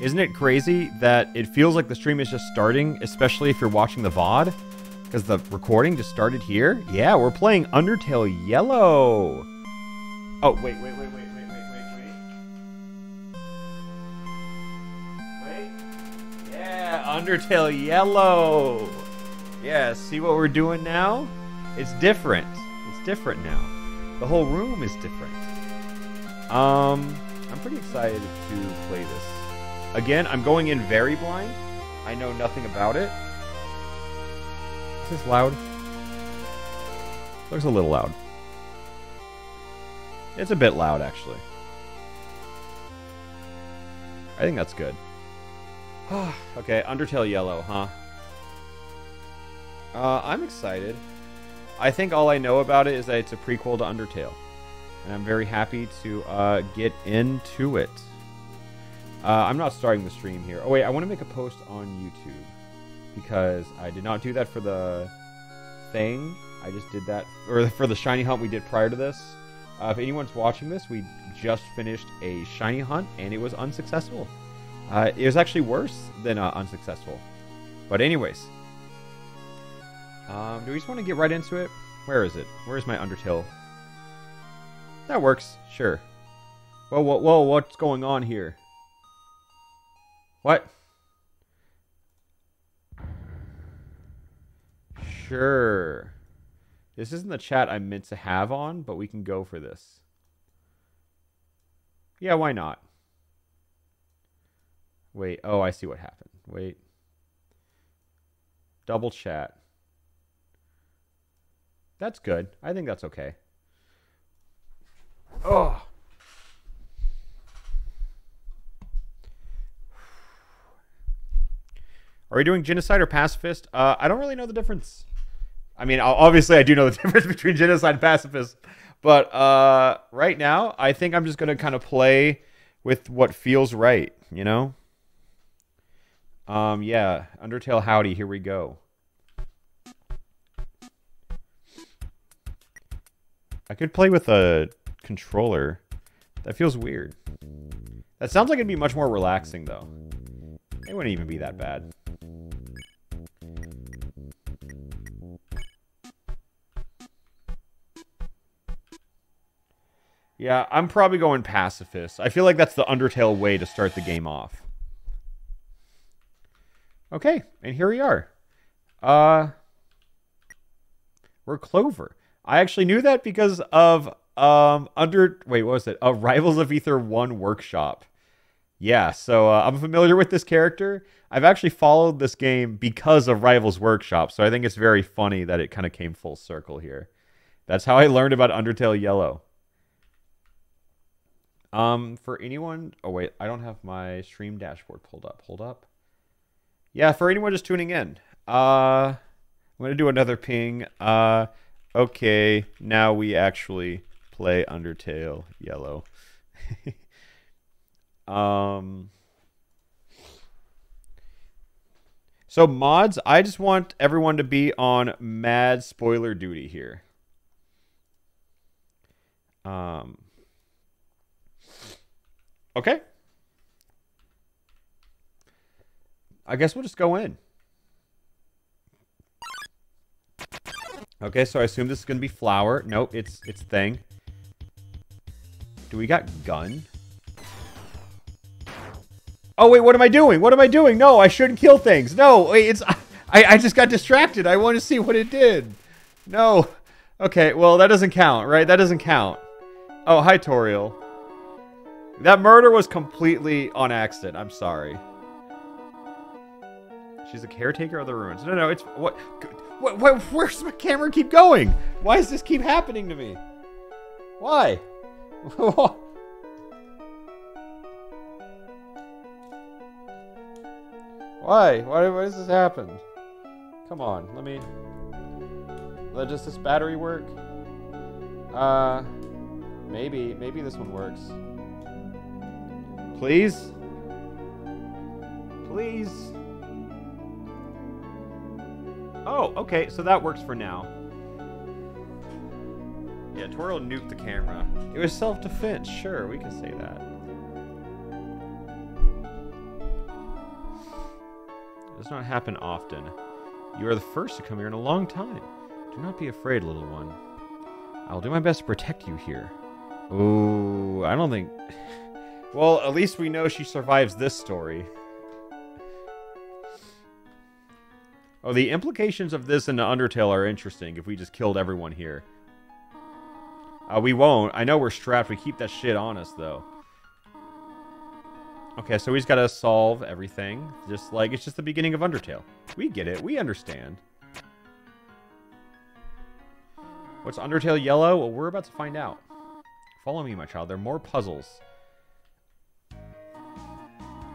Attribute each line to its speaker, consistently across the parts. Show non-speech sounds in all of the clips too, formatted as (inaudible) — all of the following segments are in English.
Speaker 1: Isn't it crazy that it feels like the stream is just starting, especially if you're watching the VOD? Because the recording just started here? Yeah, we're playing Undertale Yellow! Oh, wait, wait, wait, wait, wait, wait, wait. Wait. Yeah, Undertale Yellow! Yeah, see what we're doing now? It's different. It's different now. The whole room is different. Um, I'm pretty excited to play this. Again, I'm going in very blind. I know nothing about it. Is this loud? Looks a little loud. It's a bit loud, actually. I think that's good. (sighs) okay, Undertale Yellow, huh? Uh, I'm excited. I think all I know about it is that it's a prequel to Undertale. And I'm very happy to uh, get into it. Uh, I'm not starting the stream here. Oh, wait, I want to make a post on YouTube. Because I did not do that for the thing. I just did that, or for the shiny hunt we did prior to this. Uh, if anyone's watching this, we just finished a shiny hunt, and it was unsuccessful. Uh, it was actually worse than uh, unsuccessful. But anyways. Um, do we just want to get right into it? Where is it? Where's my Undertale? That works. Sure. Whoa, whoa, whoa, what's going on here? What? Sure. This isn't the chat I meant to have on, but we can go for this. Yeah, why not? Wait, oh, I see what happened. Wait. Double chat. That's good. I think that's okay. Oh. Are we doing genocide or pacifist? Uh, I don't really know the difference. I mean, obviously, I do know the (laughs) difference between genocide and pacifist. But uh, right now, I think I'm just going to kind of play with what feels right, you know? Um, yeah, Undertale Howdy, here we go. I could play with a controller. That feels weird. That sounds like it'd be much more relaxing, though. It wouldn't even be that bad. Yeah, I'm probably going pacifist. I feel like that's the Undertale way to start the game off. Okay, and here we are. Uh, we're Clover. I actually knew that because of um under wait what was it? A Rivals of Aether One workshop. Yeah, so uh, I'm familiar with this character. I've actually followed this game because of Rivals Workshop, so I think it's very funny that it kind of came full circle here. That's how I learned about Undertale Yellow. Um, for anyone, oh wait, I don't have my stream dashboard pulled up. Hold up. Yeah, for anyone just tuning in, uh, I'm gonna do another ping. Uh, okay, now we actually play Undertale Yellow. (laughs) um. So mods, I just want everyone to be on mad spoiler duty here. Um. Okay. I guess we'll just go in. Okay, so I assume this is gonna be flower. Nope, it's it's thing. Do we got gun? Oh wait, what am I doing? What am I doing? No, I shouldn't kill things. No, wait, it's (laughs) I I just got distracted. I want to see what it did. No. Okay, well that doesn't count, right? That doesn't count. Oh, hi Toriel. That murder was completely on accident. I'm sorry. She's a caretaker of the ruins. No, no, it's what, what, what where's my camera keep going? Why does this keep happening to me? Why? (laughs) Why? Why? Why does this happen? Come on, let me. Let Does this battery work? Uh, maybe. Maybe this one works. Please? Please? Oh, okay, so that works for now. Yeah, Toriel nuked the camera. It was self-defense, sure, we can say that. does not happen often. You are the first to come here in a long time. Do not be afraid, little one. I'll do my best to protect you here. Ooh, I don't think... Well, at least we know she survives this story. Oh, the implications of this in the Undertale are interesting if we just killed everyone here. Uh, we won't. I know we're strapped. We keep that shit on us, though. Okay, so just gotta solve everything. Just like, it's just the beginning of Undertale. We get it. We understand. What's Undertale yellow? Well, we're about to find out. Follow me, my child. There are more puzzles.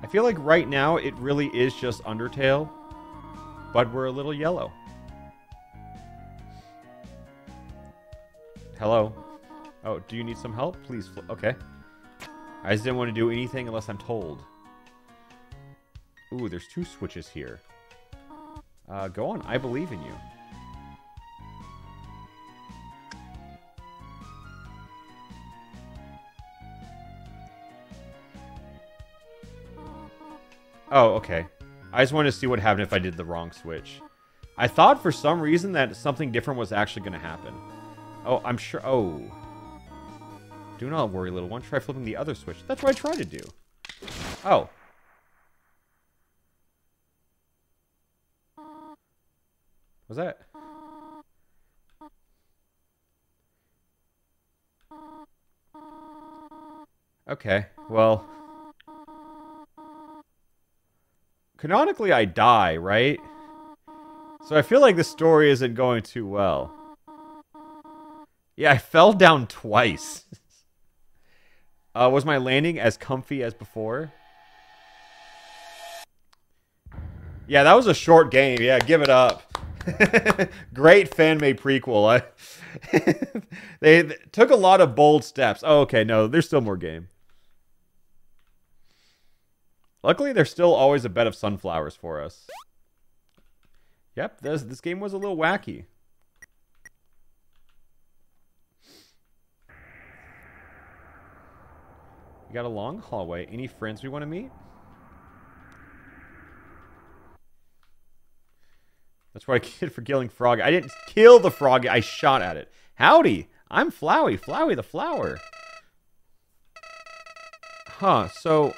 Speaker 1: I feel like right now it really is just Undertale, but we're a little yellow. Hello. Oh, do you need some help? Please. Okay. I just didn't want to do anything unless I'm told. Ooh, there's two switches here. Uh, go on. I believe in you. Oh, okay. I just wanted to see what happened if I did the wrong switch. I thought for some reason that something different was actually going to happen. Oh, I'm sure... Oh. Do not worry, little one. Try flipping the other switch. That's what I tried to do. Oh. Was that... Okay, well... Canonically, I die, right? So I feel like the story isn't going too well. Yeah, I fell down twice. (laughs) uh, was my landing as comfy as before? Yeah, that was a short game. Yeah, give it up. (laughs) Great fan-made prequel. I (laughs) they, they took a lot of bold steps. Oh, okay, no, there's still more game. Luckily, there's still always a bed of sunflowers for us. Yep, this, this game was a little wacky. We got a long hallway. Any friends we want to meet? That's what I (laughs) kid for killing Frog. I didn't kill the frog. I shot at it. Howdy. I'm Flowey. Flowey the flower. Huh. So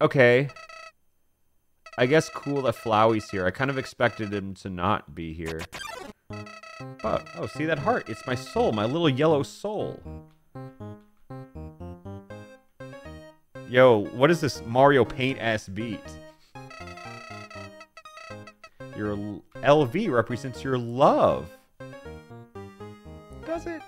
Speaker 1: Okay. I guess cool that Flowey's here. I kind of expected him to not be here. Oh, oh, see that heart? It's my soul, my little yellow soul. Yo, what is this Mario Paint-ass beat? Your LV represents your love. Does it?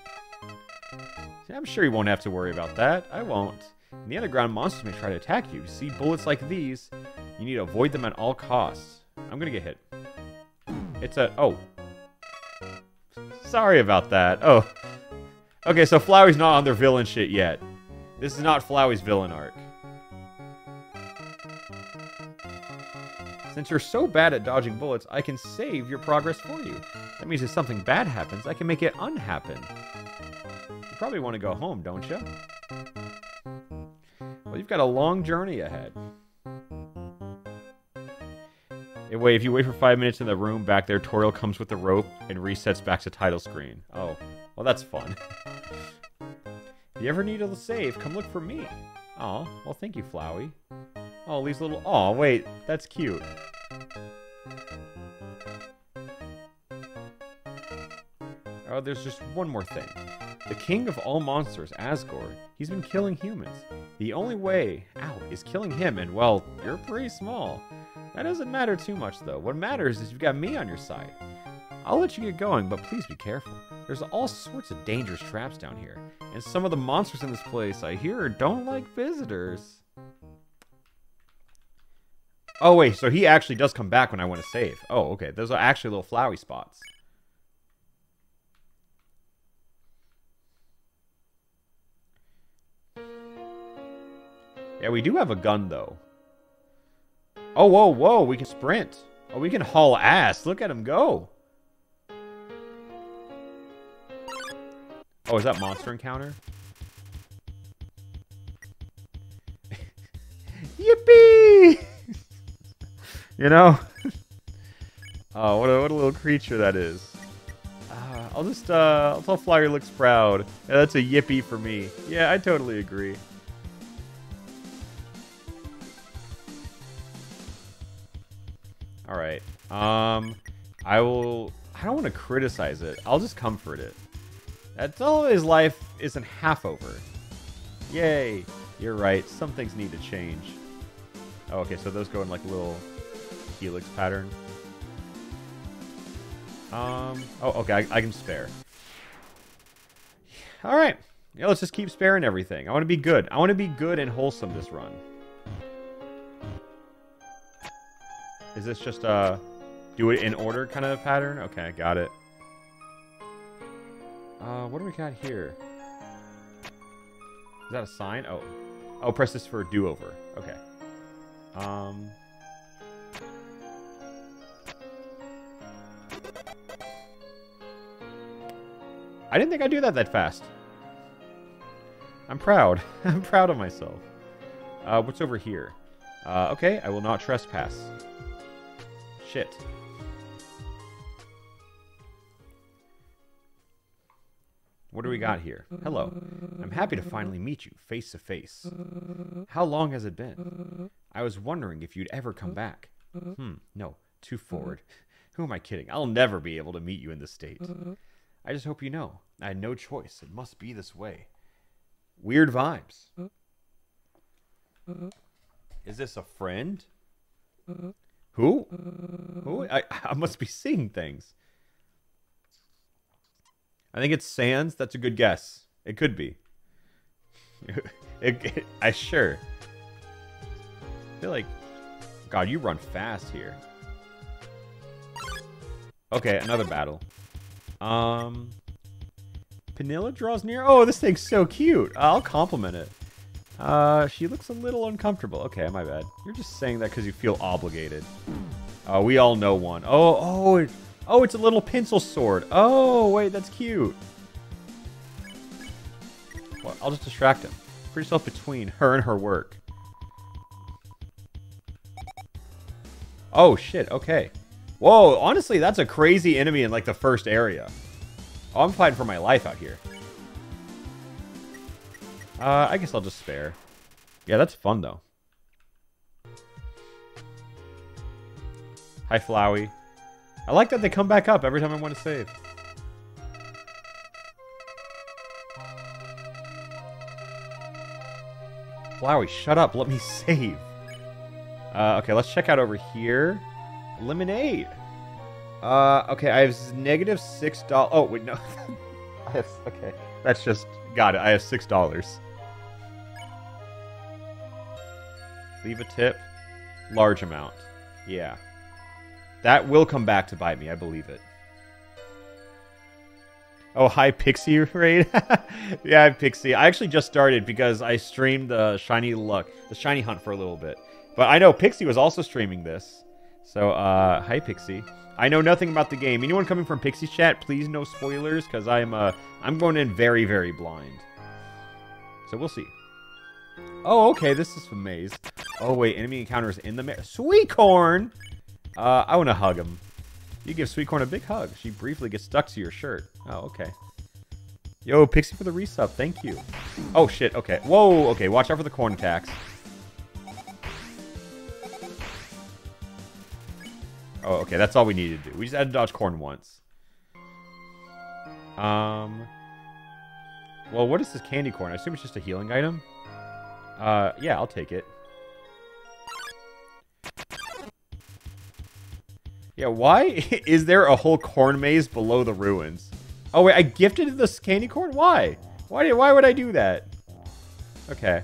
Speaker 1: See, I'm sure you won't have to worry about that. I won't. And the underground monsters may try to attack you. See bullets like these, you need to avoid them at all costs. I'm gonna get hit. It's a... Oh. Sorry about that. Oh. Okay, so Flowey's not on their villain shit yet. This is not Flowey's villain arc. Since you're so bad at dodging bullets, I can save your progress for you. That means if something bad happens, I can make it unhappen. You probably want to go home, don't you? Got a long journey ahead. Wait, if you wait for five minutes in the room back there, Toriel comes with the rope and resets back to title screen. Oh, well, that's fun. (laughs) if you ever need a save, come look for me. Oh, well, thank you, Flowey. Oh, these little... Oh, wait, that's cute. Oh, there's just one more thing. The king of all monsters, Asgore, he's been killing humans. The only way out is killing him, and well, you're pretty small. That doesn't matter too much, though. What matters is you've got me on your side. I'll let you get going, but please be careful. There's all sorts of dangerous traps down here, and some of the monsters in this place, I hear, don't like visitors. Oh, wait, so he actually does come back when I want to save. Oh, okay. Those are actually little Flowey spots. Yeah, we do have a gun, though. Oh, whoa, whoa, we can sprint. Oh, we can haul ass. Look at him go. Oh, is that monster encounter? (laughs) Yippee! (laughs) You know? (laughs) oh, what a, what a little creature that is. Uh, I'll just, uh, I'll tell Flier looks proud. Yeah, that's a yippee for me. Yeah, I totally agree. All right. Um, I will. I don't want to criticize it. I'll just comfort it. That's all his life isn't half over. Yay! You're right. Some things need to change. Oh, okay. So those go in like a little helix pattern. Um. Oh, okay. I, I can spare. All right. Yeah, let's just keep sparing everything. I want to be good. I want to be good and wholesome this run. Is this just a do it in order kind of pattern? Okay, got it. Uh, what do we got here? Is that a sign? Oh. Oh, press this for a do-over. Okay. Um... I didn't think I'd do that that fast. I'm proud. (laughs) I'm proud of myself. Uh, what's over here? Uh, okay, I will not trespass. Shit. What do we got here? Hello. I'm happy to finally meet you face to face. How long has it been? I was wondering if you'd ever come back. Hmm, no, too forward. (laughs) Who am I kidding? I'll never be able to meet you in this state. I just hope you know. I had no choice. It must be this way. Weird vibes. Is this a friend? Who? Who? I, I must be seeing things. I think it's Sans. That's a good guess. It could be. (laughs) it, it, I sure. I feel like, God, you run fast here. Okay, another battle. Um, Penilla draws near. Oh, this thing's so cute. I'll compliment it. Uh, she looks a little uncomfortable. Okay, my bad. You're just saying that because you feel obligated. Oh, we all know one. Oh, oh, it, oh, it's a little pencil sword. Oh, wait, that's cute. Well, I'll just distract him. Put yourself between her and her work. Oh, shit, okay. Whoa, honestly, that's a crazy enemy in, like, the first area. Oh, I'm fighting for my life out here. Uh, I guess I'll just spare. Yeah, that's fun, though. Hi, Flowey. I like that they come back up every time I want to save. Flowey, shut up. Let me (laughs) save. Uh, okay, let's check out over here. Lemonade. Uh, okay, I have negative six dollars. Oh, wait, no. (laughs) I have, okay, that's just, got it. I have six dollars. Leave a tip. Large amount. Yeah. That will come back to bite me, I believe it. Oh, hi, Pixie (laughs) Raid. yeah, Pixie. I actually just started because I streamed the Shiny Luck, the Shiny Hunt for a little bit. But I know Pixie was also streaming this. So, uh, hi, Pixie. I know nothing about the game. Anyone coming from Pixie's chat, please no spoilers, because I'm, uh, I'm going in very, very blind. So we'll see. Oh, okay, this is a maze. Oh, wait, enemy encounters in the maze. Sweet Corn! Uh, I want to hug him. You give Sweet Corn a big hug. She briefly gets stuck to your shirt. Oh, okay. Yo, Pixie for the resub. Thank you. Oh, shit. Okay. Whoa. Okay, watch out for the corn attacks. Oh, okay. That's all we needed to do. We just had to dodge corn once. Um. Well, what is this candy corn? I assume it's just a healing item. Uh, yeah, I'll take it. Yeah, why (laughs) is there a whole corn maze below the ruins? Oh, wait, I gifted this candy corn? Why? Why, did, why would I do that? Okay.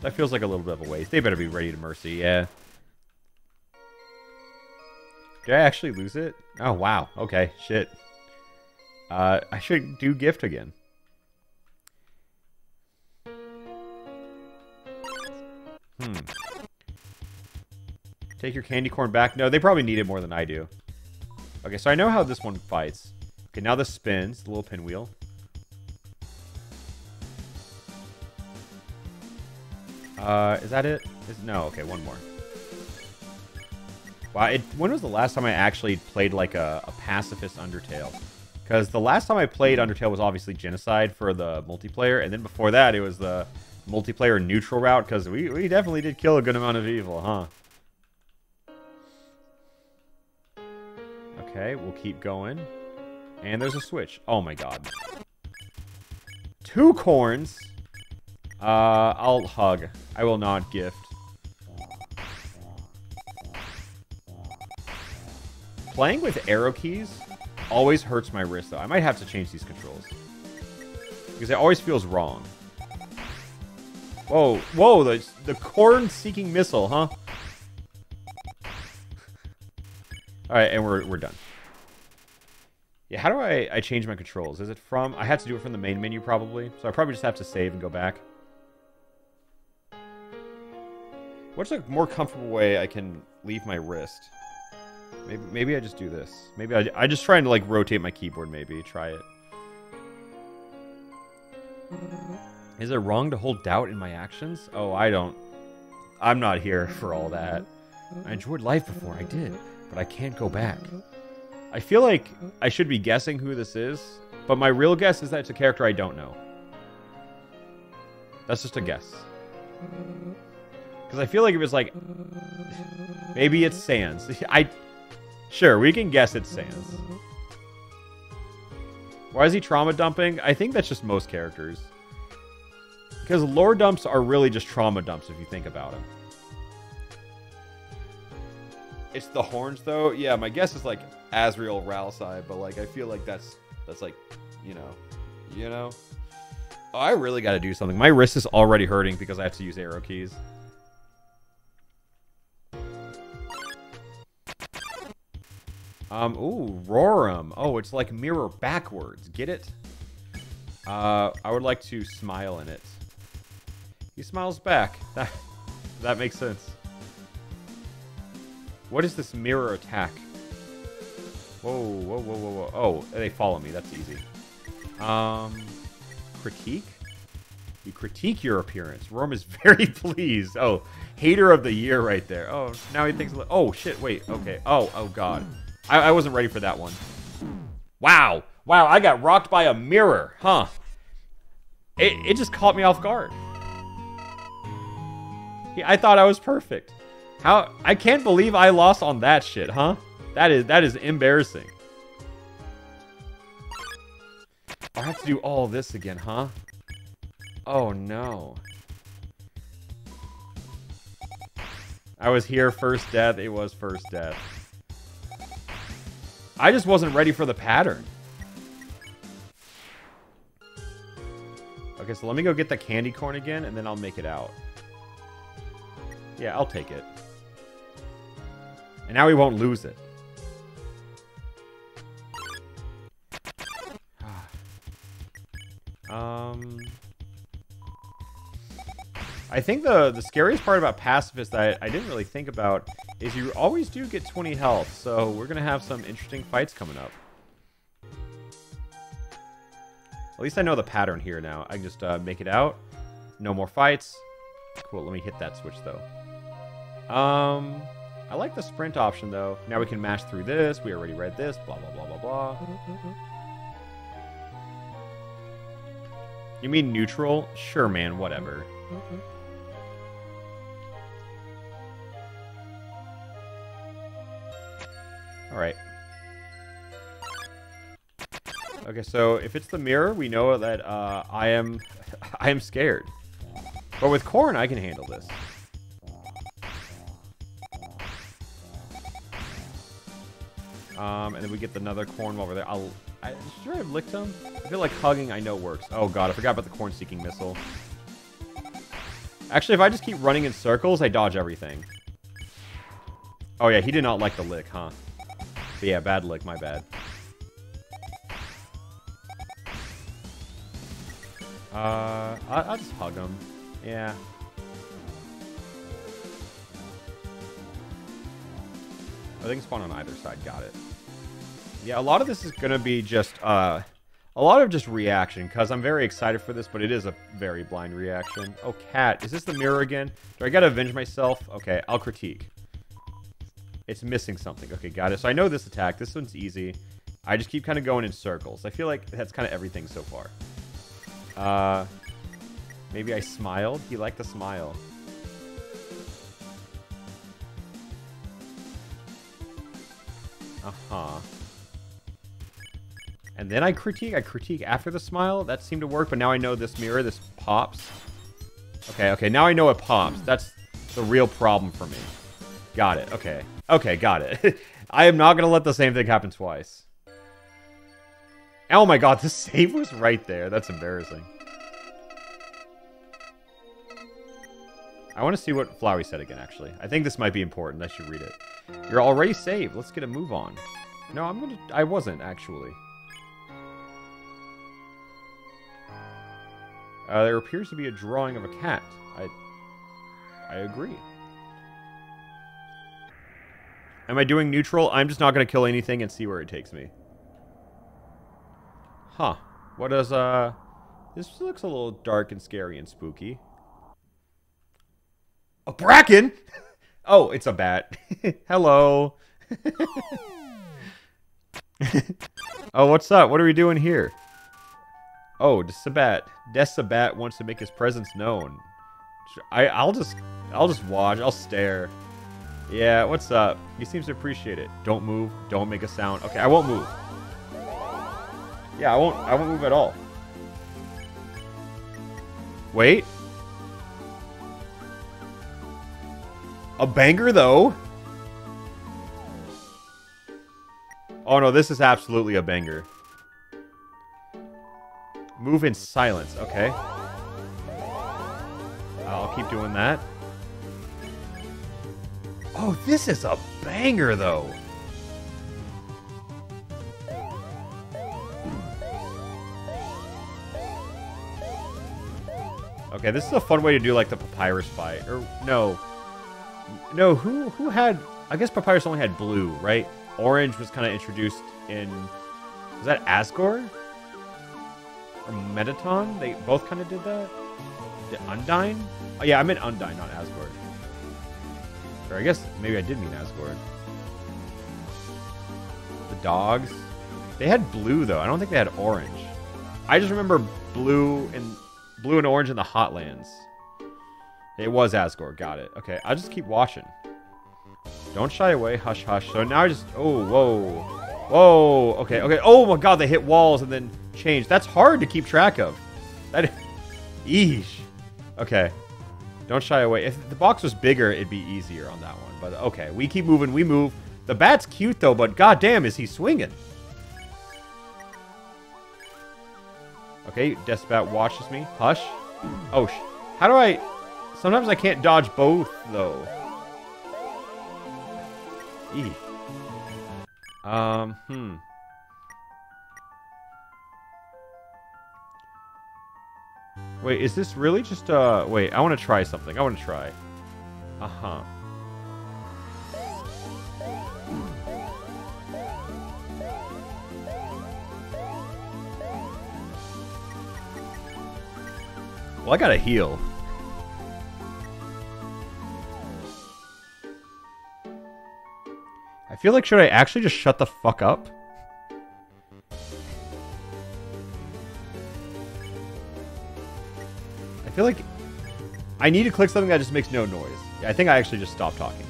Speaker 1: That feels like a little bit of a waste. They better be ready to mercy, yeah. Did I actually lose it? Oh, wow. Okay, shit. Uh, I should do gift again. Hmm. Take your candy corn back. No, they probably need it more than I do. Okay, so I know how this one fights. Okay, now this spins. The little pinwheel. Uh, is that it? Is, no, okay, one more. Wow, it, when was the last time I actually played like a, a pacifist Undertale? Because the last time I played Undertale was obviously Genocide for the multiplayer, and then before that it was the multiplayer neutral route, because we, we definitely did kill a good amount of evil, huh? Okay, we'll keep going. And there's a switch. Oh my god. Two corns? Uh, I'll hug. I will not gift. Playing with arrow keys always hurts my wrist, though. I might have to change these controls. Because it always feels wrong. Whoa, whoa, the, the corn-seeking missile, huh? Alright, and we're, we're done. Yeah, how do I, I change my controls? Is it from... I have to do it from the main menu, probably. So I probably just have to save and go back. What's a more comfortable way I can leave my wrist? Maybe maybe I just do this. Maybe I, I just trying to like rotate my keyboard maybe. Try it. Mm-hmm. Is it wrong to hold doubt in my actions? Oh, I don't. I'm not here (laughs) for all that. I enjoyed life before I did, but I can't go back. I feel like I should be guessing who this is, but my real guess is that it's a character I don't know. That's just a guess. Because I feel like it was like... Maybe it's Sans. (laughs) I... Sure, we can guess it's Sans. Why is he trauma dumping? I think that's just most characters. Because lore dumps are really just trauma dumps if you think about them. It's the horns, though. Yeah, my guess is like Asriel Ralsei, but like I feel like that's that's like, you know, you know. Oh, I really got to do something. My wrist is already hurting because I have to use arrow keys. Um, ooh, Rorrim. Oh, it's like mirror backwards. Get it? Uh, I would like to smile in it. He smiles back. (laughs) That, that makes sense. What is this mirror attack? Whoa, whoa, whoa, whoa, whoa. Oh, they follow me. That's easy. Um, critique? You critique your appearance. Rome is (laughs) very (laughs) pleased. Oh, hater of the year right there. Oh, now he thinks... Oh, shit, wait. Okay. Oh, oh, God. I, I wasn't ready for that one. Wow. Wow, I got rocked by a mirror. Huh. It, it just caught me off guard. I thought I was perfect. How I can't believe I lost on that shit, huh? That is that is embarrassing. I have to do all this again, huh? Oh no. I was here first death. It was first death. I just wasn't ready for the pattern. Okay, so let me go get the candy corn again, and then I'll make it out. Yeah, I'll take it. And now we won't lose it. (sighs) um... I think the, the scariest part about Pacifist that I, I didn't really think about is you always do get 20 health, so we're going to have some interesting fights coming up. At least I know the pattern here now. I can just uh, make it out. No more fights. Cool, let me hit that switch, though. Um, I like the sprint option, though. Now we can mash through this. We already read this. Blah, blah, blah, blah, blah. You mean neutral? Sure, man, whatever. Alright. Okay, so if it's the mirror, we know that uh, I am (laughs) I am scared. But with corn, I can handle this. Um, and then we get another corn while we're there. I'll, I, sure I've licked him? I feel like hugging I know works. Oh god, I forgot about the corn-seeking missile. Actually, if I just keep running in circles, I dodge everything. Oh yeah, he did not like the lick, huh? But yeah, bad lick, my bad. Uh, I I'll just hug him. Yeah. I think spawn on either side. Got it. Yeah, a lot of this is going to be just, uh, a lot of just reaction, because I'm very excited for this, but it is a very blind reaction. Oh, cat. Is this the mirror again? Do I gotta avenge myself? Okay, I'll critique. It's missing something. Okay, got it. So I know this attack. This one's easy. I just keep kind of going in circles. I feel like that's kind of everything so far. Uh, maybe I smiled. He liked the smile. Uh-huh. And then I critique. I critique after the smile. That seemed to work, but now I know this mirror, this pops. Okay, okay. Now I know it pops. That's the real problem for me. Got it. Okay. Okay, got it. (laughs) I am not going to let the same thing happen twice. Oh my god, (laughs) the save was right there. That's embarrassing. I want to see what Flowey said again, actually. I think this might be important. I should read it. You're already saved. Let's get a move on. No, I'm gonna... I wasn't, actually. Uh, there appears to be a drawing of a cat. I... I agree. Am I doing neutral? I'm just not going to kill anything and see where it takes me. Huh. What does, uh... This looks a little dark and scary and spooky. A bracken? (laughs) oh, it's a bat. (laughs) Hello. (laughs) oh, what's up? What are we doing here? Oh, Decibat. Decibat wants to make his presence known. I, I'll just, I'll just watch. I'll stare. Yeah, what's up? He seems to appreciate it. Don't move. Don't make a sound. Okay, I won't move. Yeah, I won't. I won't move at all. Wait. A banger, though. Oh, no, this is absolutely a banger. Move in silence. Okay. I'll keep doing that. Oh, this is a banger, though. Okay, this is a fun way to do, like, the Papyrus fight. Or, no. No, who who had... I guess Papyrus only had blue, right? Orange was kind of introduced in... Was that Asgore? Or Mettaton? They both kind of did that? Did Undyne? Oh, yeah, I meant Undyne, not Asgore. Or I guess maybe I did mean Asgore. The dogs. They had blue, though. I don't think they had orange. I just remember blue and blue and orange in the Hotlands. It was Asgore. Got it. Okay, I'll just keep watching. Don't shy away. Hush, hush. So now I just... Oh, whoa. Whoa. Okay, okay. Oh, my God. They hit walls and then change. That's hard to keep track of. That... Eesh. Okay. Don't shy away. If the box was bigger, it'd be easier on that one. But okay, we keep moving. We move. The bat's cute, though, but goddamn, is he swinging. Okay, Deathbat watches me. Hush. Oh, how do I... Sometimes I can't dodge both, though. Eee. Um, hmm. Wait, is this really just, uh... Wait, I want to try something. I want to try. Uh-huh. Well, I gotta heal. I feel like should I actually just shut the fuck up? Feel like I need to click something that just makes no noise. I think I actually just stopped talking.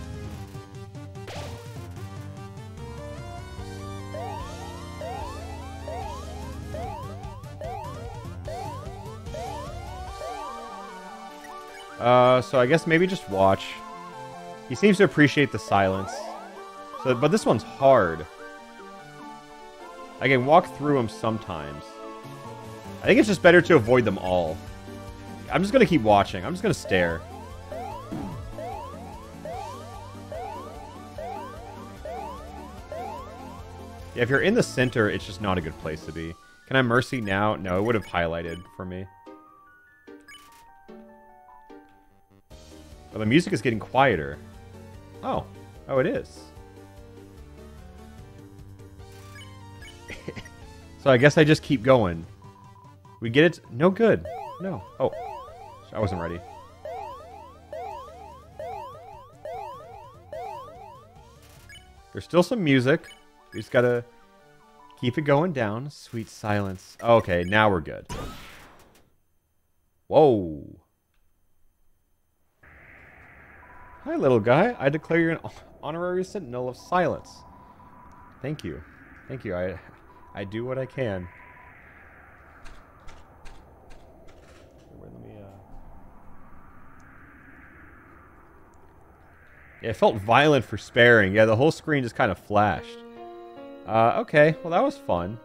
Speaker 1: Uh, so I guess maybe just watch. He seems to appreciate the silence. So, but this one's hard. I can walk through them sometimes. I think it's just better to avoid them all. I'm just to keep watching. I'm just to stare. Yeah, if you're in the center, it's just not a good place to be. Can I Mercy now? No, it would have highlighted for me. Well, the music is getting quieter. Oh. Oh, it is. (laughs) so I guess I just keep going. We get it? No good. No. Oh. I wasn't ready. There's still some music. We just gotta keep it going down. Sweet silence. Okay, now we're good. Whoa. Hi, little guy. I declare you an honorary sentinel of silence. Thank you. Thank you. I I do what I can. Let me, uh... Yeah, it felt violent for sparing. Yeah, the whole screen just kind of flashed. Uh, okay. Well, that was fun.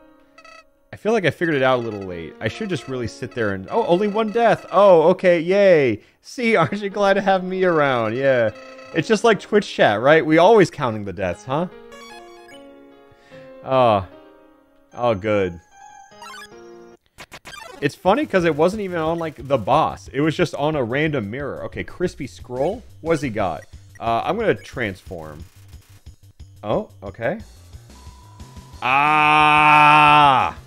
Speaker 1: I feel like I figured it out a little late. I should just really sit there and... Oh, only one death. Oh, okay. Yay. See, (laughs) aren't you glad to have me around? Yeah. It's just like Twitch chat, right? We always counting the deaths, huh? Oh. Oh, good. It's funny because it wasn't even on, like, the boss. It was just on a random mirror. Okay, Crispy Scroll. What's he got? Uh, I'm to transform. Oh, okay. Ah!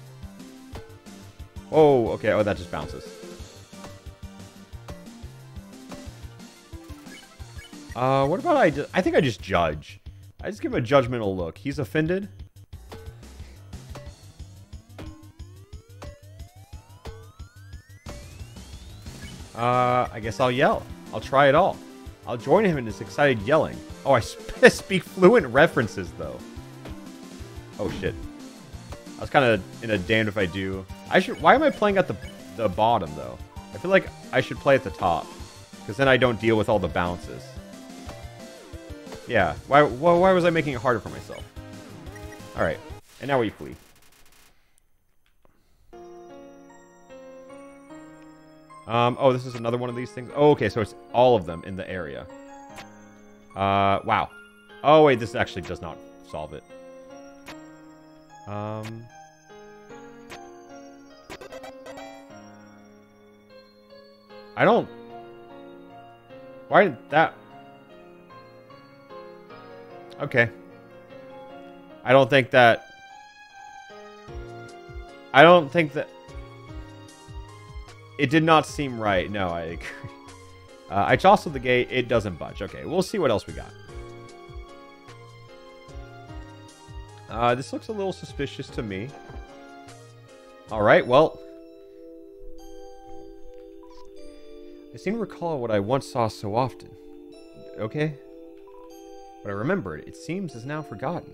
Speaker 1: Oh, okay. Oh, that just bounces. Uh, what about I? I think I just judge. I just give him a judgmental look. He's offended. Uh, I guess I'll yell. I'll try it all. I'll join him in his excited yelling. Oh, I sp (laughs) speak fluent references, though. Oh, shit. I was kind of in a damned if I do. I should. Why am I playing at the, the bottom, though? I feel like I should play at the top. Because then I don't deal with all the bounces. Yeah. Why, why, why was I making it harder for myself? Alright. And now we flee. Um, oh, this is another one of these things. Oh, okay, so it's all of them in the area. Uh, wow. Oh, wait, this actually does not solve it. Um... I don't... Why did that... Okay. I don't think that... I don't think that... It did not seem right. No, I agree. (laughs) Uh, I jostled the gate. It doesn't budge. Okay, we'll see what else we got. Uh, this looks a little suspicious to me. Alright, well... I seem to recall what I once saw so often. Okay? But I remembered. It seems is now forgotten.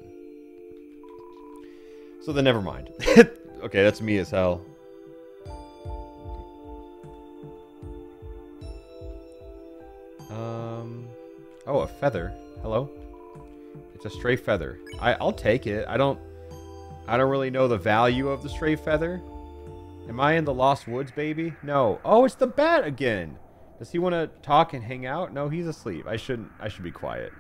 Speaker 1: So then never mind. (laughs) okay, that's me as hell. Feather. Hello? It's a stray feather. I, I'll take it. I don't... I don't really know the value of the stray feather. Am I in the Lost Woods, baby? No. Oh, it's the bat again. Does he want to talk and hang out? No, he's asleep. I shouldn't. I should be quiet.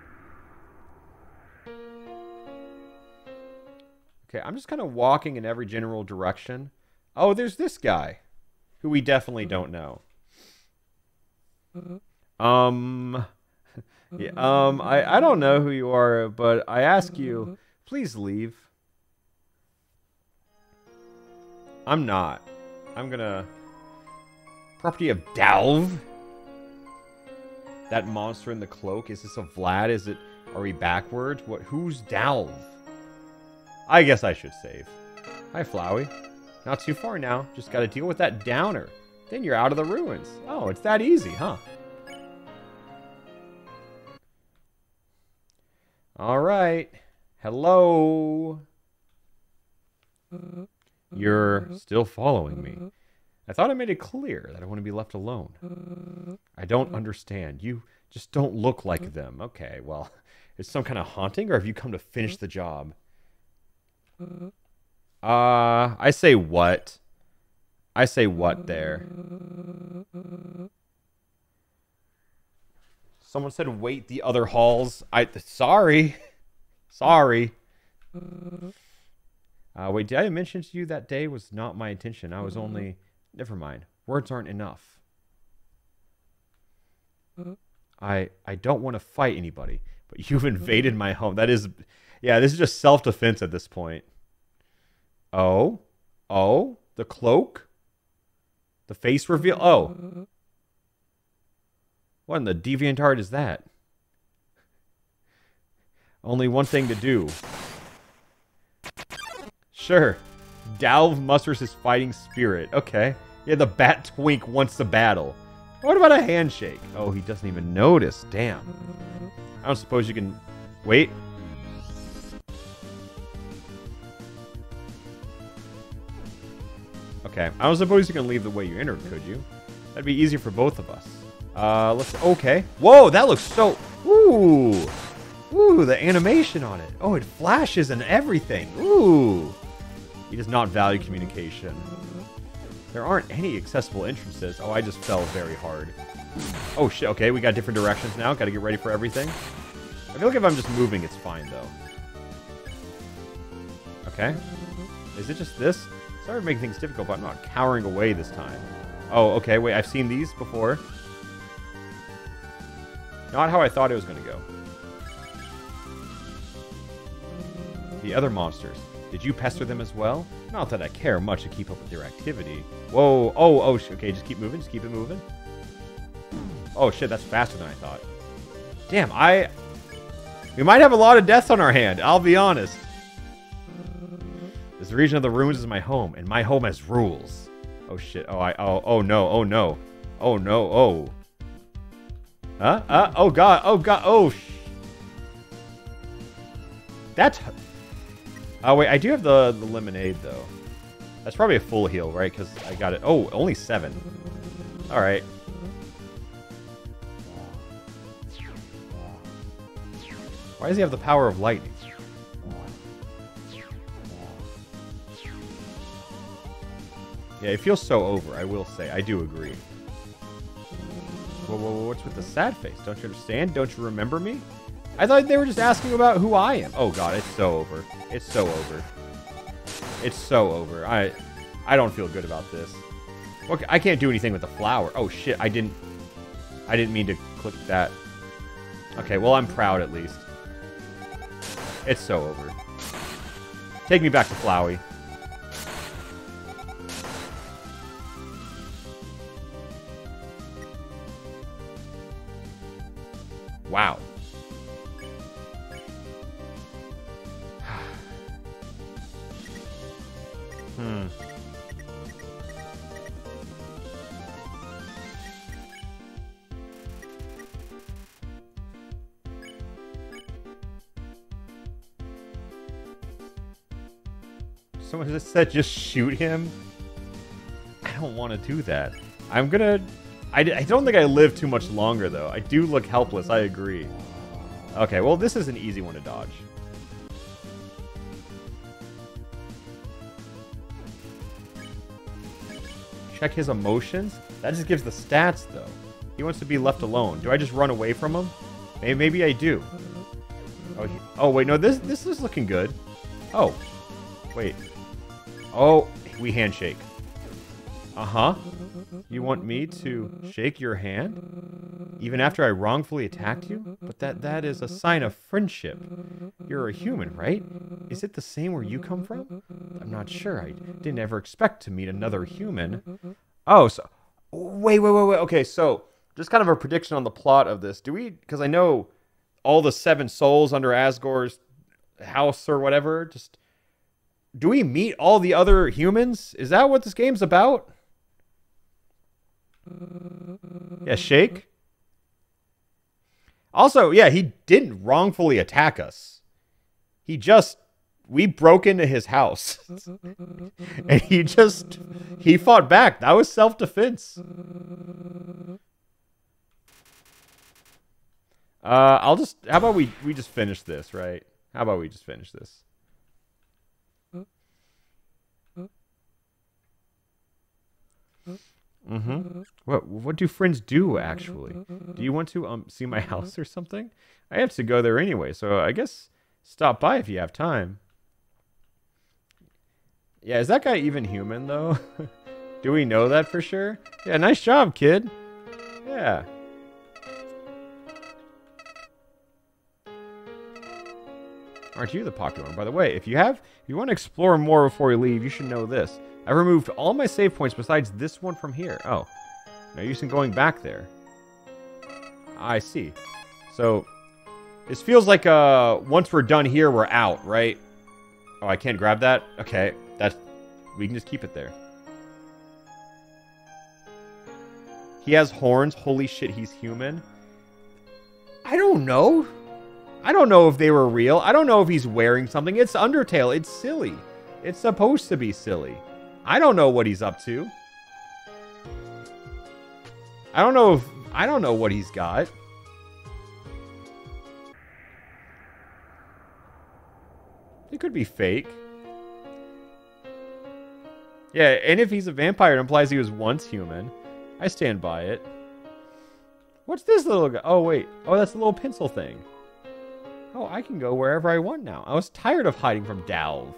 Speaker 1: Okay, I'm just kind of walking in every general direction. Oh, there's this guy, who we definitely don't know. Um, (laughs) yeah, um, I, I don't know who you are, but I ask you, please leave. I'm not. I'm gonna... Property of Dalv? That monster in the cloak? Is this a Vlad? Is it... Are we backward? What? Who's Dalv? I guess I should save. Hi, Flowey. Not too far now. Just gotta deal with that downer. Then you're out of the ruins. Oh, it's that easy, huh? All right. Hello. You're still following me. I thought I made it clear that I want to be left alone. I don't understand. You just don't look like them. Okay, well, (laughs) it's some kind of haunting, or have you come to finish the job? Uh, I say what? I say what there? Someone said wait the other halls. I sorry. sorry. Uh, wait, did I mention to you that day was not my intention? I was only never mind. Words aren't enough. I I don't want to fight anybody, but (laughs) you've invaded my home. That is yeah, this is just self-defense at this point. Oh. Oh, the cloak? The face reveal. Oh. What in the deviant art is that? Only one thing to do. Sure. Dalv musters his fighting spirit. Okay. Yeah, the Bat Twink wants to battle. What about a handshake? Oh, he doesn't even notice. Damn. I don't suppose you can... Wait. Okay. I don't suppose you can leave the way you entered, could you? That'd be easier for both of us. Uh, let's... Okay. Whoa, that looks so... Ooh. Ooh, the animation on it. Oh, it flashes and everything. Ooh. He does not value communication. There aren't any accessible entrances. Oh, I just fell very hard. Oh, shit. Okay, we got different directions now. Got to get ready for everything. I feel like if I'm just moving, it's fine, though. Okay. Is it just this? Sorry for making things difficult, but I'm not cowering away this time. Oh, okay. Wait, I've seen these before. Not how I thought it was going to go. The other monsters. Did you pester them as well? Not that I care much to keep up with their activity. Whoa, oh, oh, okay, just keep moving, just keep it moving. Oh shit, that's faster than I thought. Damn, I... We might have a lot of deaths on our hand, I'll be honest. This region of the ruins is my home, and my home has rules. Oh shit, oh, I, oh, oh no, oh no. Oh no, oh. Huh? Uh, oh god, oh god, oh sh... That's Oh, wait, I do have the, the lemonade, though. That's probably a full heal, right? Because I got it. Oh, only seven. All right. Why does he have the power of lightning? Yeah, it feels so over, I will say. I do agree. Whoa, whoa, what's with the sad face? Don't you understand? Don't you remember me? I thought they were just asking about who I am. Oh god, it's so over. It's so over. It's so over. I I don't feel good about this. Look, I can't do anything with the flower. Oh shit, I didn't I didn't mean to click that. Okay, well I'm proud at least. It's so over. Take me back to Flowey. Wow. Hmm. Someone just said just shoot him? I don't want to do that. I'm gonna... I, I don't think I live too much longer, though. I do look helpless, I agree. Okay, well, this is an easy one to dodge. Check his emotions? That just gives the stats, though. He wants to be left alone. Do I just run away from him? Maybe, maybe I do. Oh, he, oh, wait, no, this this is looking good. Oh, wait. Oh, we handshake. Uh-huh. You want me to shake your hand? Even after I wrongfully attacked you? But that that is a sign of friendship. You're a human, right? Is it the same where you come from? I'm not sure. I didn't ever expect to meet another human. Oh, so... Wait, wait, wait, wait. Okay, so just kind of a prediction on the plot of this. Do we... Because I know all the seven souls under Asgore's house or whatever, just... Do we meet all the other humans? Is that what this game's about? Yeah, Shake. Also, yeah, he didn't wrongfully attack us. He just we broke into his house. (laughs) and he just he fought back. That was self-defense. Uh I'll just how about we we just finish this, right? How about we just finish this? Mm-hmm. What what do friends do actually? Do you want to um see my house or something? I have to go there anyway, so I guess stop by if you have time. Yeah, is that guy even human though? (laughs) do we know that for sure? Yeah, nice job, kid. Yeah. Aren't you the popular one? By the way, if you have if you want to explore more before you leave, you should know this. I removed all my save points besides this one from here. Oh. No use in going back there. I see. So, This feels like uh once we're done here, we're out, right? Oh, I can't grab that? Okay, that's... We can just keep it there. He has horns. Holy shit, he's human. I don't know. I don't know if they were real. I don't know if he's wearing something. It's Undertale. It's silly. It's supposed to be silly. I don't know what he's up to. I don't know if... I don't know what he's got. It could be fake. Yeah, and if he's a vampire, it implies he was once human. I stand by it. What's this little guy? Oh, wait. Oh, that's the little pencil thing. Oh, I can go wherever I want now. I was tired of hiding from Dalv.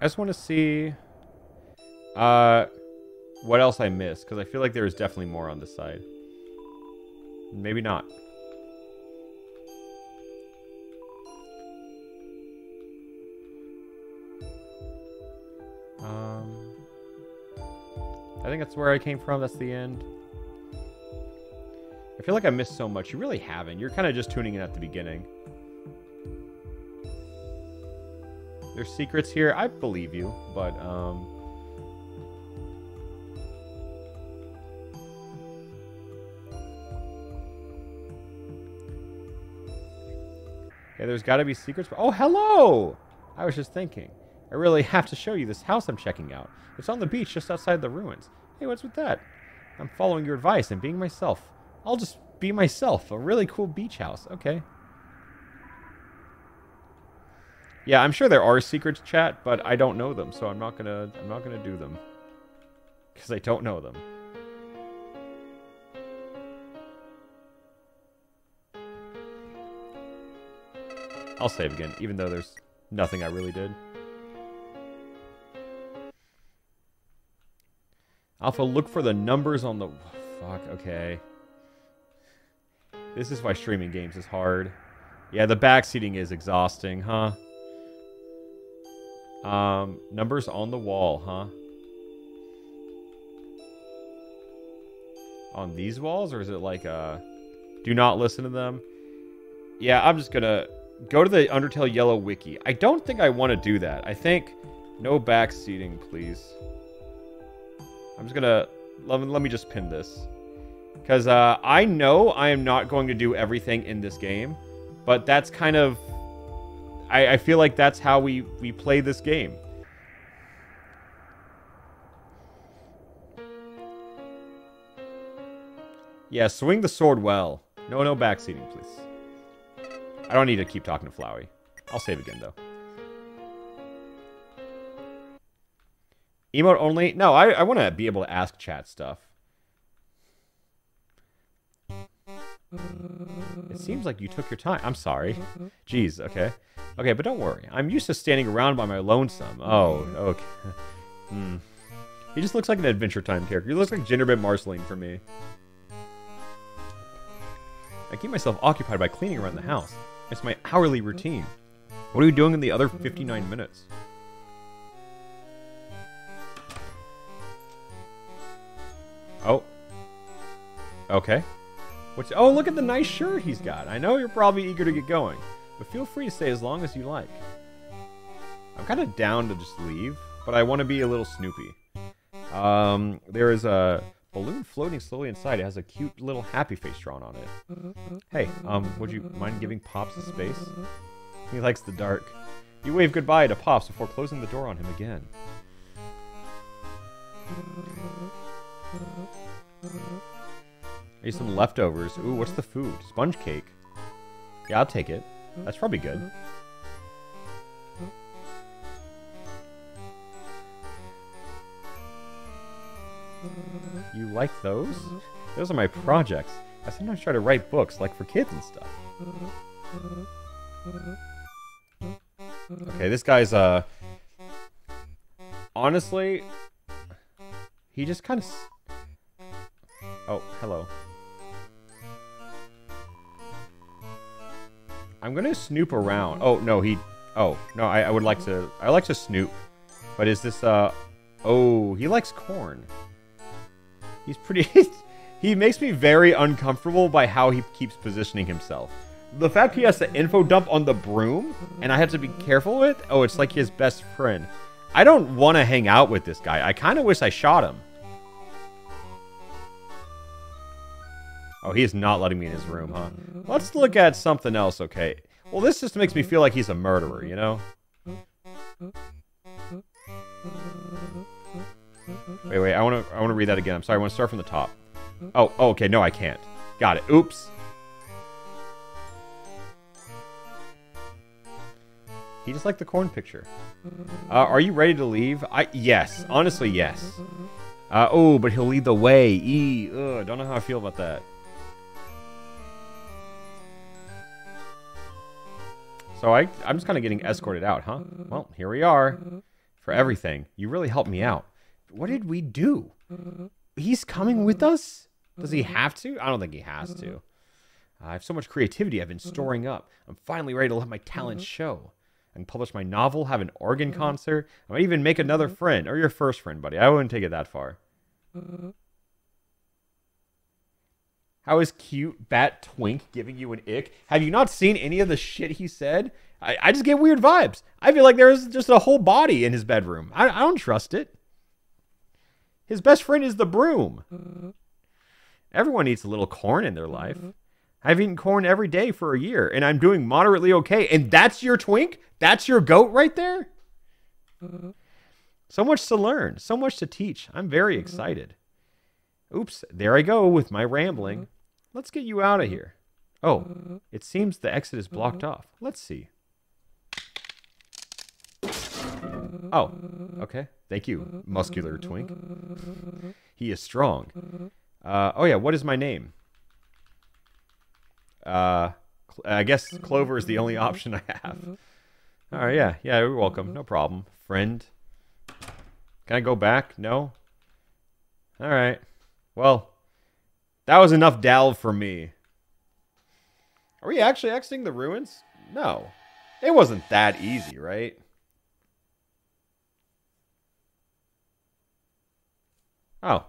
Speaker 1: I just want to see uh, what else I missed, because I feel like there is definitely more on this side. Maybe not. Um, I think that's where I came from. That's the end. I feel like I missed so much. You really haven't. You're kind of just tuning in at the beginning. There's secrets here. I believe you, but um Yeah, there's got to be secrets. Oh, hello! I was just thinking. I really (laughs) have to show you this house I'm checking out. It's on the beach just outside the ruins. Hey, what's with that? I'm following your advice and being myself. I'll just be myself. A really cool beach house. Okay. Yeah, I'm sure there are secrets, chat, but I don't know them, so I'm not gonna I'm not gonna do them. Because I don't know them. I'll save again, even though there's nothing I really did. Alpha, look for the numbers on the... Fuck, okay. This is why streaming games is hard. Yeah, the backseating is exhausting, huh? Um, numbers on the wall, huh? On these walls, or is it like, uh... Do not listen to them? Yeah, I'm just gonna go to the Undertale Yellow Wiki. I don't think I want to do that. I think no backseating, please. I'm just gonna let let me just pin this because uh, I know I am not going to do everything in this game, but that's kind of I, I feel like that's how we we play this game. Yeah, swing the sword well. No, no backseating, please. I don't need to keep talking to Flowey. I'll save again, though. Emote only? No, I, I want to be able to ask chat stuff. It seems like you took your time. I'm sorry. Jeez, okay. Okay, but don't worry. I'm used to standing around by my lonesome. Oh, okay. Hmm. He just looks like an Adventure Time character. He looks like Gingerbread Marceline for me. I keep myself occupied by cleaning around the house. It's my hourly routine. What are you doing in the other 59 minutes? Oh. Okay. What's, oh, look at the nice shirt he's got. I know you're probably eager to get going, but feel free to stay as long as you like. I'm kind of down to just leave, but I want to be a little snoopy. Um, there is a balloon floating slowly inside. It has a cute little happy face drawn on it. Hey, um, would you mind giving Pops a space? He likes the dark. You wave goodbye to Pops before closing the door on him again. Maybe some leftovers. Ooh, what's the food? Sponge cake. Yeah, I'll take it. That's probably good. You like those? Those are my projects. I sometimes try to write books, like for kids and stuff. Okay, this guy's, uh... Honestly... He just kind of... Oh, hello. I'm gonna snoop around. Oh, no, he... Oh, no, I, I would like to... I like to snoop. But is this, uh... Oh, he likes corn. He's pretty... (laughs) he makes me very uncomfortable by how he keeps positioning himself. The fact he has to info dump on the broom, and I have to be careful with... Oh, it's like his best friend. I don't want to hang out with this guy. I kind of wish I shot him. Oh, he is not letting me in his room, huh? Let's look at something else, okay? Well, this just makes me feel like he's a murderer, you know? Wait, wait, I want to I want to read that again. I'm sorry, I want to start from the top. Oh, oh, okay, no, I can't. Got it. Oops. He just liked the corn picture. Uh, are you ready to leave? I Yes. Honestly, yes. Uh, oh, but he'll lead the way. E. Ugh, don't know how I feel about that. So I, I'm just kind of getting escorted out, huh? Well, here we are. For everything. You really helped me out. What did we do? He's coming with us? Does he have to? I don't think he has to. I have so much creativity I've been storing up. I'm finally ready to let my talents show. I can publish my novel, have an organ concert. I might even make another friend, or your first friend, buddy. I wouldn't take it that far. How is cute Bat Twink giving you an ick? Have you not seen any of the shit he said? I, I just get weird vibes. I feel like there's just a whole body in his bedroom. I, I don't trust it. His best friend is the broom. Everyone eats a little corn in their life. I've eaten corn every day for a year, and I'm doing moderately okay. And that's your twink? That's your goat right there? So much to learn, so much to teach. I'm very excited. Oops, there I go with my rambling. Let's get you out of mm-hmm. here. Oh, uh-huh. it seems the exit is blocked uh-huh. off. Let's see. Uh-huh. Oh, okay. Thank you, muscular twink. He is strong. Uh, oh yeah, what is my name? Uh, I guess Clover is the only option I have. All right, yeah, yeah, you're welcome. No problem, friend. Can I go back? No. All right. Well, that was enough Dalv for me. Are we actually exiting the ruins? No. It wasn't that easy, right? Oh.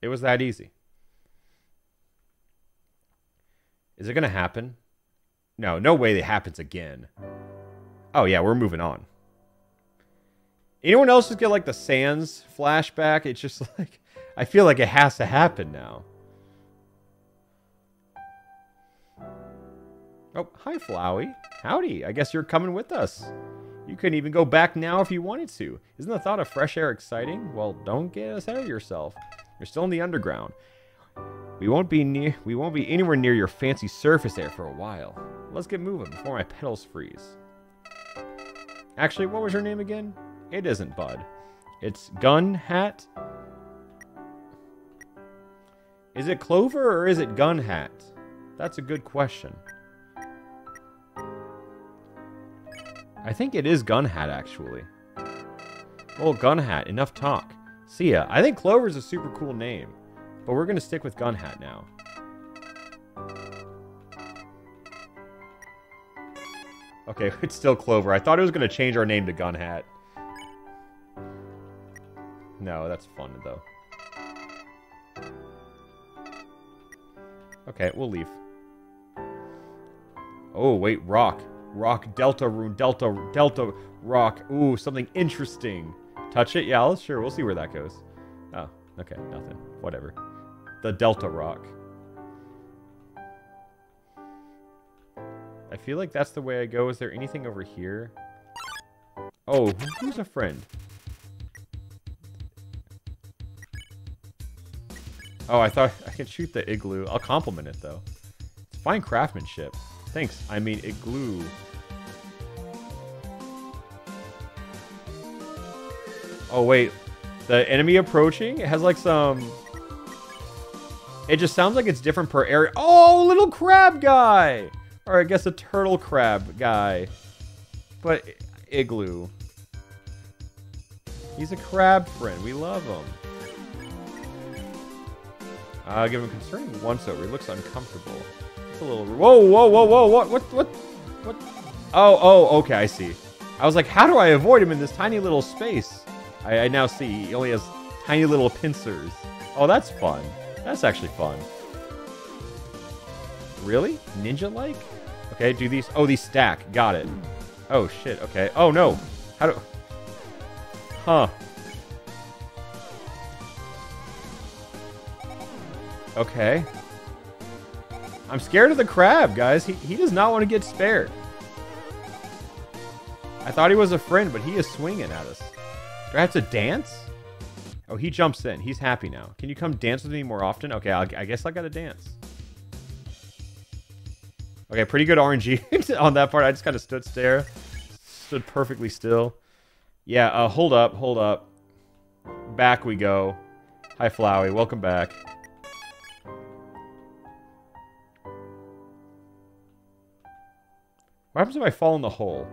Speaker 1: It was that easy. Is it going to happen? No, no way it happens again. Oh, yeah, we're moving on. Anyone else just get, like, the Sans flashback? It's just, (laughs) like, I feel like it has to happen now. Oh, hi, Flowey. Howdy. I guess you're coming with us. You couldn't even go back now if you wanted to. Isn't the thought of fresh air exciting? Well, don't get ahead of yourself. You're still in the underground. We won't be near we won't be anywhere near your fancy surface air for a while. Let's get moving before my petals freeze. Actually, what was your name again? It isn't Bud. It's Gun Hat. Is it Clover or is it Gun Hat? That's a good question. I think it is Gun Hat, actually. Oh, Gun Hat, enough talk. See ya. I think Clover's a super cool name. But we're going to stick with Gun Hat now. Okay, (laughs) it's still Clover. I thought it was going to change our name to Gun Hat. No, that's fun, though. Okay, we'll leave. Oh, wait, rock. Rock, Deltarune, Delta, Delta Rock. Ooh, something interesting. Touch it? Yeah, sure. We'll see where that goes. Oh, okay, nothing. Whatever. The Delta Rock. I feel like that's the way I go. Is there anything over here? Oh, who's a friend? Oh, I thought I could shoot the igloo. I'll compliment it, though. It's fine craftsmanship. Thanks. I mean, igloo. Oh, wait. The enemy approaching? It has, like, some... It just sounds like it's different per area. Oh, little crab guy! Or I guess a turtle crab guy. But igloo. He's a crab friend. We love him. Uh, give him concerning once over. He looks uncomfortable a little... Whoa, whoa, whoa, whoa, what, what, what, what? Oh, oh, okay, I see. I was like, how do I avoid him in this tiny little space? I, I now see he only has tiny little pincers. Oh, that's fun. That's actually fun. Really? Ninja-like? Okay, do these... Oh, these stack. Got it. Oh, shit. Okay. Oh, no. How do... Huh. Okay. I'm scared of the crab, guys. He, he does not want to get spared. I thought he was a friend, but he is swinging at us. Do I have to dance? Oh, he jumps in. He's happy now. Can you come dance with me more often? Okay, I'll, i guess I gotta dance. Okay, pretty good RNG (laughs) on that part. I just kind of stood stare. Stood perfectly still. Yeah, uh, hold up, hold up. Back we go. Hi, Flowey. Welcome back. What happens if I fall in the hole?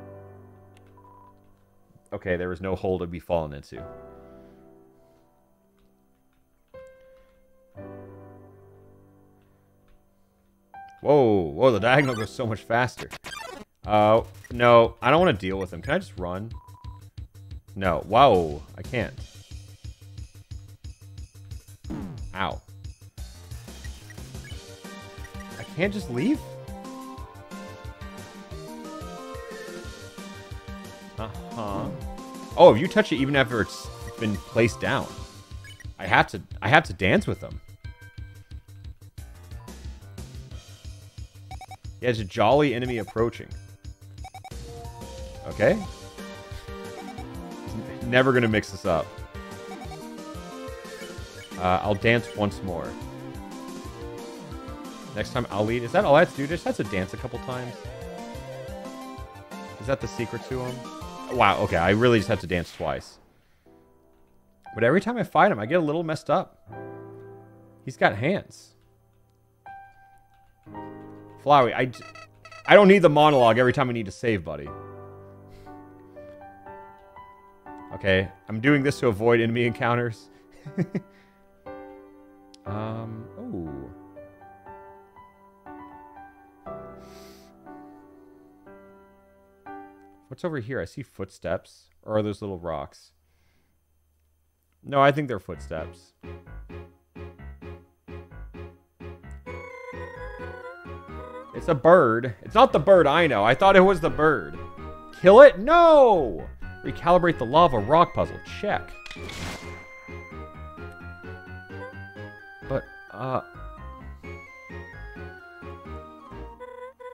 Speaker 1: Okay, there was no hole to be fallen into. Whoa, whoa, the diagonal goes so much faster. Uh, no, I don't want to deal with him. Can I just run? No, whoa, I can't. Ow. I can't just leave? Uh-huh. Oh, if you touch it even after it's been placed down. I have to I have to dance with them. Yeah, it's a jolly enemy approaching. Okay. Never gonna mix this up. Uh, I'll dance once more. Next time I'll lead. Is that all I have to do? Just have to dance a couple times. Is that the secret to him? Wow, okay, I really just have to dance twice. But every time I fight him, I get a little messed up. He's got hands. Flowey, I, I don't need the monologue every time I need to save, buddy. Okay, I'm doing this to avoid enemy encounters. (laughs) um, What's over here? I see footsteps. Or are those little rocks? No, I think they're footsteps. It's a bird. It's not the bird I know. I thought it was the bird. Kill it? No! Recalibrate the lava rock puzzle. Check. But, uh...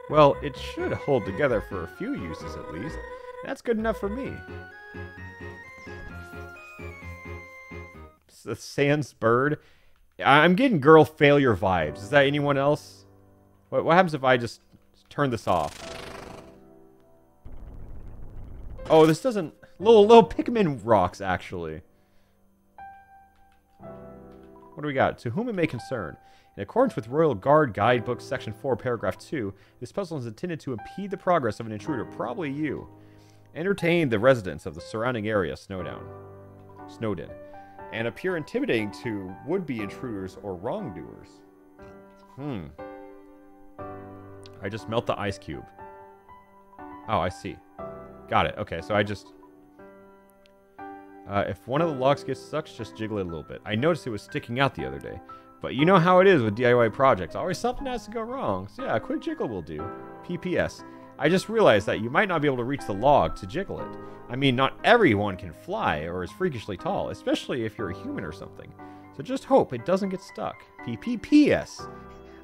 Speaker 1: Well, it should hold together for a few uses at least. That's good enough for me. The Sans bird. I'm getting girl failure vibes. Is that anyone else? What, what happens if I just turn this off? Oh, this doesn't... Little, little Pikmin rocks, actually. What do we got? To whom it may concern. In accordance with Royal Guard Guidebook Section 4, Paragraph 2, this puzzle is intended to impede the progress of an intruder, probably you. Entertain the residents of the surrounding area, Snowdown, Snowdin, and appear intimidating to would-be intruders or wrongdoers. Hmm. I just melt the ice cube. Oh, I see. Got it. Okay, so I just... Uh, if one of the locks gets stuck, just jiggle it a little bit. I noticed it was sticking out the other day. But you know how it is with DIY projects. Always something has to go wrong. So yeah, a quick jiggle will do. PPS. I just realized that you might not be able to reach the log to jiggle it. I mean, not everyone can fly or is freakishly tall, especially if you're a human or something. So just hope it doesn't get stuck. PPPS.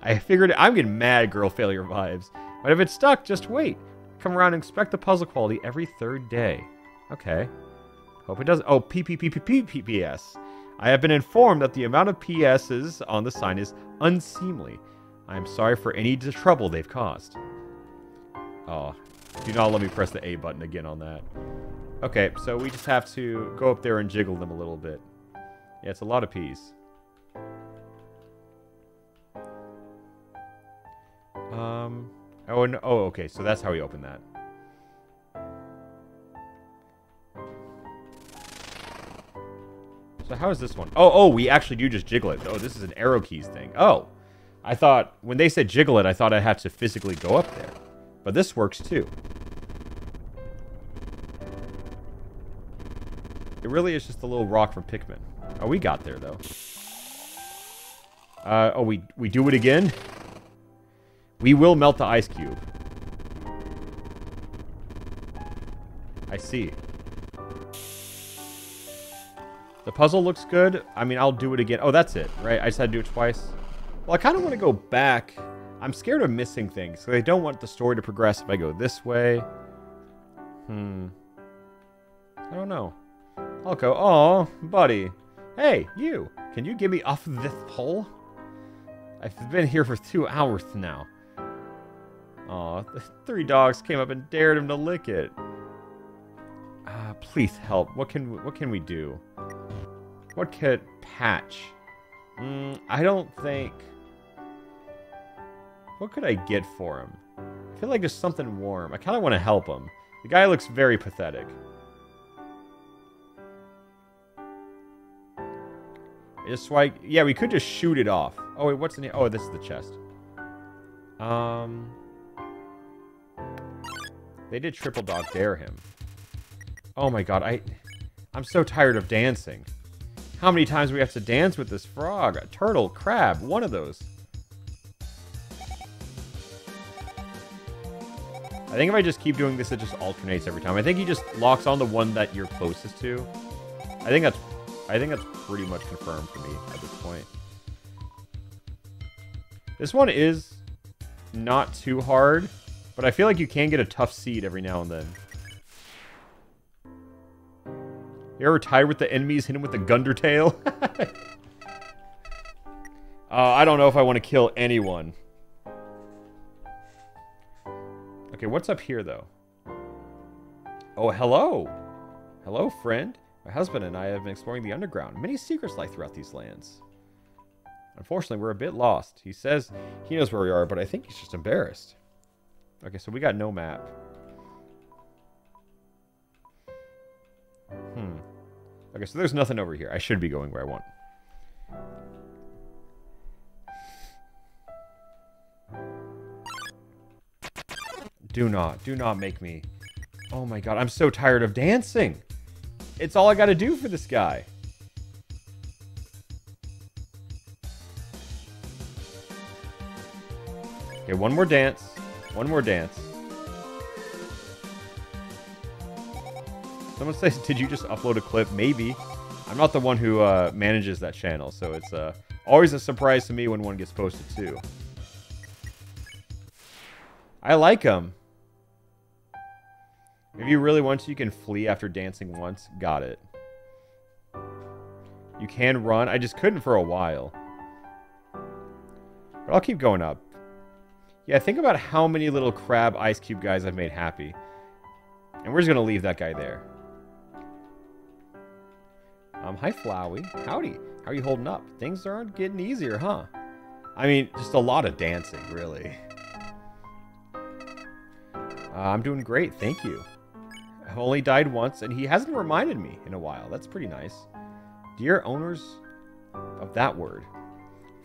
Speaker 1: I figured I'm getting mad girl failure vibes. But if it's stuck, just wait. Come around and expect the puzzle quality every third day. Okay. Hope it doesn't. Oh, PPPPPPS. I have been informed that the amount of PSs on the sign is unseemly. I am sorry for any trouble they've caused. Oh, do not let me press the A button again on that. Okay, so we just have to go up there and jiggle them a little bit. Yeah, it's a lot of P's. Um, oh, no, oh, okay, so that's how we open that. So how is this one? Oh, oh, we actually do just jiggle it. Oh, this is an arrow keys thing. Oh, I thought, when they said jiggle it, I thought I had to physically go up there. But this works too. It really is just a little rock from Pikmin. Oh, we got there, though. Uh, oh, we, we do it again? We will melt the ice cube. I see. The puzzle looks good. I mean, I'll do it again. Oh, that's it, right? I just had to do it twice. Well, I kind of want to go back. I'm scared of missing things, so I don't want the story to progress if I go this way. Hmm. I don't know. I'll go, oh, buddy. Hey, you. Can you get me off this pole? I've been here for two hours now. Aw, the three dogs came up and dared him to lick it. Uh, please help. What can what can we do? What could patch? Mm, I don't think. What could I get for him? I feel like there's something warm. I kind of want to help him. The guy looks very pathetic. Just like, yeah, we could just shoot it off. Oh, wait, what's in here? Oh, this is the chest. Um, they did triple dog dare him. Oh my god, I, I'm so tired of dancing. How many times we have to dance with this frog? A turtle, crab, one of those. I think if I just keep doing this, it just alternates every time. I think he just locks on the one that you're closest to. I think that's I think that's pretty much confirmed for me at this point. This one is not too hard, but I feel like you can get a tough seed every now and then. Ever tired with the enemies, hit him with the Gundertail? (laughs) uh, I don't know if I want to kill anyone. Okay, what's up here, though? Oh, hello. Hello, friend. My husband and I have been exploring the underground. Many secrets lie throughout these lands. Unfortunately, we're a bit lost. He says he knows where we are, but I think he's just embarrassed. Okay, so we got no map. Hmm. Okay, so there's nothing over here. I should be going where I want. Do not. Do not make me. Oh my god, I'm so tired of dancing. It's all I gotta do for this guy. Okay, one more dance. One more dance. Someone says, did you just upload a clip? Maybe. I'm not the one who uh, manages that channel, so it's uh, always a surprise to me when one gets posted too. I like him. If you really want to, you can flee after dancing once. Got it. You can run. I just couldn't for a while. But I'll keep going up. Yeah, think about how many little crab ice cube guys I've made happy. And we're just going to leave that guy there. Um, hi, Flowey. Howdy. How are you holding up? Things aren't getting easier, huh? I mean, just a lot of dancing, really. Uh, I'm doing great, thank you. I've only died once, and he hasn't reminded me in a while. That's pretty nice. Dear owners of that word.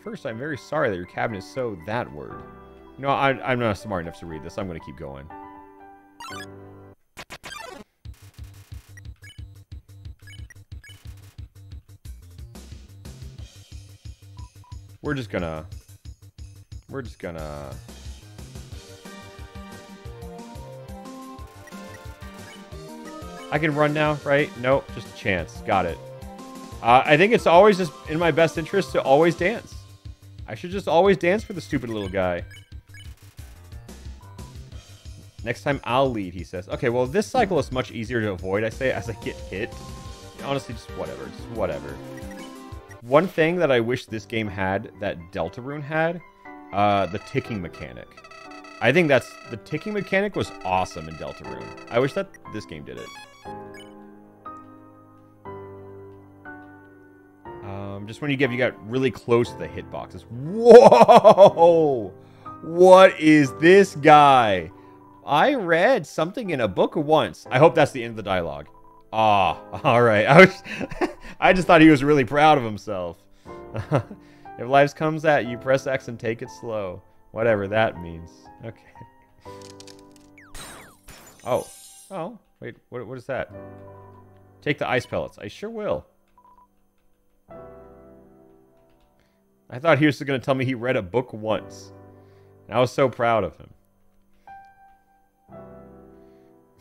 Speaker 1: First, I'm very sorry that your cabin is so that word. No, I, I'm not smart enough to read this. I'm going to keep going. We're just gonna... We're just gonna... I can run now, right? Nope, just a chance. Got it. Uh, I think it's always just in my best interest to always dance. I should just always dance for the stupid little guy. Next time I'll lead, he says. Okay, well, this cycle is much easier to avoid, I say, as I get hit. Honestly, just whatever. Just whatever. One thing that I wish this game had that Deltarune had, uh, the ticking mechanic. I think that's... The ticking mechanic was awesome in Deltarune. I wish that this game did it. Um, just when you get you got really close to the hitboxes. Whoa! What is this guy? I read something in a book once. I hope that's the end of the dialogue. Ah, (laughs) all right. I was, (laughs) I just thought he was really proud of himself. (laughs) if life comes at you, press X and take it slow. Whatever that means. Okay. Oh. Oh. Wait, what, what is that? Take the ice pellets. I sure will. I thought he was going to tell me he read a book once. And I was so proud of him.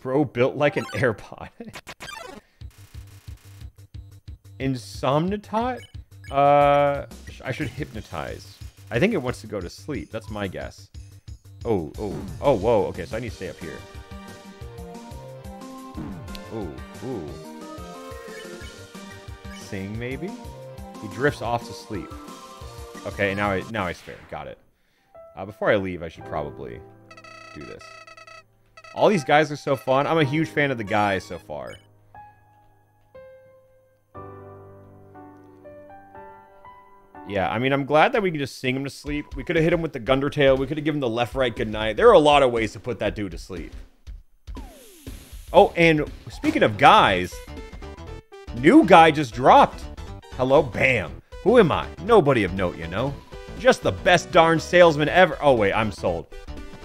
Speaker 1: Bro built like an (laughs) AirPod. Insomnitot? Uh, I should hypnotize. I think it wants to go to sleep. That's my guess. Oh, oh, oh, whoa. Okay, so I need to stay up here. Ooh, ooh. Sing, maybe? He drifts off to sleep. Okay, now I now I spare. Got it. Uh, before I leave, I should probably do this. All these guys are so fun. I'm a huge fan of the guys so far. Yeah, I mean, I'm glad that we can just sing him to sleep. We could have hit him with the Gundertail. We could have given the left-right goodnight. There are a lot of ways to put that dude to sleep. Oh, and speaking of guys, new guy just dropped. Hello, bam. Who am I? Nobody of note, you know. Just the best darn salesman ever. Oh, wait, I'm sold.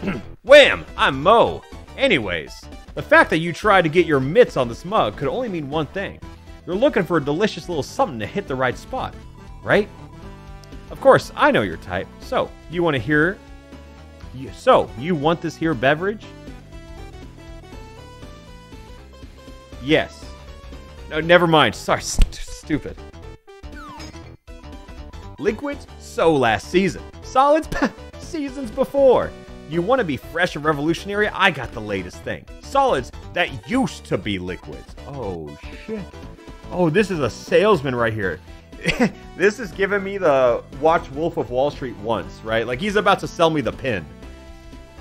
Speaker 1: (clears throat) Wham! I'm Mo. Anyways, the fact that you tried to get your mitts on this mug could only mean one thing. You're looking for a delicious little something to hit the right spot, right? Of course, I know your type. So, you want to hear... So, you want this here beverage? Yes. No, never mind. Sorry, (laughs) st stupid. Liquids? So last season. Solids? (laughs) Seasons before. You want to be fresh and revolutionary? I got the latest thing. Solids that used to be liquids. Oh, shit. Oh, this is a salesman right here. (laughs) this is giving me the watch Wolf of Wall Street once, right? Like he's about to sell me the pin.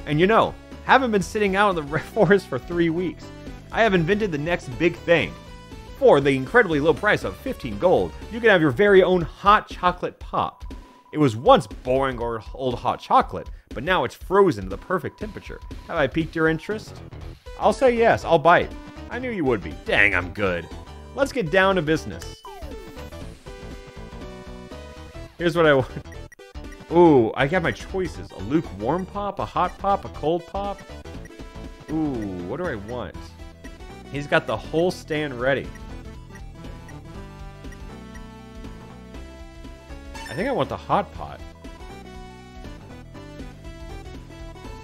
Speaker 1: And you know, haven't been sitting out in the (laughs) forest for three weeks. I have invented the next big thing. For the incredibly low price of 15 gold, you can have your very own hot chocolate pop. It was once boring or old hot chocolate, but now it's frozen to the perfect temperature. Have I piqued your interest? I'll say yes, I'll bite. I knew you would be. Dang, I'm good. Let's get down to business. Here's what I want. Ooh, I got my choices. A lukewarm pop, a hot pop, a cold pop. Ooh, what do I want? He's got the whole stand ready. I think I want the hot pot.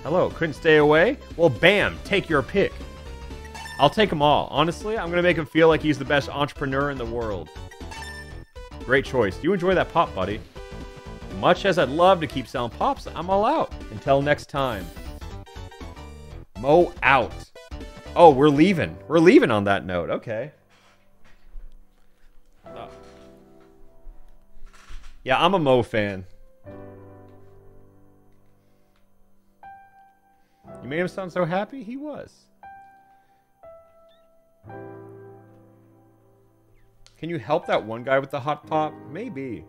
Speaker 1: Hello, couldn't stay away? Well, bam, take your pick. I'll take them all. Honestly, I'm going to make him feel like he's the best entrepreneur in the world. Great choice. Do you enjoy that pop, buddy. Much as I'd love to keep selling pops, I'm all out. Until next time. Mo out. Oh, we're leaving. We're leaving on that note. Okay. Yeah, I'm a Mo fan. You made him sound so happy? He was. Can you help that one guy with the hot pop? Maybe.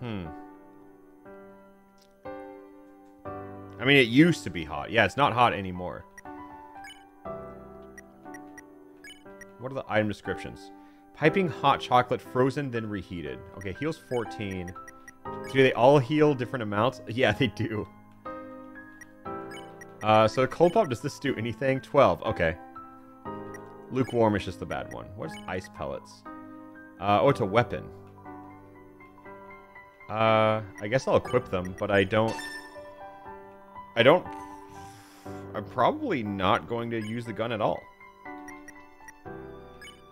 Speaker 1: Hmm. I mean, it used to be hot. Yeah, it's not hot anymore. What are the item descriptions? Piping hot chocolate, frozen, then reheated. Okay, heals 14. Do they all heal different amounts? (laughs) Yeah, they do. Uh, so cold pop, does this do anything? 12, okay. Lukewarm is just the bad one. What is ice pellets? Uh, oh, it's a weapon. Uh, I guess I'll equip them, but I don't... I don't... I'm probably not going to use the gun at all.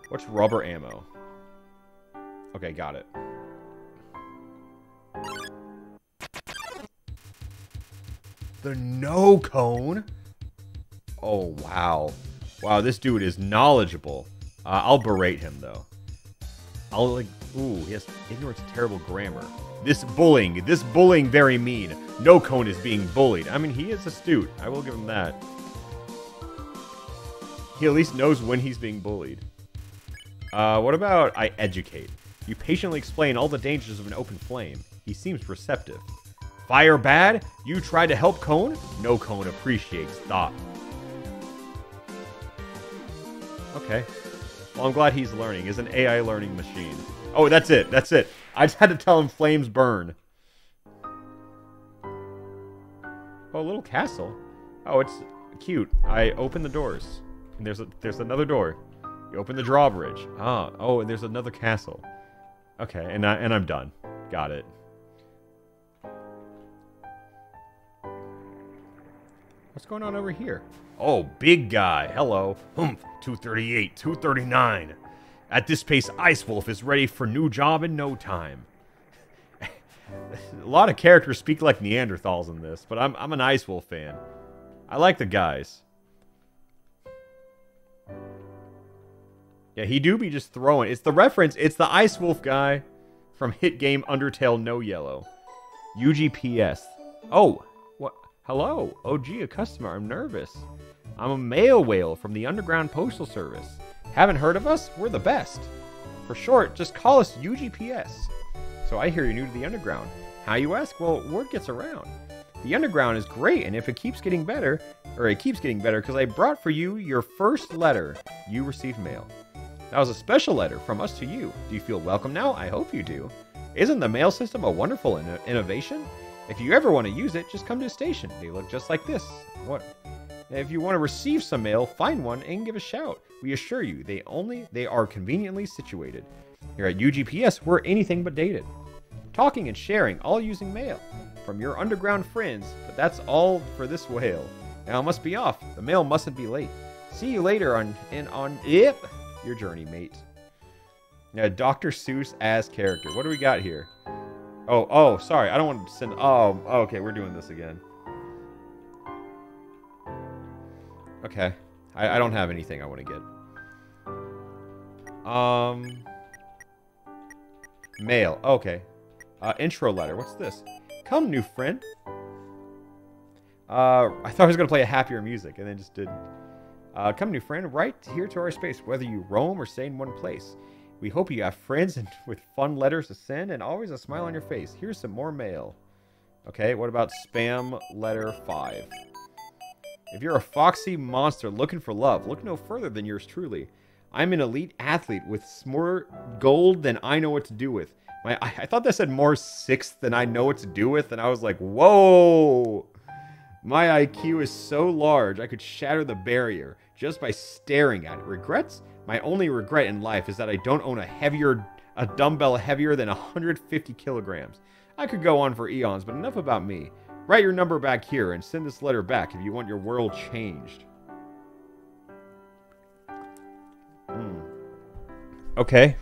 Speaker 1: What's rubber ammo? Okay, got it. The Know Cone? Oh, wow. Wow, this dude is knowledgeable. Uh, I'll berate him, though. I'll, like... Ooh, he has ignorance terrible grammar. This bullying, this bullying very mean. Know Cone is being bullied. I mean, he is astute. I will give him that. He at least knows when he's being bullied. Uh, what about I educate? You patiently explain all the dangers of an open flame. He seems receptive. Fire bad? You tried to help Cone? Know Cone appreciates thought. Okay. Well, I'm glad he's learning. Is an AI learning machine. Oh, that's it. That's it. I just had to tell him flames burn. Oh, a little castle. Oh, it's cute. I open the doors. And there's a, there's another door. You open the drawbridge. Ah, oh, and there's another castle. Okay, and I and I'm done. Got it. What's going on over here? Oh, big guy. Hello. Humph. 238, 239. At this pace, Ice Wolf is ready for new job in no time. (laughs) a lot of characters speak like Neanderthals in this, but I'm, I'm an Ice Wolf fan. I like the guys. Yeah, he do be just throwing. It's the reference. It's the Ice Wolf guy from hit game Undertale No Yellow. UGPS. Oh, what? Hello. Oh, gee, a customer. I'm nervous. I'm a mail whale from the Underground Postal Service. Haven't heard of us? We're the best. For short, just call us UGPS. So I hear you're new to the Underground. How you ask? Well, word gets around. The Underground is great, and if it keeps getting better, or it keeps getting better, because I brought for you your first letter. You received mail. That was a special letter from us to you. Do you feel welcome now? I hope you do. Isn't the mail system a wonderful in- innovation? If you ever want to use it, just come to the station. They look just like this. What? If you want to receive some mail, find one and give a shout. We assure you, they only they are conveniently situated. Here at UGPS, we're anything but dated. Talking and sharing, all using mail from your underground friends, but that's all for this whale. Now I must be off. The mail mustn't be late. See you later on in on it your journey, mate. Now, Dr. Seuss as character. What do we got here? Oh, oh, sorry. I don't want to send. Oh, okay. We're doing this again. Okay. I, I don't have anything I want to get. Um. Mail. Okay. Uh, intro letter. What's this? Come, new friend. Uh, I thought I was going to play a happier music, and then just did. Uh, come, new friend, right here to our space, whether you roam or stay in one place. We hope you have friends and (laughs) with fun letters to send and always a smile on your face. Here's some more mail. Okay, what about spam letter 5? If you're a foxy monster looking for love, look no further than yours truly. I'm an elite athlete with more gold than I know what to do with. My, I, I thought that said more sixth than I know what to do with, and I was like, whoa! My IQ is so large I could shatter the barrier just by staring at it. Regrets? My only regret in life is that I don't own a heavier, a dumbbell heavier than 150 kilograms. I could go on for eons, but enough about me. Write your number back here and send this letter back if you want your world changed. Hmm. Okay.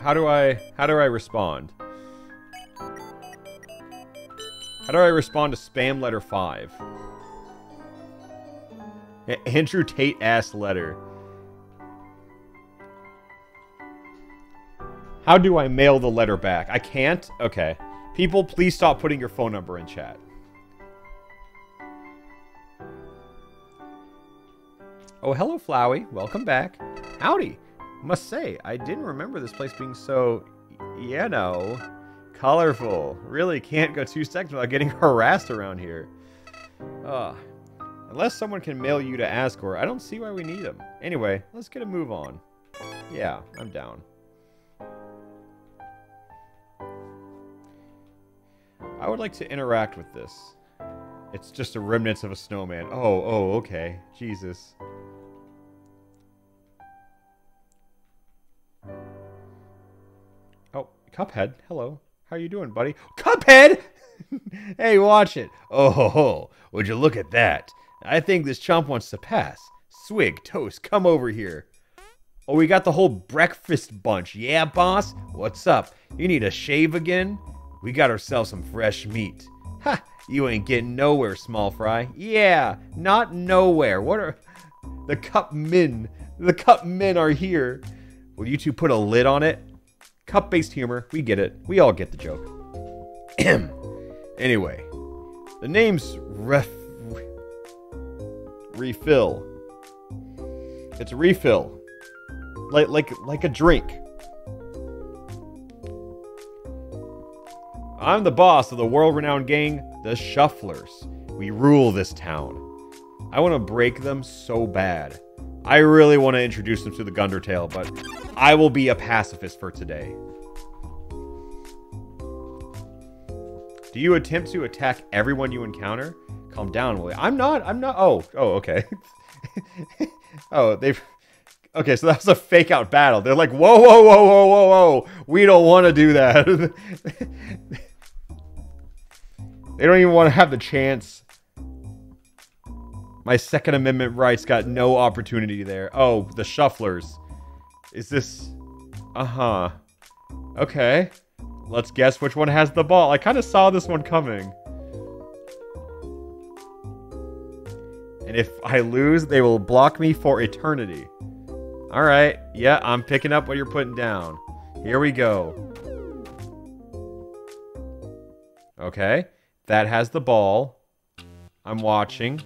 Speaker 1: How do I how do I respond? How do I respond to spam letter 5? Andrew Tate ass letter. How do I mail the letter back? I can't? Okay. People, please stop putting your phone number in chat. Oh, hello, Flowey. Welcome back. Howdy. Must say, I didn't remember this place being so, you know, colorful. Really can't go two seconds without getting (laughs) harassed around here. Ugh. Unless someone can mail you to Asgore, I don't see why we need them. Anyway, let's get a move on. Yeah, I'm down. I would like to interact with this. It's just a remnants of a snowman. Oh, oh, okay. Jesus. Oh, Cuphead. Hello. How you doing, buddy? Cuphead! (laughs) hey, watch it. Oh, ho, ho. would you look at that? I think this chump wants to pass. Swig, Toast, come over here. Oh, we got the whole breakfast bunch. Yeah, boss? What's up? You need a shave again? We got ourselves some fresh meat. Ha! You ain't getting nowhere, small fry. Yeah, not nowhere. What are... The cup men. The cup men are here. Will you two put a lid on it? Cup-based humor. We get it. We all get the joke. (clears throat) anyway, the name's Ref... Refill. It's refill. Like, like, like a drink. I'm the boss of the world renowned gang, the Shufflers. We rule this town. I want to break them so bad. I really want to introduce them to the Gundertale, but I will be a pacifist for today. Do you attempt to attack everyone you encounter? Calm down, Willie. I'm not. I'm not. Oh. Oh, okay. (laughs) oh, they've... Okay, so that was a fake out battle. They're like, whoa, whoa, whoa, whoa, whoa, whoa. We don't want to do that. (laughs) they don't even want to have the chance. My Second Amendment rights got no opportunity there. Oh, the shufflers. Is this... Uh-huh. Okay. Let's guess which one has the ball. I kind of saw this one coming. And if I lose, they will block me for eternity. All right. Yeah, I'm picking up what you're putting down. Here we go. Okay. That has the ball. I'm watching.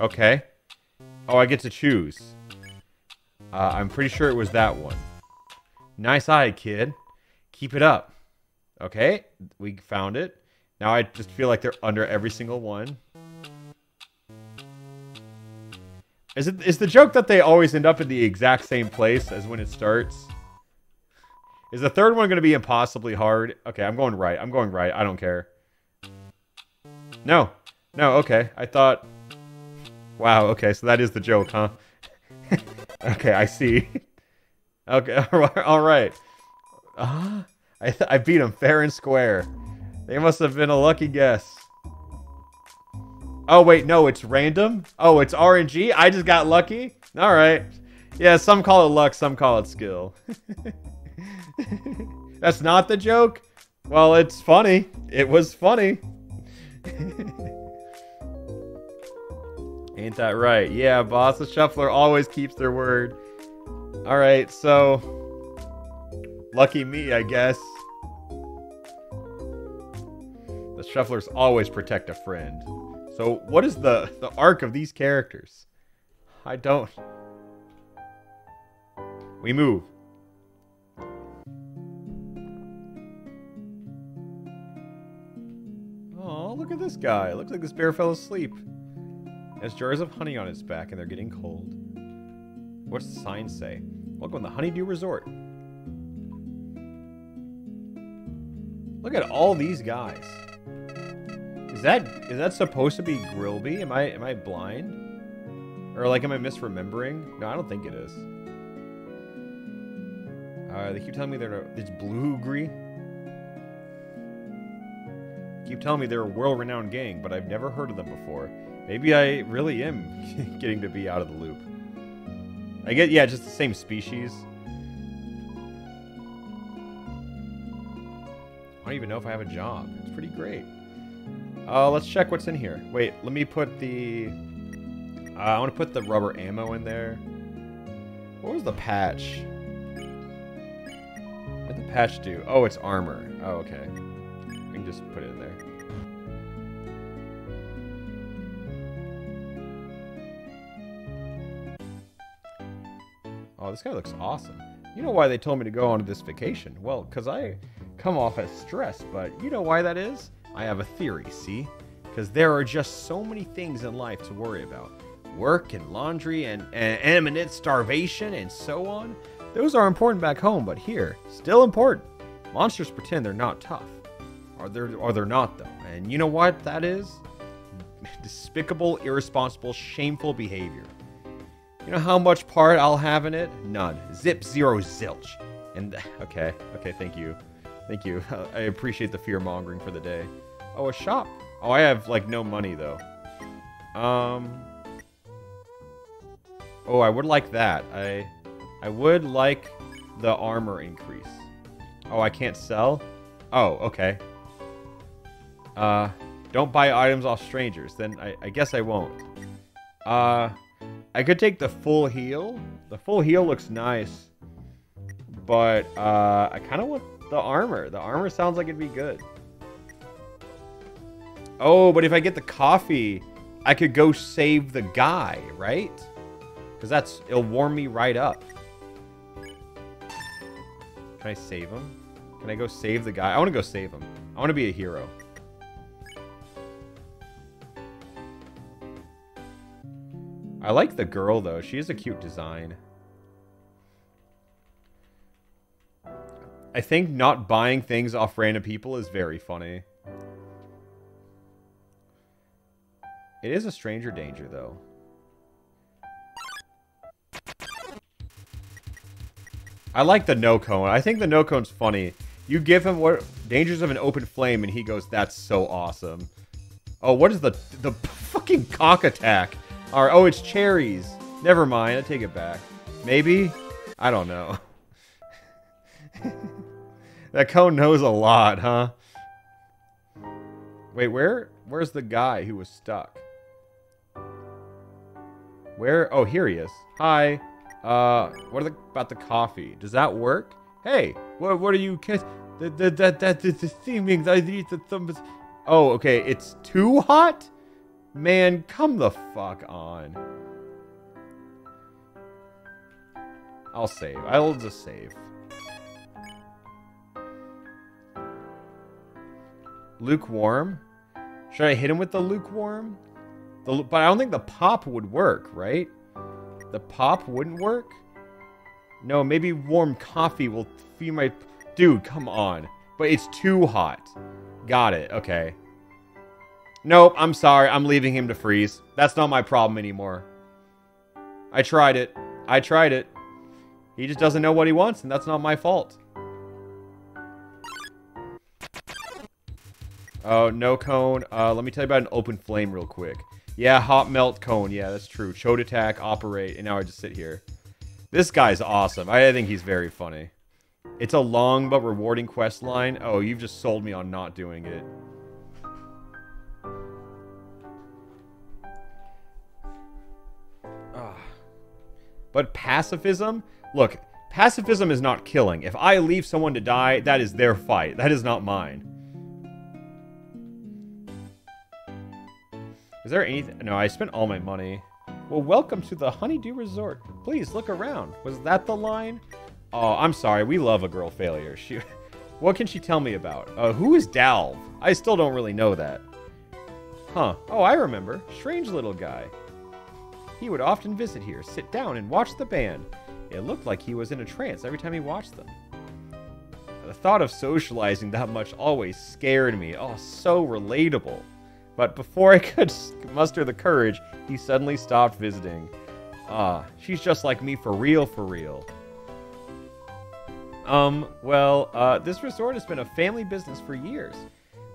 Speaker 1: Okay. Oh, I get to choose. Uh, I'm pretty sure it was that one. Nice eye, kid. Keep it up. Okay, we found it. Now I just feel like they're under every single one. Is it is the joke that they always end up in the exact same place as when it starts? Is the third one going to be impossibly hard? Okay, I'm going right. I'm going right. I don't care. No. No, okay. I thought... Wow, okay, so that is the joke, huh? (laughs) okay, I see. (laughs) okay, (laughs) all right. Uh, I, I beat him fair and square. They must have been a lucky guess. Oh, wait, no, it's random? Oh, it's RNG? I just got lucky? All right. Yeah, some call it luck, some call it skill. (laughs) That's not the joke? Well, it's funny. It was funny. (laughs) Ain't that right? Yeah, boss. The shuffler always keeps their word. All right, so lucky me, I guess. Shufflers always protect a friend. So what is the, the arc of these characters? I don't... We move. Oh, look at this guy. Looks like this bear fell asleep. Has jars of honey on its back and they're getting cold. What's the sign say? Welcome to the Honeydew Resort. Look at all these guys. Is that is that supposed to be Grillby? Am I am I blind? Or like am I misremembering? No, I don't think it is. Uh, they keep telling me they're it's Bluegree. Keep telling me they're a world-renowned gang, but I've never heard of them before. Maybe I really am (laughs) getting to be out of the loop. I get yeah, just the same species. I don't even know if I have a job. It's pretty great. Uh, let's check what's in here. Wait, let me put the... Uh, I want to put the rubber ammo in there. What was the patch? What did the patch do? Oh, it's armor. Oh, okay. I can just put it in there. Oh, this guy looks awesome. You know why they told me to go on this vacation? Well, because I come off as stressed, but you know why that is? I have a theory, see? Because there are just so many things in life to worry about. Work and laundry and, and imminent starvation and so on. Those are important back home, but here, still important. Monsters pretend they're not tough. Are they're, or they're not, though. And you know what that is? (laughs) Despicable, irresponsible, shameful behavior. You know how much part I'll have in it? None. Zip, zero, zilch. And, (laughs) okay, okay, thank you. Thank you. (laughs) I appreciate the fear mongering for the day. Oh, a shop. Oh, I have, like, no money, though. Um... Oh, I would like that. I I would like the armor increase. Oh, I can't sell? Oh, okay. Uh, don't buy items off strangers. Then I, I guess I won't. Uh, I could take the full heal. The full heal looks nice. But, uh, I kind of want the armor. The armor sounds like it'd be good. Oh, but if I get the coffee, I could go save the guy, right? Because that's, it'll warm me right up. Can I save him? Can I go save the guy? I want to go save him. I want to be a hero. I like the girl, though. She has a cute design. I think not buying things off random people is very funny. It is a stranger danger, though. I like the Know Cone. I think the Know Cone's funny. You give him what dangers of an open flame, and he goes, "That's so awesome." Oh, what is the the fucking cock attack? Right. Oh, it's cherries. Never mind. I take it back. Maybe. I don't know. (laughs) that cone knows a lot, huh? Wait, where? Where's the guy who was stuck? Where? Oh, here he is. Hi. Uh, what the, about the coffee? Does that work? Hey, what what are you? That that that that the theming I need the thumbs. Oh, okay. It's too hot. Man, come the fuck on. I'll save. I'll just save. Lukewarm? Should I hit him with the lukewarm? The, but I don't think the pop would work, right? The pop wouldn't work? No, maybe warm coffee will feed my... Dude, come on. But it's too hot. Got it. Okay. Nope, I'm sorry. I'm leaving him to freeze. That's not my problem anymore. I tried it. I tried it. He just doesn't know what he wants, and that's not my fault. Oh, Know Cone. Uh, let me tell you about an open flame real quick. Yeah, hot melt cone. Yeah, that's true. Chode attack, operate, and now I just sit here. This guy's awesome. I think he's very funny. It's a long but rewarding quest line. Oh, you've just sold me on not doing it. Ah. But pacifism? Look, pacifism is not killing. If I leave someone to die, that is their fight. That is not mine. Is there anything? No, I spent all my money. Well, welcome to the Honeydew Resort. Please look around. Was that the line? Oh, I'm sorry. We love a girl failure. She, (laughs) what can she tell me about? Uh, who is Dalv? I still don't really know that. Huh. Oh, I remember. Strange little guy. He would often visit here, sit down, and watch the band. It looked like he was in a trance every time he watched them. The thought of socializing that much always scared me. Oh, so relatable. But before (laughs) I could muster the courage, he suddenly stopped visiting. Ah, she's just like me for real, for real. Um, well, uh, this resort has been a family business for years.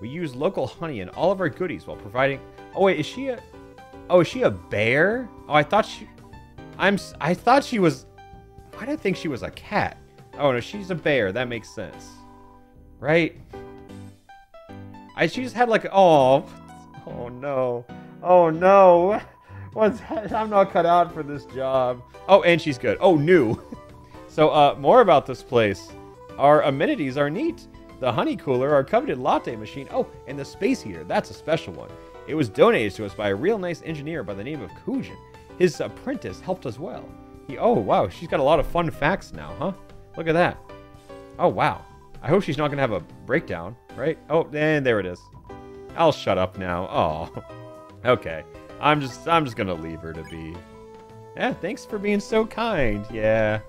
Speaker 1: We use local honey in all of our goodies while providing... Oh, wait, is she a... Oh, is she a bear? Oh, I thought she... I'm... I thought she was... I think she was a cat? Oh, no, she's a bear. That makes sense. Right? I... She just had like... Oh, Oh no. Oh no. (laughs) What's I'm not cut out for this job. Oh, and she's good. Oh, new. (laughs) so, uh, more about this place. Our amenities are neat. The honey cooler, our coveted latte machine. Oh, and the space heater. That's a special one. It was donated to us by a real nice engineer by the name of Chujin. His apprentice helped as well. He, oh, wow, she's got a lot of fun facts now, huh? Look at that. Oh, wow. I hope she's not going to have a breakdown, right? Oh, and there it is. I'll shut up now. Oh. (laughs) Okay. I'm just I'm just gonna leave her to be. Yeah, thanks for being so kind. Yeah.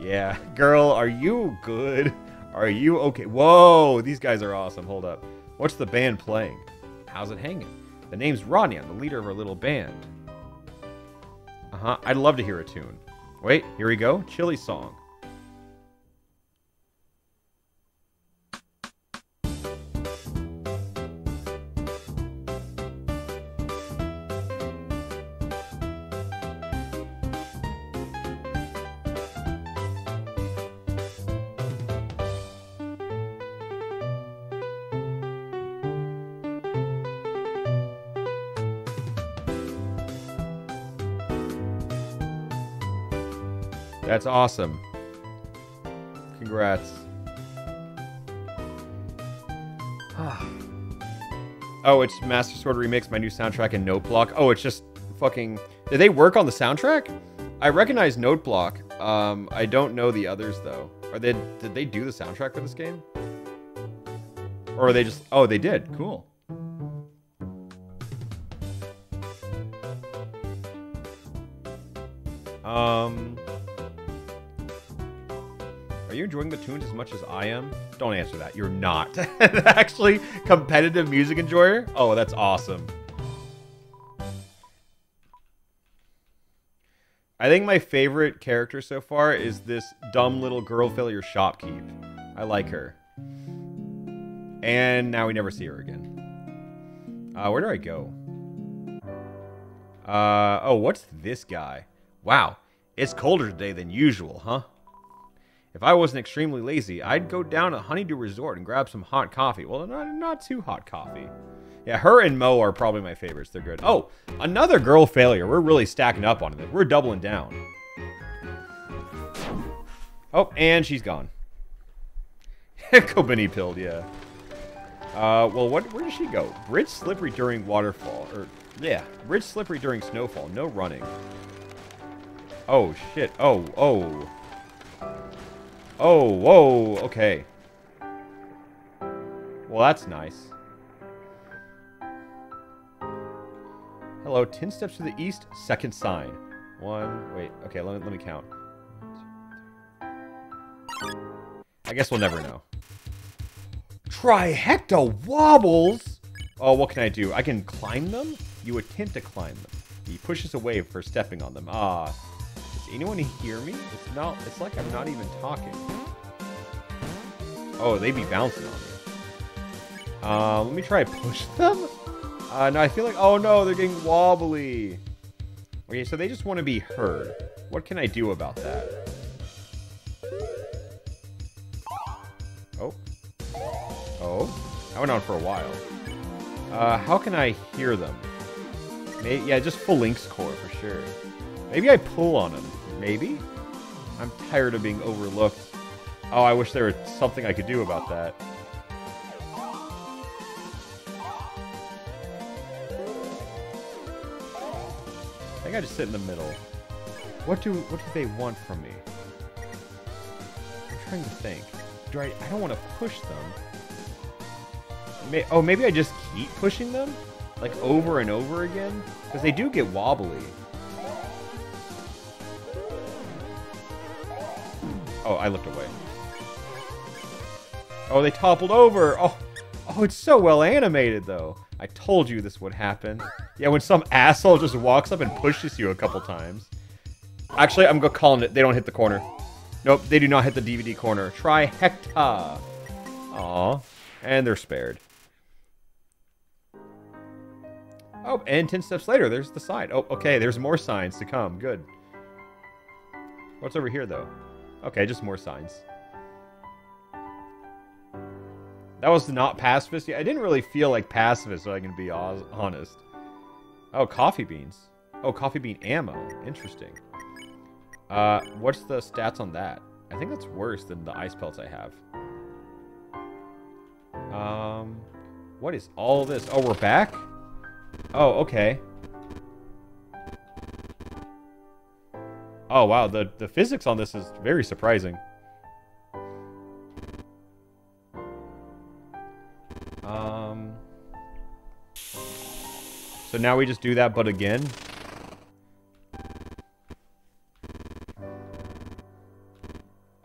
Speaker 1: Yeah. Girl, are you good? Are you okay? Whoa, these guys are awesome. Hold up. What's the band playing? How's it hanging? The name's Rodney. I'm the leader of our little band. Uh-huh. I'd love to hear a tune. Wait, here we go. Chili song. That's awesome. Congrats. (sighs) oh, it's Master Sword Remix, my new soundtrack, and Note Block. Oh, it's just fucking... Did they work on the soundtrack? I recognize Note Block. Um, I don't know the others, though. Are they... Did they do the soundtrack for this game? Or are they just... Oh, they did. Cool. Um... Are you enjoying the tunes as much as I am? Don't answer that. You're not. (laughs) Actually, competitive music enjoyer? Oh, that's awesome. I think my favorite character so far is this dumb little girl failure shopkeep. I like her. And now we never see her again. Uh, where do I go? Uh, oh, what's this guy? Wow, it's colder today than usual, huh? If I wasn't extremely lazy, I'd go down to Honeydew Resort and grab some hot coffee. Well, not, not too hot coffee. Yeah, her and Mo are probably my favorites. They're good. Oh, another girl failure. We're really stacking up on it. We're doubling down. Oh, and she's gone. (laughs) Kobeni pilled, yeah. Uh, well, what? Where did she go? Bridge slippery during waterfall. Or, yeah, bridge slippery during snowfall. No running. Oh, shit. Oh, oh. Oh, whoa, okay. Well, that's nice. Hello, 10 steps to the east, second sign. One, wait, okay, let me, let me count. I guess we'll never know. Trihecta wobbles! Oh, what can I do? I can climb them? You attempt to climb them. He pushes away for stepping on them. Ah, anyone hear me? It's not. It's like I'm not even talking. Oh, they be bouncing on me. Uh, let me try to push them. Uh, no, I feel like. Oh no, they're getting wobbly. Okay, so they just want to be heard. What can I do about that? Oh. Oh. I went on for a while. Uh, how can I hear them? Maybe, yeah, just full Link's core for sure. Maybe I pull on them. Maybe? I'm tired of being overlooked. Oh, I wish there was something I could do about that. I think I just sit in the middle. What do what do they want from me? I'm trying to think. Do I I don't want to push them. May, oh, maybe I just keep pushing them? Like over and over again? Because they do get wobbly. Oh, I looked away. Oh, they toppled over. Oh, oh, it's so well animated, though. I told you this would happen. Yeah, when some asshole just walks up and pushes you a couple times. Actually, I'm going to call it. They don't hit the corner. Nope, they do not hit the DVD corner. Trihecta. Aw. And they're spared. Oh, and 10 steps later, there's the sign. Oh, okay, there's more signs to come. Good. What's over here, though? Okay, just more signs. That was not pacifist. I didn't really feel like pacifist, so I can be honest. Oh, coffee beans. Oh, coffee bean ammo. Interesting. Uh, what's the stats on that? I think that's worse than the ice pelts I have. Um, what is all this? Oh, we're back? Oh, okay. Oh, wow. The, the physics on this is very surprising. Um... So now we just do that, but again?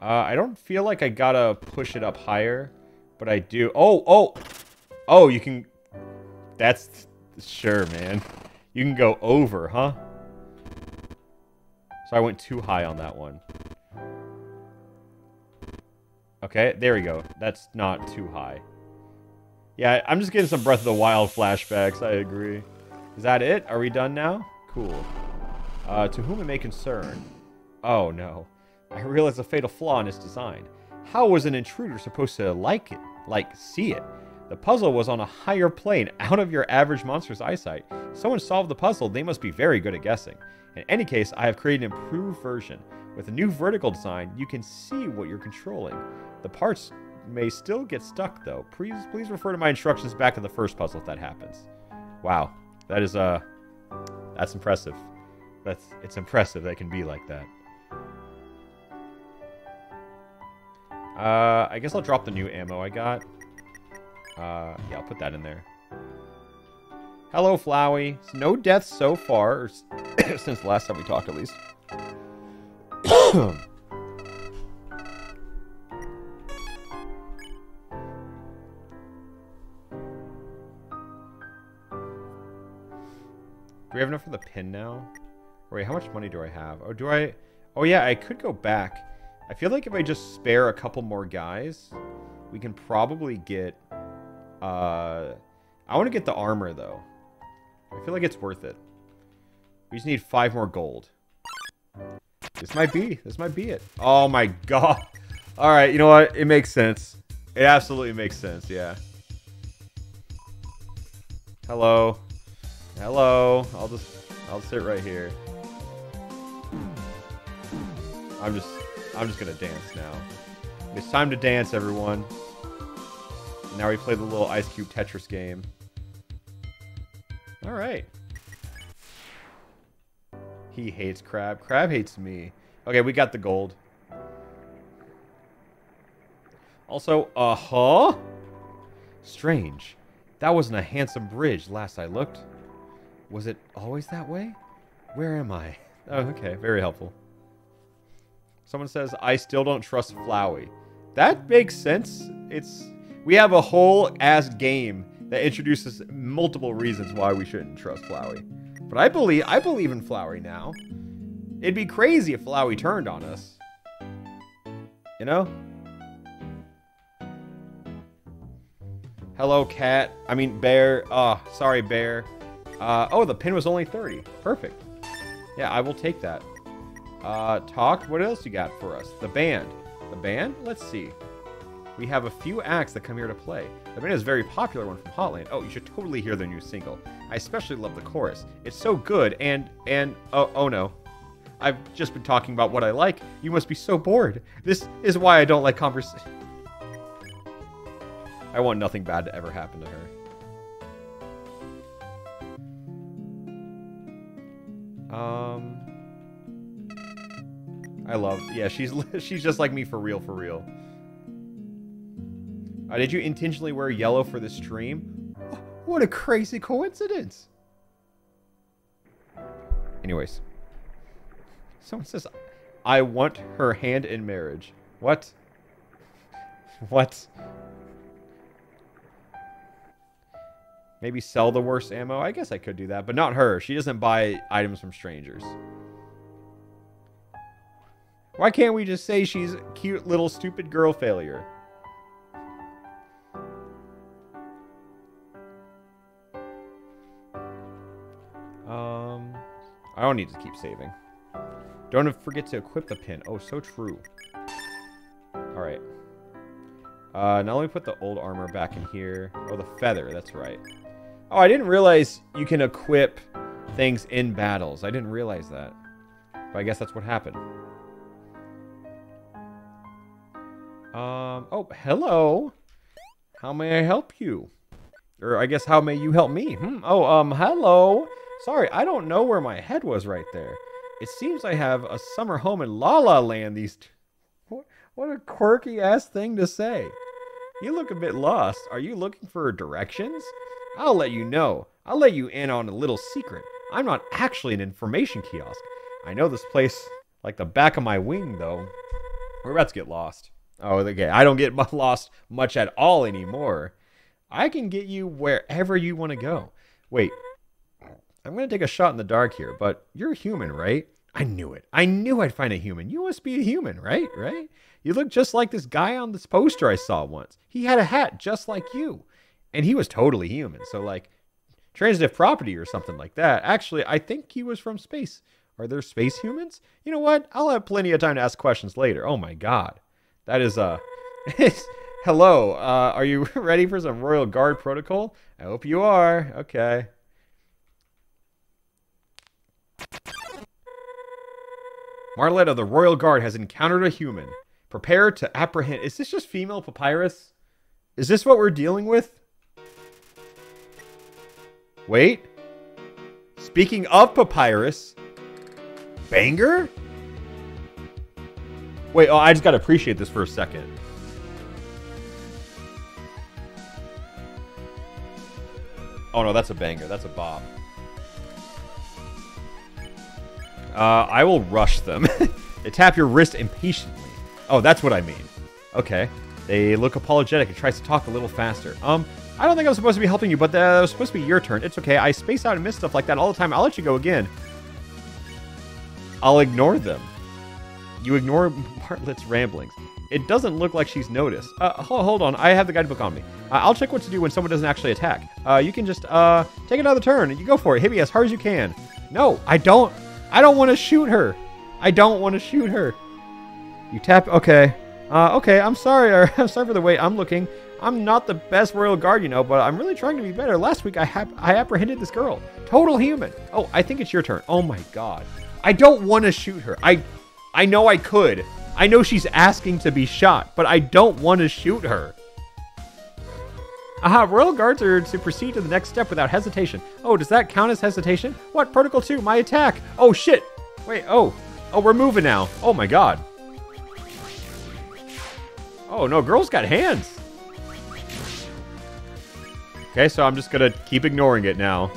Speaker 1: Uh, I don't feel like I gotta push it up higher, but I do. Oh, oh! Oh, you can... That's... Sure, man. You can go over, huh? So I went too high on that one. Okay, there we go. That's not too high. Yeah, I'm just getting some Breath of the Wild flashbacks. I agree. Is that it? Are we done now? Cool. Uh, to whom it may concern. Oh, no. I realize a fatal flaw in its design. How was an intruder supposed to like it? Like, see it? The puzzle was on a higher plane, (laughs) out of your average monster's eyesight. Someone solved the puzzle, they must be very good at guessing. In any case, I have created an improved version. With a new vertical design, you can see what you're controlling. The parts may still get stuck, though. Please, please refer to my instructions back in the first puzzle if that happens. Wow, that is, uh, that's impressive. That's, it's impressive that can be like that. Uh, I guess I'll drop the new ammo I got. Uh, yeah, I'll put that in there. Hello, Flowey. No deaths so far, (coughs) since the last time we talked, at least. (coughs) Do we have enough for the pin now? Wait, how much money do I have? Oh, do I... Oh, yeah, I could go back. I feel like if I just spare a couple more guys, we can probably get... Uh, I want to get the armor, though. I feel like it's worth it. We just need five more gold. This might be. This might be it. Oh, my (laughs) God. All right, you know what? It makes sense. It absolutely makes sense, yeah. Hello. Hello. I'll just I'll sit right here. I'm just I'm just gonna dance now. It's time to dance, everyone. now we play the little Ice Cube Tetris game. Alright. He hates Crab. Crab hates me. Okay, we got the gold. Also, uh-huh? Strange. That wasn't a handsome bridge last I looked. Was it always that way? Where am I? Oh, okay. Very helpful. Someone says, I still don't trust Flowey. That makes sense. It's We have a whole ass game that introduces multiple reasons why we shouldn't trust Flowey. But I believe I believe in Flowey now. It'd be crazy if Flowey turned on us. You know? Hello, cat. I mean, bear. Oh, sorry, bear. Uh, oh, the pin was only 30. Perfect. Yeah, I will take that. Uh, talk. What else you got for us? The band. The band? Let's see. We have a few acts that come here to play. The band is a very popular one from Hotland. Oh, you should totally hear their new single. I especially love the chorus. It's so good and, and, oh, oh no. I've just been talking about what I like. You must be so bored. This is why I don't like conversation. I want nothing bad to ever happen to her. Um, I love. Yeah, she's (laughs) she's just like me for real, for real. Uh, did you intentionally wear yellow for the stream? What a crazy coincidence. Anyways, someone says, "I want her hand in marriage." What? What? Maybe sell the worst ammo. I guess I could do that, but not her. She doesn't buy items from strangers. Why can't we just say she's a cute little stupid girl failure? I don't need to keep saving. Don't forget to equip the pin. Oh, so true. Alright. Uh, now let me put the old armor back in here. Oh, the feather. That's right. Oh, I didn't realize you can equip things in battles. I didn't realize that. But I guess that's what happened. Um, oh, hello. How may I help you? Or I guess how may you help me? Hmm. Oh, um, hello. Sorry, I don't know where my head was right there. It seems I have a summer home in La La Land these... What, what a quirky ass thing to say. You look a bit lost. Are you looking for directions? I'll let you know. I'll let you in on a little secret. I'm not actually an information kiosk. I know this place like the back of my wing, though. We're about to get lost. Oh, okay. I don't get (laughs) lost much at all anymore. I can get you wherever you want to go. Wait, I'm going to take a shot in the dark here, but you're human, right? I knew it. I knew I'd find a human. You must be a human, right? Right? You look just like this guy on this poster I saw once. He had a hat just like you and he was totally human. So like transitive property or something like that. Actually, I think he was from space. Are there space humans? You know what? I'll have plenty of time to ask questions later. Oh my god. That is uh (laughs) Hello. Uh are you (laughs) ready for some Royal Guard protocol? I hope you are. Okay. Martlet of the Royal Guard has encountered a human. Prepare to apprehend. Is this just female papyrus? Is this what we're dealing with? Wait. Speaking of papyrus, banger? Wait, oh, I just gotta appreciate this for a second. Oh no, that's a banger. That's a bomb. Uh, I will rush them. (laughs) they tap your wrist impatiently. Oh, that's what I mean. Okay. They look apologetic and tries to talk a little faster. Um, I don't think I'm supposed to be helping you, but that was supposed to be your turn. It's okay. I space out and miss stuff like that all the time. I'll let you go again. I'll ignore them. You ignore Martlet's ramblings. It doesn't look like she's noticed. Uh, hold, on. I have the guidebook on me. Uh, I'll check what to do when someone doesn't actually attack. Uh, you can just uh, take another turn. You go for it. Hit me as hard as you can. No, I don't. I don't want to shoot her. I don't want to shoot her. You tap. Okay. Uh, okay. I'm sorry. (laughs) I'm sorry for the wait. I'm looking. I'm not the best royal guard, you know, but I'm really trying to be better. Last week I I apprehended this girl. Total human. Oh, I think it's your turn. Oh my god. I don't want to shoot her. I I know I could. I know she's asking to be shot, but I don't want to shoot her. Aha, royal guards are to proceed to the next step without hesitation. Oh, does that count as hesitation? What? Protocol 2, my attack. Oh, shit. Wait, oh. Oh, we're moving now. Oh, my God. Oh, no, girl's got hands. Okay, so I'm just gonna keep ignoring it now.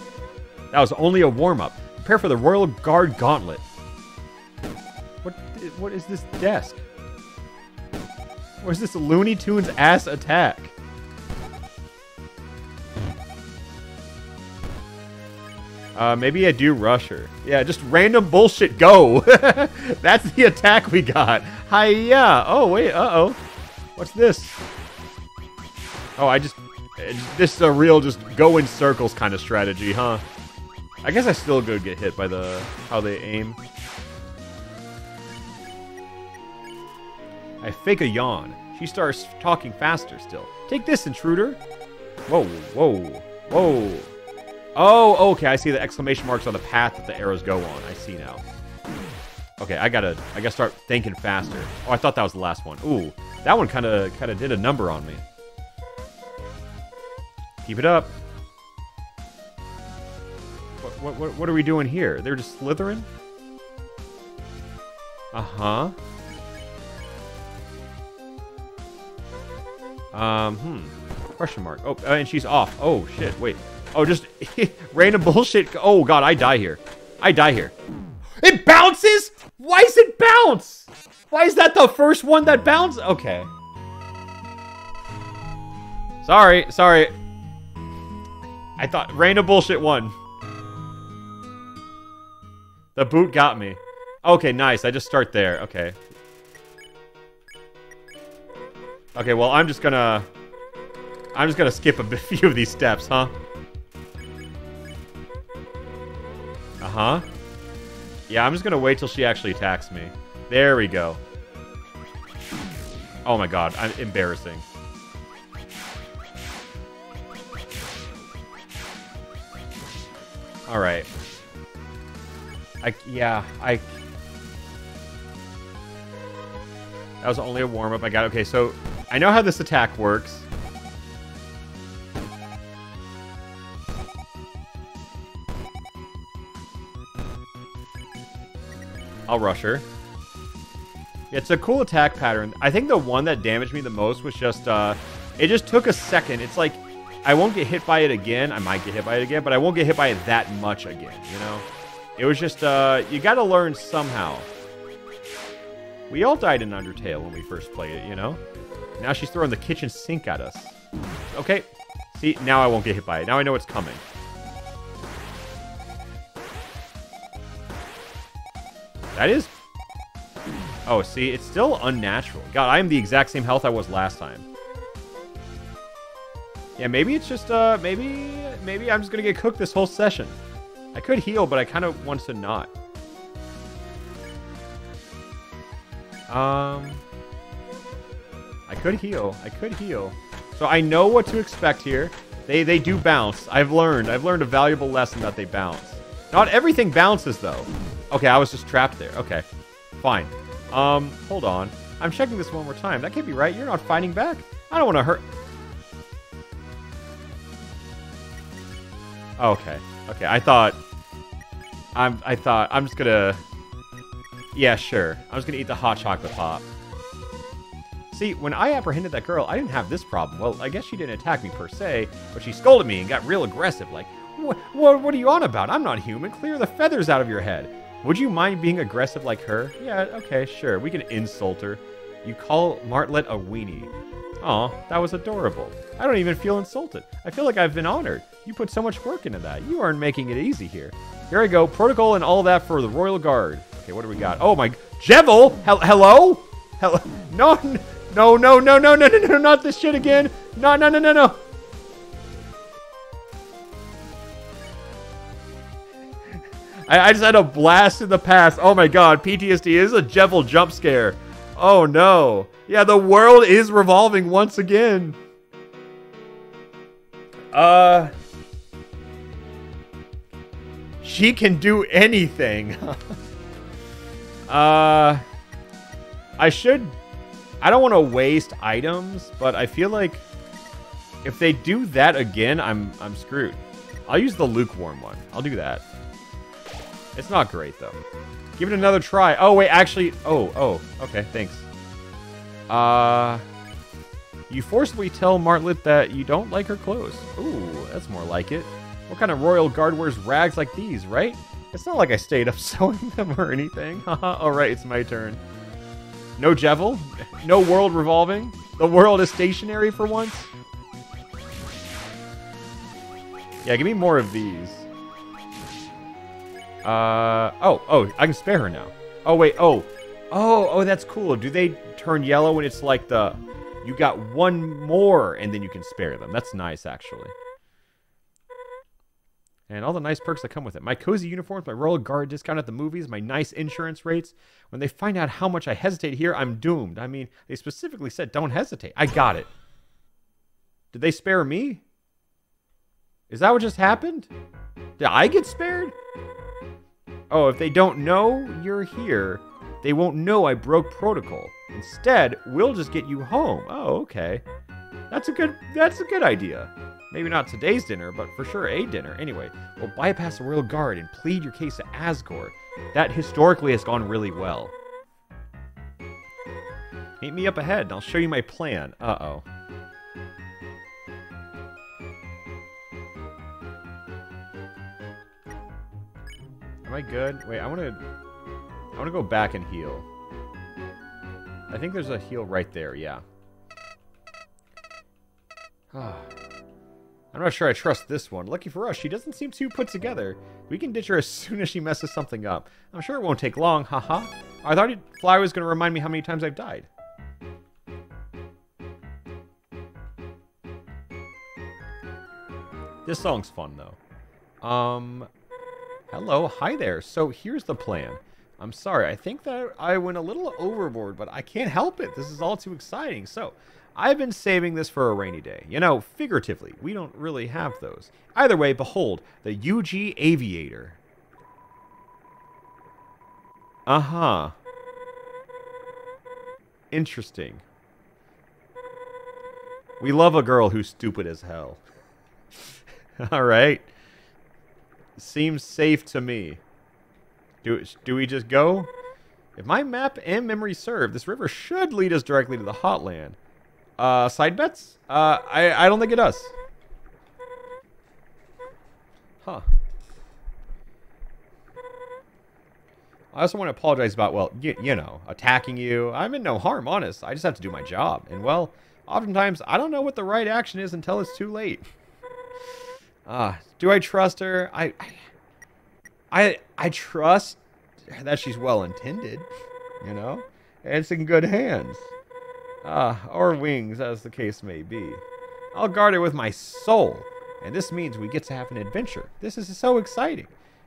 Speaker 1: That was only a warm-up. Prepare for the Royal Guard Gauntlet. What, what is this desk? What is this Looney Tunes ass attack? Uh, maybe I do rush her. Yeah, just random bullshit go. (laughs) That's the attack we got. Hiya. Oh, wait. Uh-oh. What's this? Oh, I just this is a real just go in circles kind of strategy, huh? I guess I still could get hit by the how they aim. I fake a yawn. She starts talking faster still. Take this, intruder. Whoa, whoa, whoa. Oh, okay, I see the exclamation marks on the path that the arrows go on. I see now. Okay, I gotta, I gotta start thinking faster. Oh, I thought that was the last one. Ooh, that one kind of, kind of did a number on me. Keep it up. What, what, what, are we doing here? They're just slithering? Uh-huh. Um, hmm. Question mark. Oh, uh, and she's off. Oh, shit. Wait. Oh, just (laughs) random bullshit. Oh, God, I die here. I die here. It bounces? Why does it bounce? Why is that the first one that bounces? Okay. Sorry, sorry. I thought random bullshit won. The boot got me. Okay, nice. I just start there. Okay. Okay, well, I'm just gonna... I'm just gonna skip a (laughs) few of these steps, huh? Uh-huh. Yeah, I'm just gonna wait till she actually attacks me. There we go. Oh my god, I'm embarrassing. All right. I yeah I. That was only a warm up. I got okay. So I know how this attack works. I'll rush her. It's a cool attack pattern. I think the one that damaged me the most was just, uh, it just took a second. It's like, I won't get hit by it again. I might get hit by it again, but I won't get hit by it that much again, you know? It was just, uh, you gotta learn somehow. We all died in Undertale when we first played it, you know? Now she's throwing the kitchen sink at us. Okay. See, now I won't get hit by it. Now I know it's coming. That is... Oh, see, it's still unnatural. God, I am the exact same health I was last time. Yeah, maybe it's just, uh, maybe, maybe I'm just gonna get cooked this whole session. I could heal, but I kind of want to not. Um, I could heal. I could heal. So I know what to expect here. They they do bounce. I've learned. I've learned a valuable lesson that they bounce. Not everything bounces though. Okay, I was just trapped there. Okay, fine. Um, hold on. I'm checking this one more time. That can't be right. You're not fighting back. I don't want to hurt. Okay. Okay, I thought... I'm, I thought... I'm just gonna... Yeah, sure. I'm just gonna eat the hot chocolate pop. See, when I apprehended that girl, I didn't have this problem. Well, I guess she didn't attack me per se, but she scolded me and got real aggressive, like, what, what are you on about? I'm not human. Clear the feathers out of your head. Would you mind being aggressive like her? Yeah, okay, sure. We can insult her. You call Martlet a weenie. Aw, that was adorable. I don't even feel insulted. I feel like I've been honored. You put so much work into that. You aren't making it easy here. Here I go. Protocol and all that for the Royal Guard. Okay, what do we got? Oh my... Jevil! Hel hello? Hello? (laughs) No, no, no, no, no, no, no, no, not this shit again. No, no, no, no, no. I, I just had a blast in the past. Oh my god, PTSD is a Jevil jump scare. Oh no. Yeah, the world is revolving once again. Uh... She can do anything. (laughs) uh... I should... I don't want to waste items, but I feel like if they do that again, I'm I'm screwed. I'll use the lukewarm one. I'll do that. It's not great, though. Give it another try. Oh, wait, actually... Oh, oh, okay, thanks. Uh... You forcibly tell Martlet that you don't like her clothes. Ooh, that's more like it. What kind of royal guard wears rags like these, right? It's not like I stayed up (laughs) sewing them or anything. (laughs) Alright, it's my turn. No Jevil? (laughs) No world revolving? The world is stationary for once? Yeah, give me more of these. Uh, oh, oh, I can spare her now. Oh, wait, oh. Oh, oh, that's cool. Do they turn yellow when it's like the... You got one more, and then you can spare them. That's nice, actually. And all the nice perks that come with it. My cozy uniforms, my Royal Guard discount at the movies, my nice insurance rates. When they find out how much I hesitate here, I'm doomed. I mean, they specifically said don't hesitate. I got it. Did they spare me? Is that what just happened? Did I get spared? Oh, if they don't know you're here, they won't know I broke protocol. Instead, we'll just get you home. Oh, okay. That's a good that's a good idea. Maybe not today's dinner, but for sure a dinner. Anyway, we'll bypass the royal guard and plead your case to Asgore. That historically has gone really well. Meet me up ahead and I'll show you my plan. Uh-oh. I good? Wait, I want to... I want to go back and heal. I think there's a heal right there, yeah. (sighs) I'm not sure I trust this one. Lucky for us, she doesn't seem too put together. We can ditch her as (laughs) soon as she messes something up. I'm sure it won't take long, haha. I thought Fly was going to remind me how many times I've died. This song's fun, though. Um, hello, hi there. So here's the plan. I'm sorry, I think that I went a little overboard, but I can't help it. This is all too exciting. So, I've been saving this for a rainy day. You know, figuratively, we don't really have those. Either way, behold, the UG Aviator. Uh-huh. Interesting. We love a girl who's stupid as hell. (laughs) Alright. Seems safe to me. Do, do we just go? If my map and memory serve, this river should lead us directly to the Hotland. Uh, side bets? Uh, I, I don't think it does. Huh. I also want to apologize about, well, you, you know, attacking you. I'm in no harm, honest. I just have to do my job. And, well, oftentimes, I don't know what the right action is until it's too late. Ah, uh, do I trust her? I, I, I trust that she's well-intended, you know? It's in good hands. Ah, uh, or wings, as the case may be. I'll guard it with my soul. And this means we get to have an adventure. This is so exciting.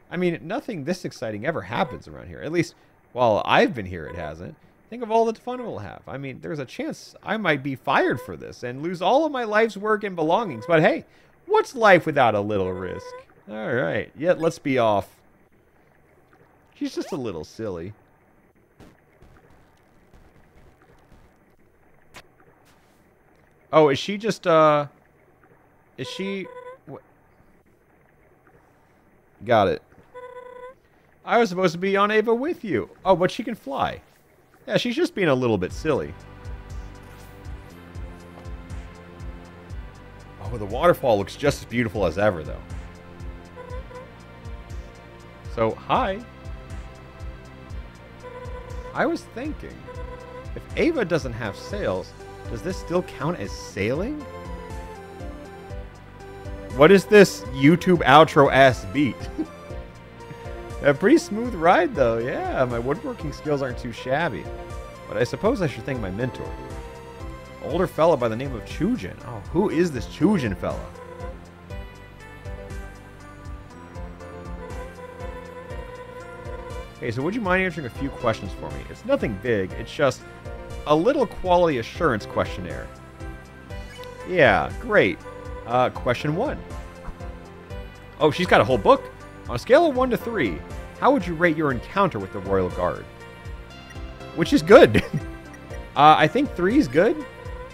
Speaker 1: I mean, nothing this exciting ever happens around here. At least, while I've been here, it hasn't. Think of all the fun we'll have. I mean, there's a chance I might be fired for this and lose all of my life's work and belongings. But hey, what's life without a little risk? All right, yet let's be off. She's just a little silly. Oh, is she just, uh... Is she... Got it. I was supposed to be on Ava with you. Oh, but she can fly. Yeah, she's just being a little bit silly. Oh, the waterfall looks just as beautiful as ever, though. So, hi. I was thinking... If Ava doesn't have sails, does this still count as sailing? What is this YouTube outro ass beat? (laughs) A pretty smooth ride, though. Yeah, my woodworking skills aren't too shabby. But I suppose I should thank my mentor. Older fella by the name of Chujin. Oh, who is this Chujin fella? Okay, so would you mind answering a few questions for me? It's nothing big, it's just a little quality assurance questionnaire. Yeah, great. Uh, question one. Oh, she's got a whole book. On a scale of 1 to 3, how would you rate your encounter with the Royal Guard? Which is good. (laughs) uh, I think 3 is good.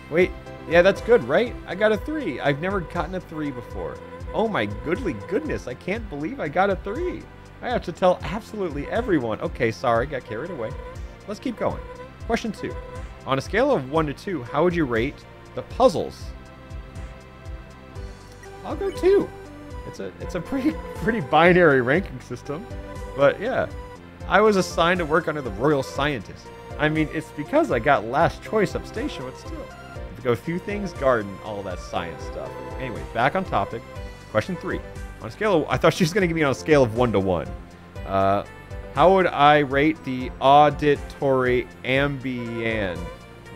Speaker 1: Wait, yeah, that's good, right? I got a 3. I've never gotten a 3 before. Oh my goodly goodness, I can't believe I got a 3. I have to tell absolutely everyone. Okay, sorry, got carried away. Let's keep going. Question 2. On a scale of 1 to 2, how would you rate the puzzles? I'll go 2. It's a it's a pretty (laughs) pretty binary ranking system, but yeah, I was assigned to work under the royal scientist. I mean, it's because I got last choice up station, but still, go few things garden, all that science stuff. Anyway, back on topic. Question three. On a scale of, I thought she was gonna give me on a scale of one to one. Uh, how would I rate the auditory ambient?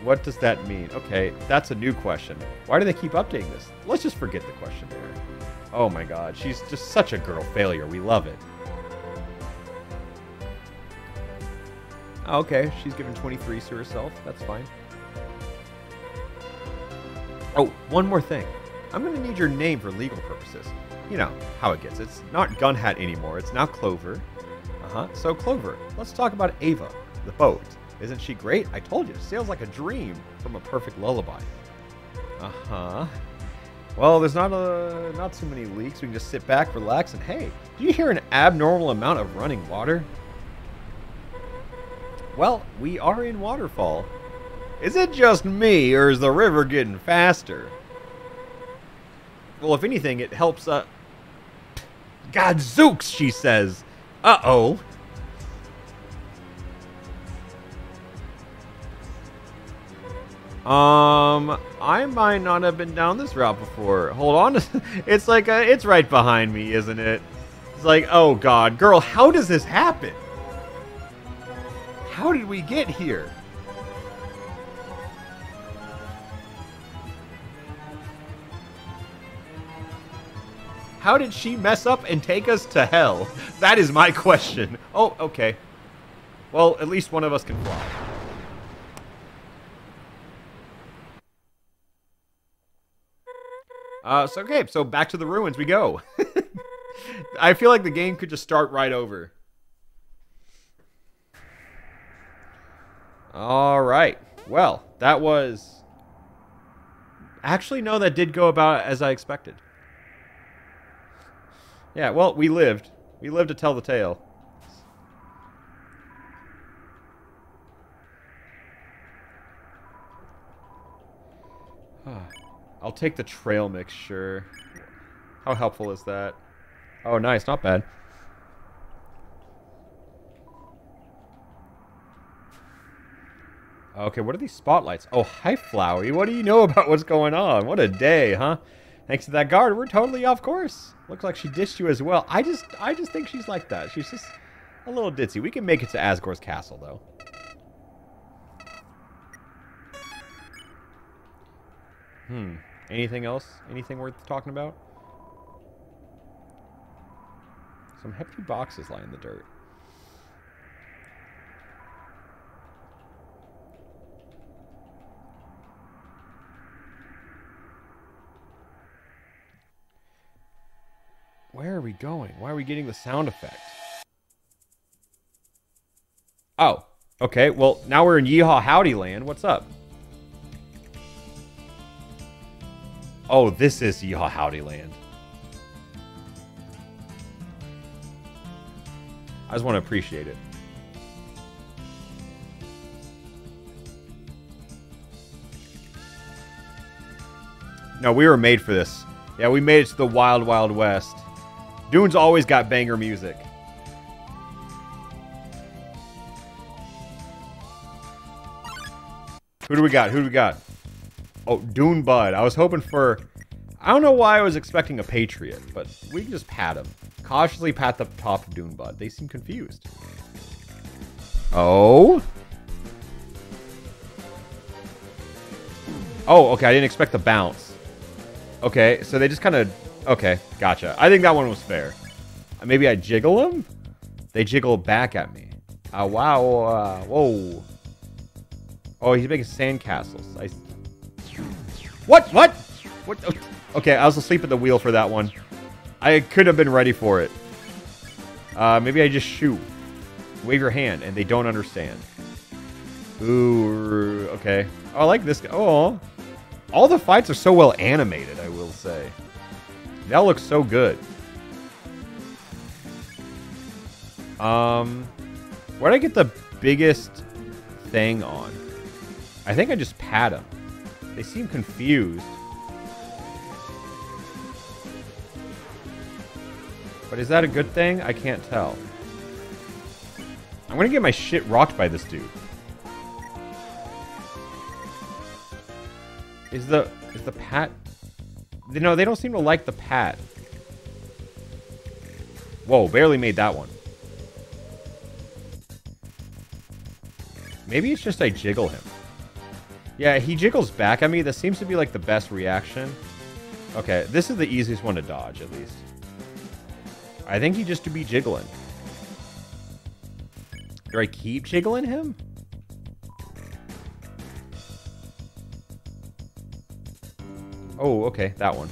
Speaker 1: What does that mean? Okay, that's a new question. Why do they keep updating this? Let's just forget the question there. Oh my god, she's just such a girl failure. We love it. Okay, she's given 23 to herself. That's fine. Oh, one more thing. I'm going to need your name for legal purposes. You know how it gets. It's not Gunhat anymore. It's now Clover. Uh-huh. So, Clover, let's talk about Ava, the boat. Isn't she great? I told you, sails like a dream from a perfect lullaby. Uh-huh. Well, there's not a not too many leaks. We can just sit back, relax, and hey, do you hear an abnormal amount of running water? Well, we are in waterfall. Is it just me, or is the river getting faster? Well, if anything, it helps, uh... Godzooks, she says. Uh-oh. Um, I might not have been down this route before. Hold on. (laughs) it's like, a, uh, it's right behind me, isn't it? It's like, oh god, girl, how does this happen? How did we get here? How did she mess up and take us to hell? That is my question. Oh, okay. Well, at least one of us can fly. Uh, so okay, so back to the ruins we go. (laughs) I feel like the game could just start right over. All right. Well, that was actually no, that did go about as I expected. Yeah, well, we lived. We lived to tell the tale. (sighs) I'll take the trail mix, sure. How helpful is that? Oh, nice. Not bad. Okay, what are these spotlights? Oh, hi, Flowey. What do you know (laughs) about what's going on? What a day, huh? Thanks to that guard, we're totally off course. Looks like she dished you as well. I just, I just think she's like that. She's just a little ditzy. We can make it to Asgore's castle, though. Hmm. Anything else? Anything worth talking about? Some hefty boxes lie in the dirt. Where are we going? Why are we getting the sound effect? Oh, okay. Well, now we're in Yeehaw Howdy Land. What's up? Oh, this is Yeehaw Howdy Land. I just want to appreciate it. No, we were made for this. Yeah, we made it to the Wild Wild West. Dune's always got banger music. Who do we got? Who do we got? Oh, Dunebud. I was hoping for... I don't know why I was expecting a Patriot, but we can just pat him. Cautiously pat the top of Dunebud. They seem confused. Oh? Oh, okay. I didn't expect the bounce. Okay, so they just kind of... Okay, gotcha. I think that one was fair. Maybe I jiggle them? They jiggle back at me. Uh, wow. Uh, whoa. Oh, he's making sandcastles. I... What? What? What? Okay, I was asleep at the wheel for that one. I could have been ready for it. Uh, maybe I just shoot. Wave your hand, and they don't understand. Ooh, okay. Oh, I like this. Oh, all the fights are so well animated, I will say. That looks so good. Um, where'd I get the biggest thing on? I think I just pat them. They seem confused. But is that a good thing? I can't tell. I'm gonna get my shit rocked by this dude. Is the is the pat? No, they don't seem to like the pat. Whoa, barely made that one. Maybe it's just I jiggle him. Yeah, he jiggles back at me. That seems to be like the best reaction. Okay, this is the easiest one to dodge, at least. I think he just to be jiggling. Do I keep jiggling him? Oh, okay, that one.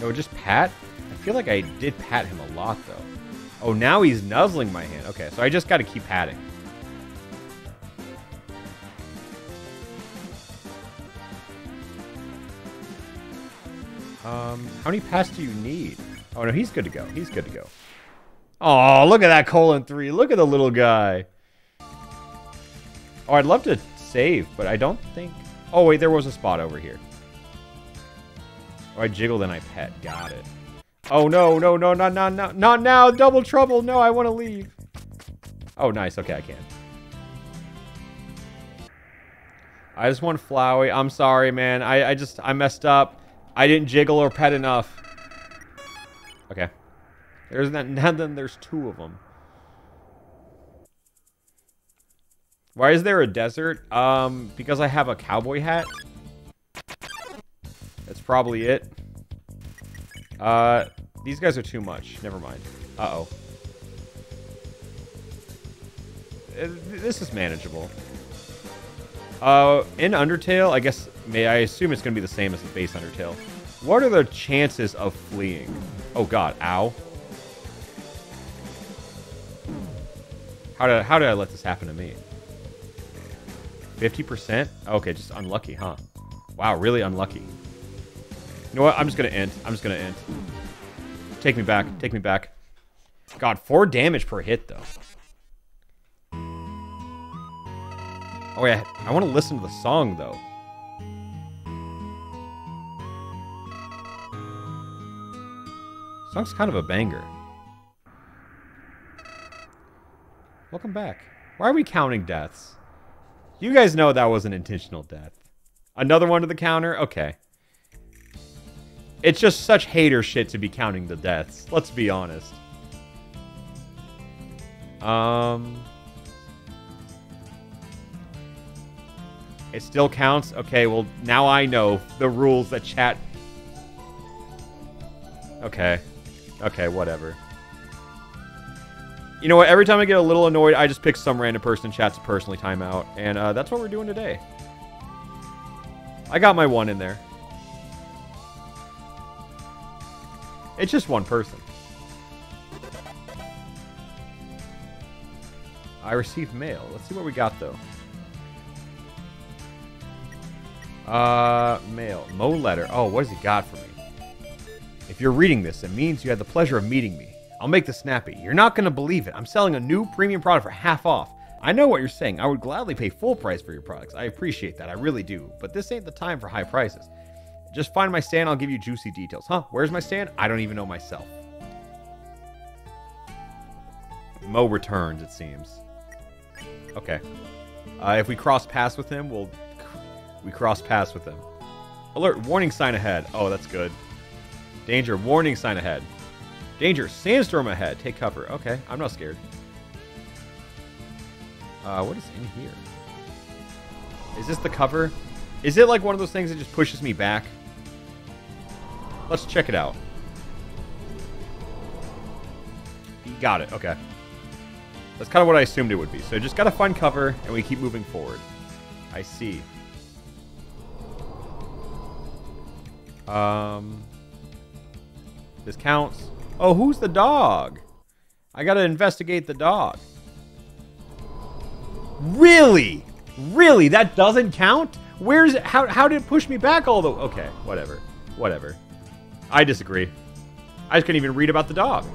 Speaker 1: No, just pat? I feel like I did pat him a lot, though. Oh, now he's nuzzling my hand. Okay, so I just got to keep patting. Um, how many pats do you need? Oh, no, he's good to go. He's good to go. Oh, look at that colon 3. Look at the little guy. Oh, I'd love to save, but I don't think... Oh, wait, there was a spot over here. Oh, I jiggled and I pet. Got it. Oh, no, no, no, not, not, not, not now. Double trouble. No, I want to leave. Oh, nice. Okay, I can. I just want Flowey. I'm sorry, man. I, I just, I messed up. I didn't jiggle or pet enough. Okay. There's that. (laughs) Now then there's two of them. Why is there a desert? Um, because I have a cowboy hat. That's probably it. Uh, these guys are too much. Never mind. Uh-oh. Uh, this is manageable. Uh, in Undertale, I guess, may I assume it's going to be the same as the base Undertale. What are the chances of fleeing? Oh god, ow. How did, how did I let this happen to me? 50%? Okay, just unlucky, huh? Wow, really unlucky. You know what? I'm just going to end. I'm just going to end. Take me back. Take me back. God, four damage per hit, though. Oh, yeah. I want to listen to the song, though. Song's kind of a banger. Welcome back. Why are we counting deaths? You guys know that was an intentional death. Another one to the counter? Okay. It's just such hater shit to be counting the deaths. Let's be honest. Um... It still counts? Okay, well, now I know the rules that chat... Okay. Okay, whatever. You know what? Every time I get a little annoyed, I just pick some random person in chat to personally time out. And uh, that's what we're doing today. I got my one in there. It's just one person. I received mail. Let's see what we got, though. Uh, mail. Mo letter. Oh, what has he got for me? If you're reading this, it means you had the pleasure of meeting me. I'll make this snappy. You're not going to believe it. I'm selling a new premium product for half off. I know what you're saying. I would gladly pay full price for your products. I appreciate that. I really do. But this ain't the time for high prices. Just find my stand. I'll give you juicy details. Huh? Where's my stand? I don't even know myself. Mo returns, it seems. Okay. Uh, if we cross paths with him, we'll... We cross paths with him. Alert, warning sign ahead. Oh, that's good. Danger, warning sign ahead. Danger, sandstorm ahead. Take cover. Okay, I'm not scared. Uh, what is in here? Is this the cover? Is it like one of those things that just pushes me back? Let's check it out. Got it. Okay. That's kind of what I assumed it would be. So just got to find cover, and we keep moving forward. I see. Um, this counts. Oh, who's the dog? I gotta investigate the dog. Really? Really? That doesn't count? Where's it? How, how did it push me back all the... Okay, whatever. Whatever. I disagree. I just couldn't even read about the dog.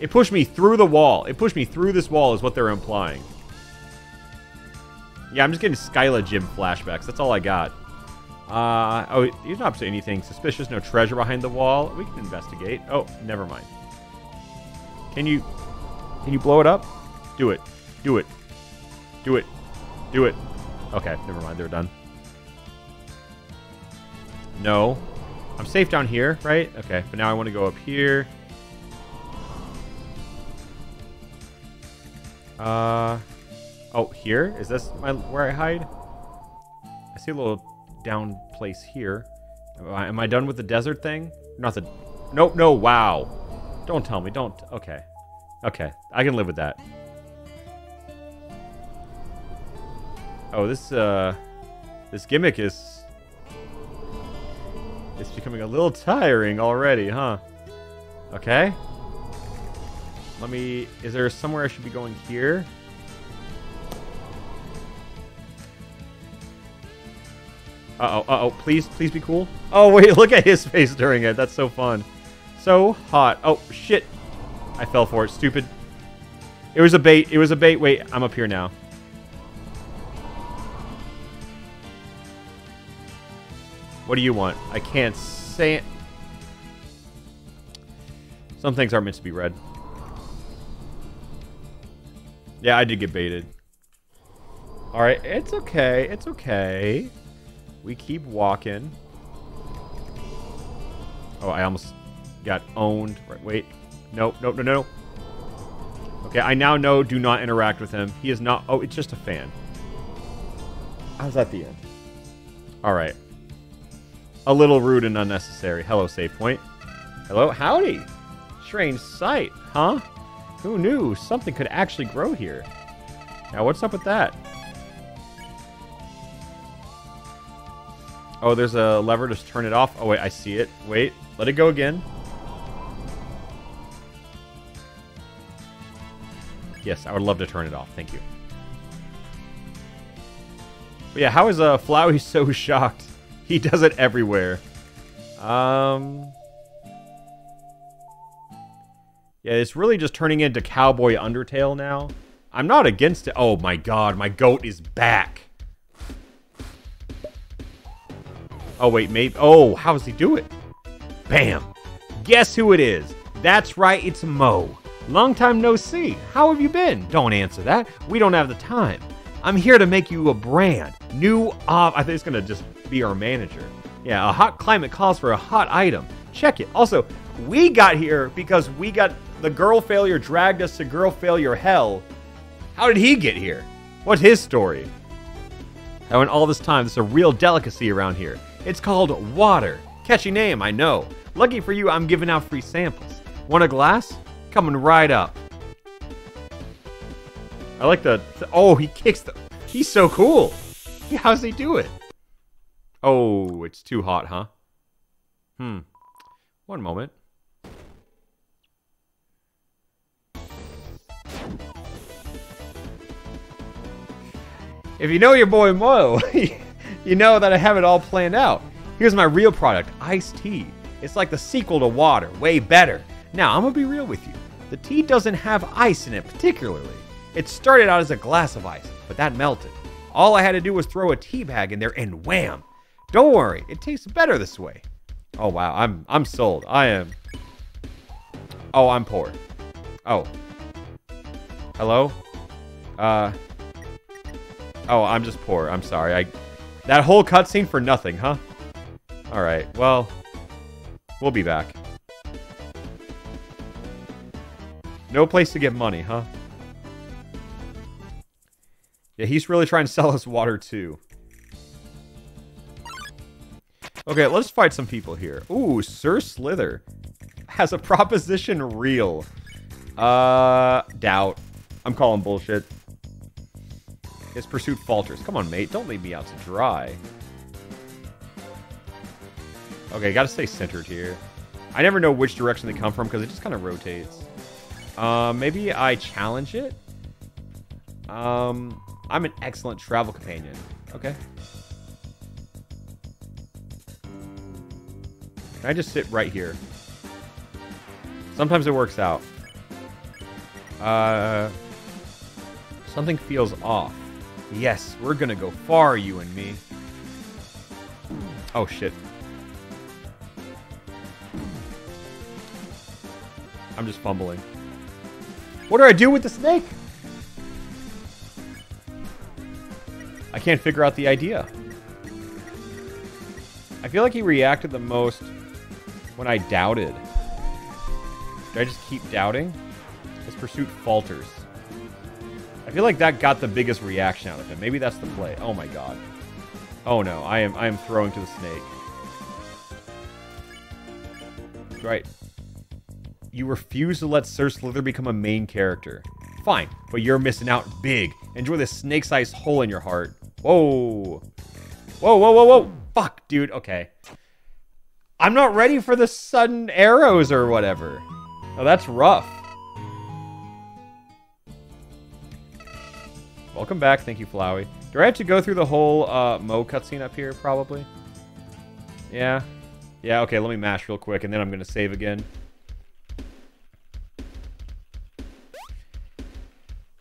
Speaker 1: It pushed me through the wall. It pushed me through this wall is what they're implying. Yeah, I'm just getting Skyla Gym flashbacks. That's all I got. Uh, oh, he's not anything suspicious. No treasure behind the wall. We can investigate. Oh, never mind. Can you... Can you blow it up? Do it. Do it. Do it. Do it. Okay, never mind. They're done. No. I'm safe down here, right? Okay, but now I want to go up here. Uh... Oh, here? Is this my where I hide? I see a little down place here. Am I, am I done with the desert thing? Not the... Nope, no, wow. Don't tell me, don't... Okay. Okay, I can live with that. Oh, this, uh... This gimmick is... It's becoming a little tiring already, huh? Okay. Let me... Is there somewhere I should be going here? Uh-oh, uh-oh, please, please be cool. Oh, (laughs) wait, look at his face during it. That's so fun. So hot. Oh, shit. I fell for it. Stupid. It was a bait. It was a bait. Wait, I'm up here now. What do you want? I can't say it. Some things aren't meant to be read. Yeah, I did get baited. Alright, it's okay. It's okay. We keep walking. Oh, I almost got owned. Right, wait. No, no, no, no. Okay, I now know do not interact with him. He is not... Oh, it's just a fan. How's that the end? Alright. A little rude and unnecessary. Hello, save point. Hello, howdy. Strange sight, huh? Who knew something could actually grow here? Now, what's up with that? Oh, there's a lever to turn it off. Oh, wait, I see it. Wait, let it go again. Yes, I would love to turn it off. Thank you. But yeah, how is uh, Flowey (laughs) so shocked? He does it everywhere. Um... Yeah, it's really just turning into Cowboy Undertale now. I'm not against it. Oh my god, my goat is back. Oh, wait, maybe... Oh, how does he do it? Bam! Guess who it is? That's right, it's Mo. Long time no see. How have you been? Don't answer that. We don't have the time. I'm here to make you a brand. New off. I think it's to just be our manager. Yeah, a hot climate calls for a hot item. Check it. Also, we got here because we got the girl failure dragged us to girl failure hell. How did he get here? What's his story? Now, in all this time, there's a real delicacy around here. It's called water. Catchy name, I know. Lucky for you, I'm giving out free samples. Want a glass? Coming right up. I like the... Oh, he kicks the... He's so cool. How does he do it? Oh, it's too hot, huh? Hmm. One moment. If you know your boy Mo, (laughs) you know that I have it all planned out. Here's my real product, iced tea. It's like the sequel to water, way better. Now, I'm gonna be real with you. The tea doesn't have ice in it particularly. It started out as a glass of ice, but that melted. All I had to do was throw a tea bag in there and wham! Don't worry, it tastes better this way. Oh wow, I'm I'm sold. I am Oh, I'm poor. Oh. Hello? Uh. Oh, I'm just poor. I'm sorry. I. That whole cutscene for nothing, huh? Alright, well. We'll be back. No place to get money, huh? Yeah, he's really trying to sell us water, too. Okay, let's fight some people here. Ooh, Sir Slither has a proposition real. Uh, doubt. I'm calling bullshit. His pursuit falters. Come on, mate. Don't leave me out to dry. Okay, gotta stay centered here. I never know which direction they come from because it just kind of rotates. Uh, maybe I challenge it? Um, I'm an excellent travel companion. Okay. Can I just sit right here? Sometimes it works out. Uh, something feels off. Yes, we're gonna go far, you and me. Oh, shit. I'm just fumbling. What do I do with the snake? I can't figure out the idea. I feel like he reacted the most when I doubted. Do I just keep doubting? His pursuit falters. I feel like that got the biggest reaction out of him. Maybe that's the play. Oh my god. Oh no, I am I am throwing to the snake. Right. You refuse to let Sir Slither become a main character. Fine, but you're missing out big. Enjoy this snake-sized hole in your heart. Whoa. Whoa, whoa, whoa, whoa. Fuck, dude. Okay. I'm not ready for the sudden arrows or whatever. Oh, that's rough. Welcome back. Thank you, Flowey. Do I have to go through the whole uh, Mo cutscene up here, probably? Yeah. Yeah, okay, let me mash real quick, and then I'm going to save again.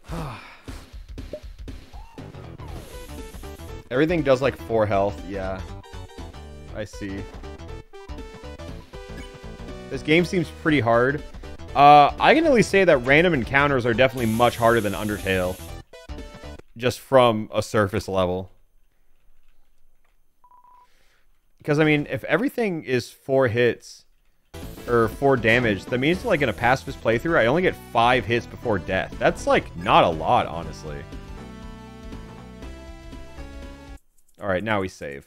Speaker 1: (sighs) Everything does like 4 health, yeah. I see. This game seems pretty hard. Uh, I can at least say that random encounters are definitely much harder than Undertale. Just from a surface level. Because, I mean, if everything is 4 hits, or 4 damage, that means, like, in a pacifist playthrough, I only get 5 hits before death. That's, like, not a lot, honestly. Alright, now we save.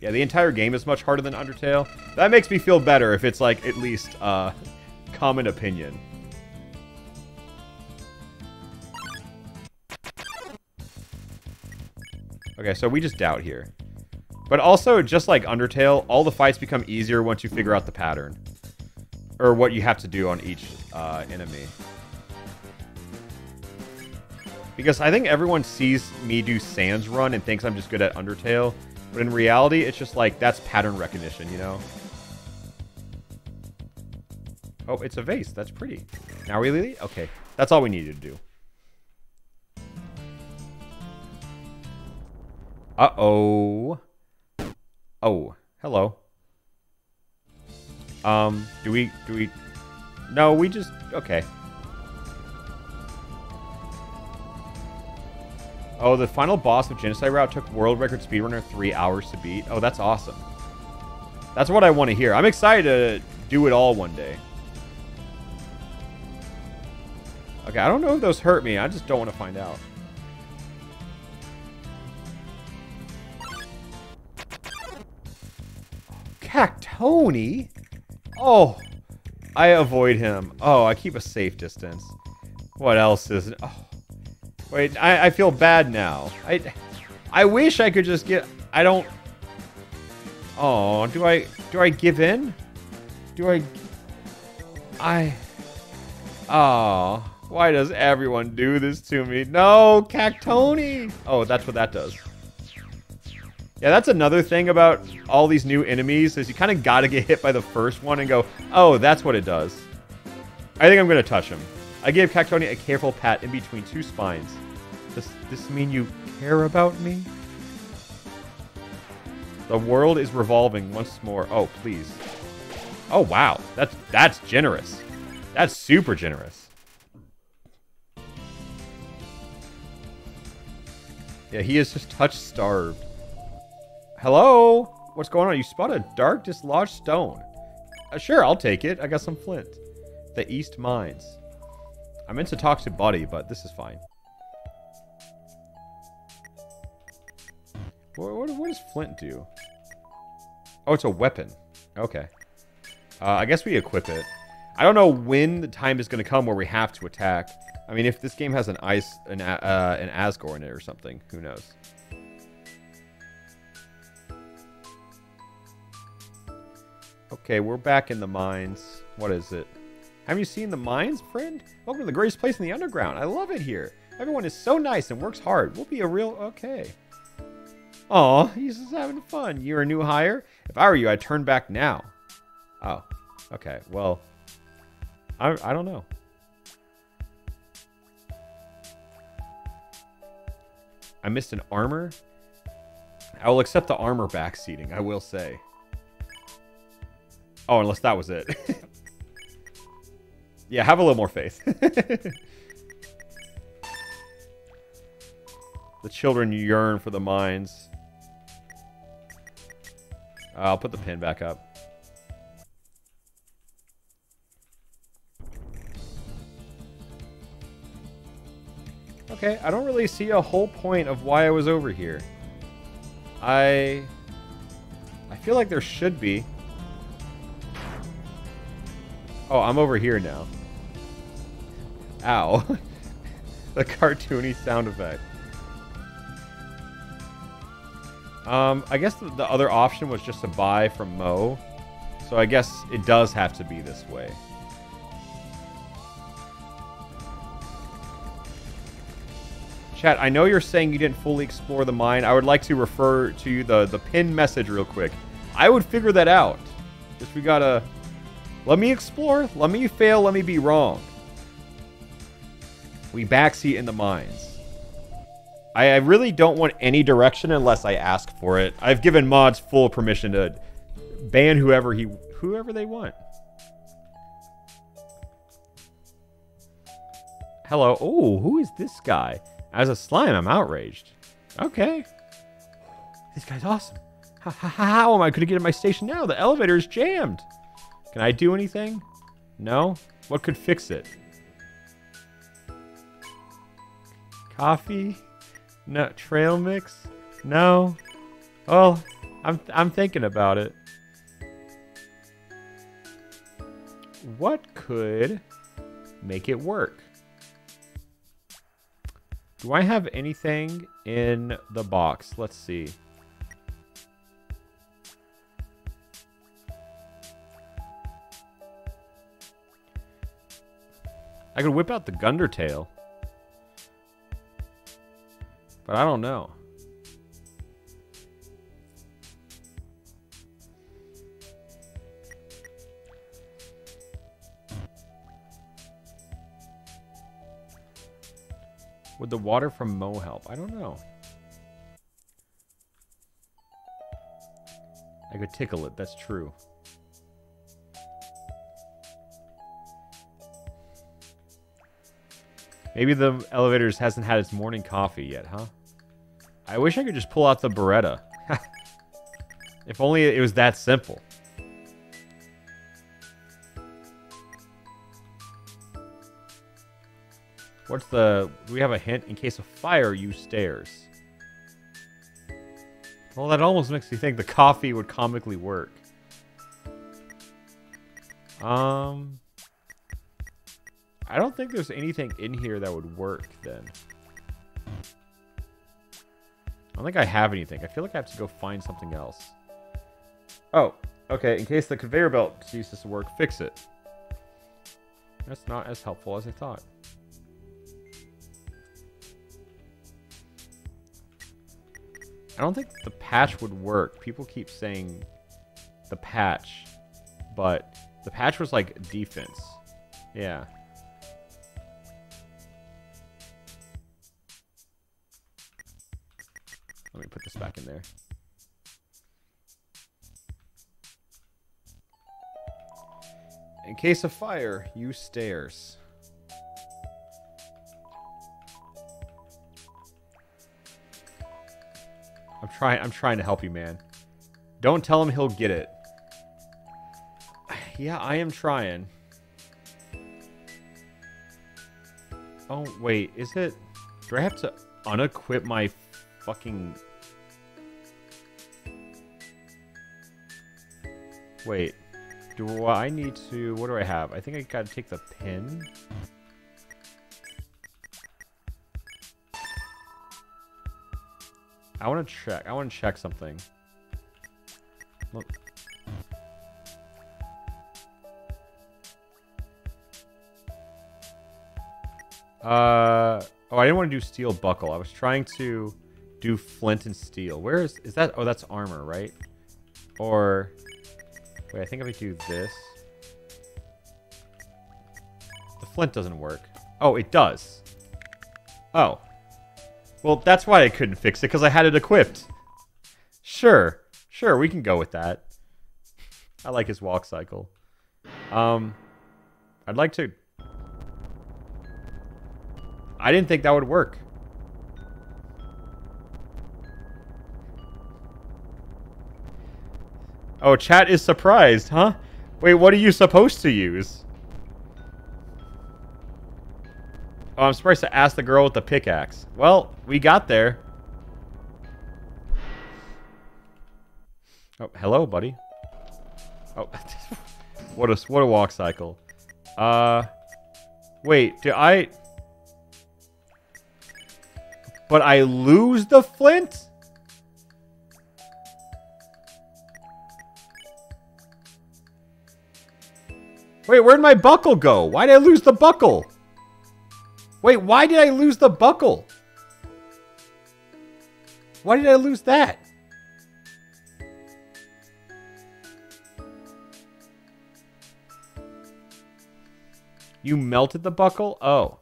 Speaker 1: Yeah, the entire game is much harder than Undertale. That makes me feel better if it's, like, at least, uh, common opinion. Okay, so we just doubt here. But also, just like Undertale, all the fights become easier once you figure out the pattern. Or what you have to do on each uh, enemy. Because I think everyone sees me do Sans Run and thinks I'm just good at Undertale. But in reality, it's just like, that's pattern recognition, you know? Oh, it's a vase. That's pretty. Now we leave? Okay. That's all we needed to do. Uh-oh. Oh, hello. Um, do we, do we... No, we just... Okay. Oh, the final boss of Genocide Route took world record speedrunner three hours to beat. Oh, that's awesome. That's what I want to hear. I'm excited to do it all one day. Okay, I don't know if those hurt me. I just don't want to find out. Cactony? Oh, I avoid him. Oh, I keep a safe distance. What else is... Oh. Wait, I, I feel bad now. I, I wish I could just get... I don't... Oh, do I... Do I give in? Do I... I... Oh, why does everyone do this to me? No, Cactony! Oh, that's what that does. Yeah, that's another thing about all these new enemies, is you kind of gotta get hit by the first one and go, oh, that's what it does. I think I'm gonna touch him. I gave Cactony a careful pat in between two spines. Does this mean you care about me? The world is revolving once more. Oh, please. Oh, wow. That's that's generous. That's super generous. Yeah, he is just touch starved. Hello? What's going on? You spot a dark dislodged stone. Uh, sure, I'll take it. I got some flint. The East Mines. I meant to talk to Buddy, but this is fine. What, what, what does flint do? Oh, it's a weapon. Okay. Uh, I guess we equip it. I don't know when the time is going to come where we have to attack. I mean, if this game has an ice, an, uh, an Asgore in it or something, who knows? Okay, we're back in the mines. What is it? Have you seen the mines, friend? Welcome to the greatest place in the underground. I love it here. Everyone is so nice and works hard. We'll be a real... Okay. Aw, he's just having fun. You're a new hire? If I were you, I'd turn back now. Oh, okay. Well, I, I don't know. I missed an armor. I will accept the armor back seating, I will say. Oh, unless that was it. (laughs) yeah, have a little more faith. (laughs) the children yearn for the mines. I'll put the pin back up. Okay, I don't really see a whole point of why I was over here. I... I feel like there should be. Oh, I'm over here now. Ow. (laughs) the cartoony sound effect. Um, I guess the, the other option was just to buy from Mo. So I guess it does have to be this way. Chat, I know you're saying you didn't fully explore the mine. I would like to refer to the, the pin message real quick. I would figure that out. Just we gotta... Let me explore. Let me fail. Let me be wrong. We backseat in the mines. I, I really don't want any direction unless I ask for it. I've given mods full permission to ban whoever he whoever they want. Hello. Oh, who is this guy? As a slime, I'm outraged. Okay. This guy's awesome. How, how, how am I going to get to my station now? The elevator is jammed. Can I do anything? No? What could fix it? Coffee? No. Trail mix? No? Well, I'm, I'm thinking about it. What could make it work? Do I have anything in the box? Let's see. I could whip out the Gundertail. But I don't know. Would the water from Mo help? I don't know. I could tickle it, that's true. Maybe the elevators hasn't had its morning coffee yet, huh? I wish I could just pull out the Beretta. (laughs) if only it was that simple. What's the... we have a hint? In case of fire, use stairs. Well, that almost makes me think the coffee would comically work. Um... I don't think there's anything in here that would work, then. I don't think I have anything. I feel like I have to go find something else. Oh, okay. In case the conveyor belt ceases to work, fix it. That's not as helpful as I thought. I don't think the patch would work. People keep saying the patch, but the patch was like defense. Yeah. Back in there. In case of fire, use stairs. I'm trying I'm trying to help you, man. Don't tell him he'll get it. (sighs) Yeah, I am trying. Oh, wait, is it... Do I have to unequip my fucking... Wait. Do I need to... What do I have? I think I gotta take the pin. I want to check. I want to check something. Look. Uh, oh, I didn't want to do steel buckle. I was trying to do flint and steel. Where is, is that? Oh, that's armor, right? Or, wait, I think if I do this. The flint doesn't work. Oh, it does. Oh. Well, that's why I couldn't fix it, because I had it equipped. Sure. Sure, we can go with that. I like his walk cycle. Um, I'd like to I didn't think that would work. Oh, chat is surprised, huh? Wait, what are you supposed to use? Oh, I'm surprised to ask the girl with the pickaxe. Well, we got there. Oh, hello, buddy. Oh, (laughs) what a what a walk cycle. Uh, wait, do I? But I lose the flint? Wait, where'd my buckle go? Why did I lose the buckle? Wait, why did I lose the buckle? Why did I lose that? You melted the buckle? Oh.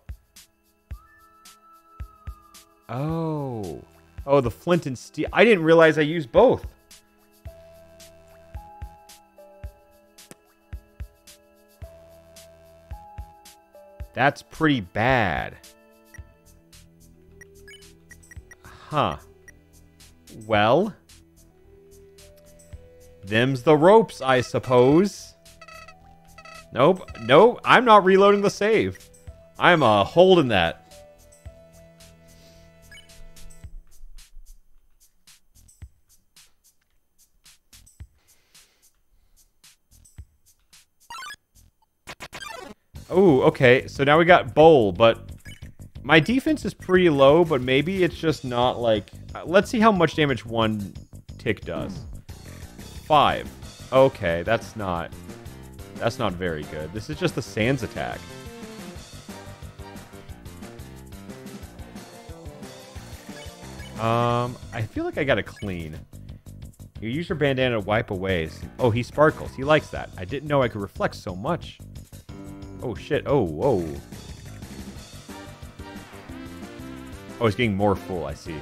Speaker 1: Oh. Oh, the flint and steel. I didn't realize I used both. That's pretty bad. Huh. Well. Them's the ropes, I suppose. Nope. Nope. I'm not reloading the save. I'm uh, holding that. Oh, okay. So now we got bowl, but my defense is pretty low, but maybe it's just not like... Uh, let's see how much damage one tick does. Five. Okay, that's not... That's not very good. This is just the Sans attack. Um, I feel like I gotta clean. You use your bandana to wipe away. Oh, he sparkles. He likes that. I didn't know I could reflect so much. Oh, shit. Oh, whoa. Oh, it's getting more full, I see.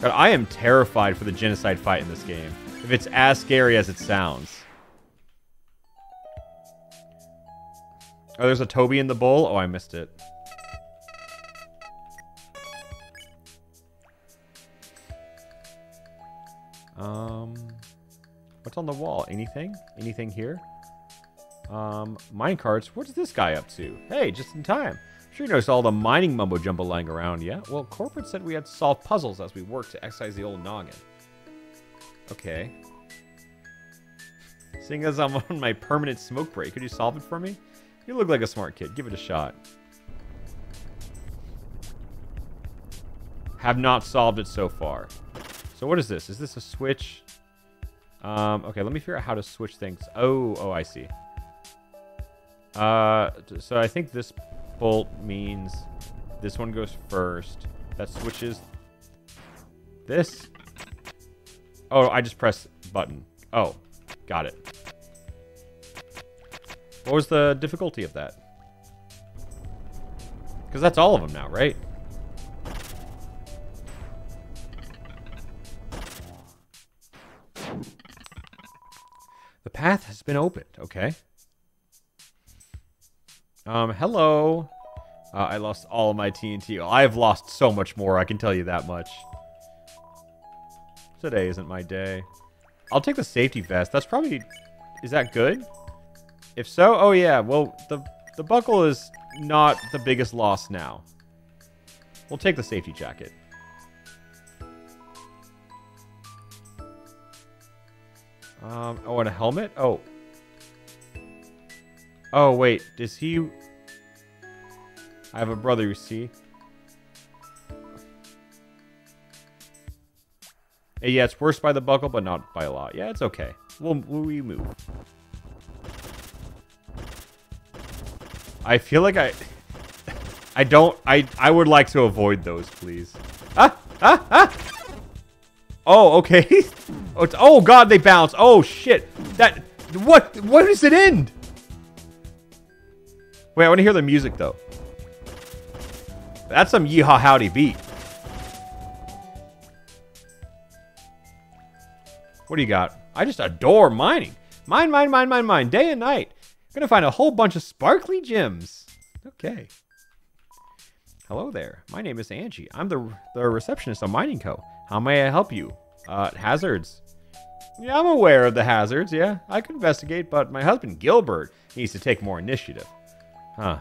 Speaker 1: God, I am terrified for the genocide fight in this game. If it's as scary as it sounds. Oh, there's a Toby in the bowl? Oh, I missed it. Um, what's on the wall? Anything? Anything here? Um, minecarts. What's this guy up to? Hey, just in time. Sure you noticed all the mining mumbo jumbo lying around, yeah? Well, corporate said we had to solve puzzles as we worked to excise the old noggin. Okay. Seeing as I'm (laughs) on my permanent smoke break, could you solve it for me? You look like a smart kid. Give it a shot. Have not solved it so far. So what is this? Is this a switch? Um, okay, let me figure out how to switch things. Oh, oh, I see. Uh, so I think this bolt means this one goes first. That switches this. Oh, I just press button. Oh, got it. What was the difficulty of that? Because that's all of them now, right? The path has been opened. Okay. Um, hello. Uh, I lost all of my TNT. I've lost so much more, I can tell you that much. Today isn't my day. I'll take the safety vest. That's probably... Is that good? If so, oh yeah. Well, the, the buckle is not the biggest loss now. We'll take the safety jacket. Um, oh, and a helmet? Oh. Oh, wait. Does he... I have a brother, you see. Yeah, it's worse by the buckle, but not by a lot. Yeah, it's okay. We'll, we move. I feel like I... (laughs) I don't... I, I would like to avoid those, please. Ah! Ah! Ah! Oh, okay. (laughs) oh, oh, God, they bounce. Oh, shit. That... What? What does it end? Wait, I want to hear the music, though. That's some yeehaw howdy beat. What do you got? I just adore mining. Mine, mine, mine, mine, mine. Day and night. Gonna find a whole bunch of sparkly gems. Okay. Hello there. My name is Angie. I'm the, the receptionist on Mining Co. How may I help you? Uh, hazards. Yeah, I'm aware of the hazards, yeah. I could investigate, but my husband Gilbert needs to take more initiative. Huh.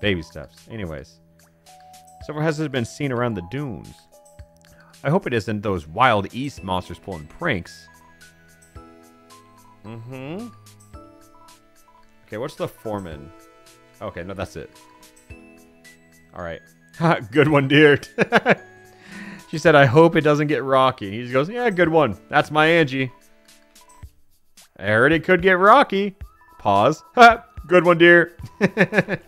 Speaker 1: Baby steps. Anyways. Several hazards have been seen around the dunes. I hope it isn't those wild east monsters pulling pranks. Mm-hmm. Okay, what's the foreman? Okay, no, that's it. All right. (laughs) good one, dear. (laughs) she said, I hope it doesn't get rocky. he just goes, yeah, good one. That's my Angie. I heard it could get rocky. Pause. (laughs) good one, dear. (laughs)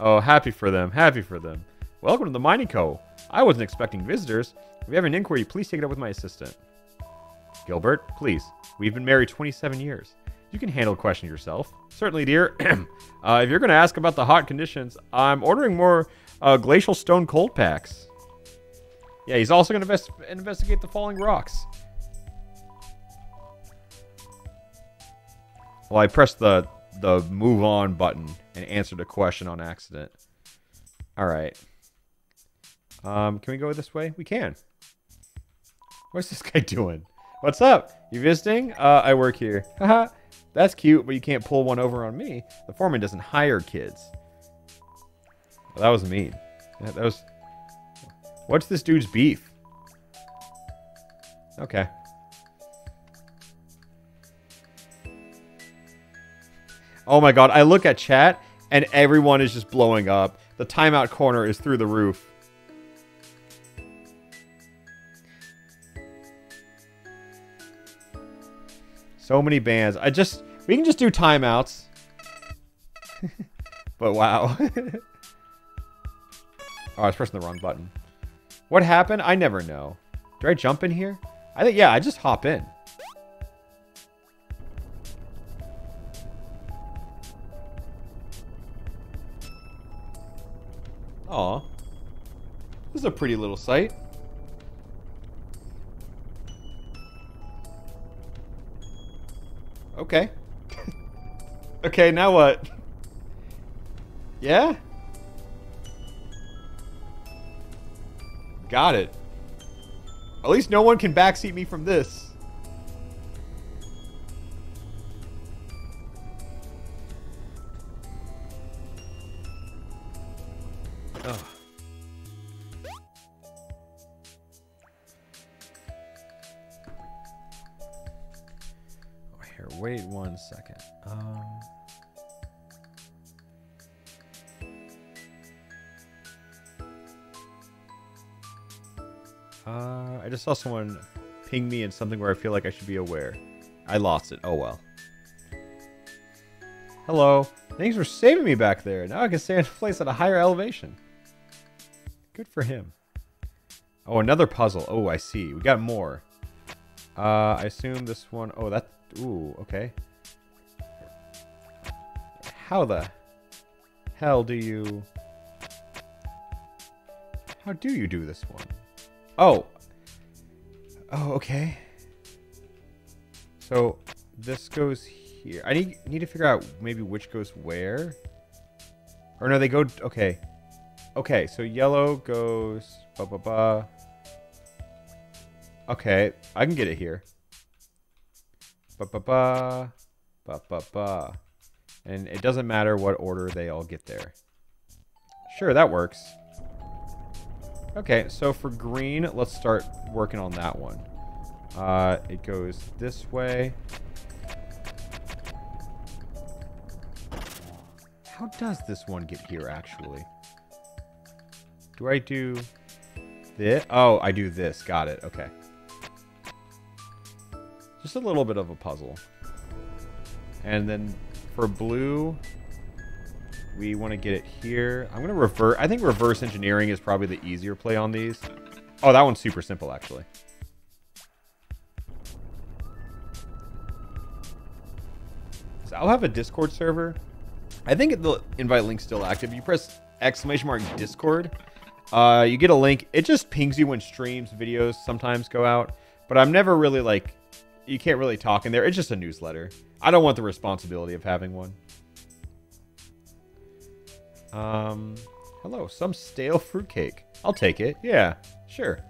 Speaker 1: oh, happy for them. Happy for them. Welcome to the Mining Co. I wasn't expecting visitors. If you have an inquiry, please take it up with my assistant. Gilbert, please. We've been married 27 years. You can handle the question yourself. Certainly, dear. (clears throat) uh, if you're going to ask about the hot conditions, I'm ordering more uh, glacial stone cold packs. Yeah, he's also going to investigate the falling rocks. Well, I pressed the the move on button and answered a question on accident. All right. Um, can we go this way? We can. What's this guy (laughs) doing? What's up? You visiting? Uh, I work here. (laughs) Haha. That's cute, but you can't pull one over on me. The foreman doesn't hire kids. Well, that was mean. Yeah, that was... What's this dude's beef? Okay. Oh my god, I look at chat, and everyone is just blowing up. The timeout corner is through the roof. So many bands. I just... We can just do timeouts. (laughs) but wow. (laughs) oh, I was pressing the wrong button. What happened? I never know. Do I jump in here? I think, yeah, I just hop in. Aw. This is a pretty little site. Okay. (laughs) okay, now what? (laughs) Yeah? Got it. At least no one can backseat me from this. Wait one second. Um, uh, I just saw someone ping me in something where I feel like I should be aware. I lost it. Oh well. Hello. Thanks for saving me back there. Now I can stay in (laughs) place at a higher elevation. Good for him. Oh, another puzzle. Oh, I see. We got more. Uh, I assume this one... Oh, that Ooh, okay. How the hell do you... How do you do this one? Oh. Oh, okay. So, this goes here. I need need to figure out maybe which goes where. Or no, they go. Okay. Okay, so yellow goes. Ba ba ba. Okay, I can get it here. Ba ba ba. Ba ba ba. And it doesn't matter what order they all get there. Sure, that works. Okay, so for green, let's start working on that one. Uh, it goes this way. How does this one get here, actually? Do I do this? Oh, I do this. Got it. Okay. Just a little bit of a puzzle. And then for blue, we want to get it here. I'm going to revert. I think reverse engineering is probably the easier play on these. Oh, that one's super simple, actually. So I'll have a Discord server. I think the invite link's still active. You press exclamation mark Discord. Uh, you get a link. It just pings you when streams, videos sometimes go out. But I'm never really like, you can't really talk in there. It's just a newsletter. I don't want the responsibility of having one. Um, hello, some stale fruitcake. I'll take it. Yeah, sure.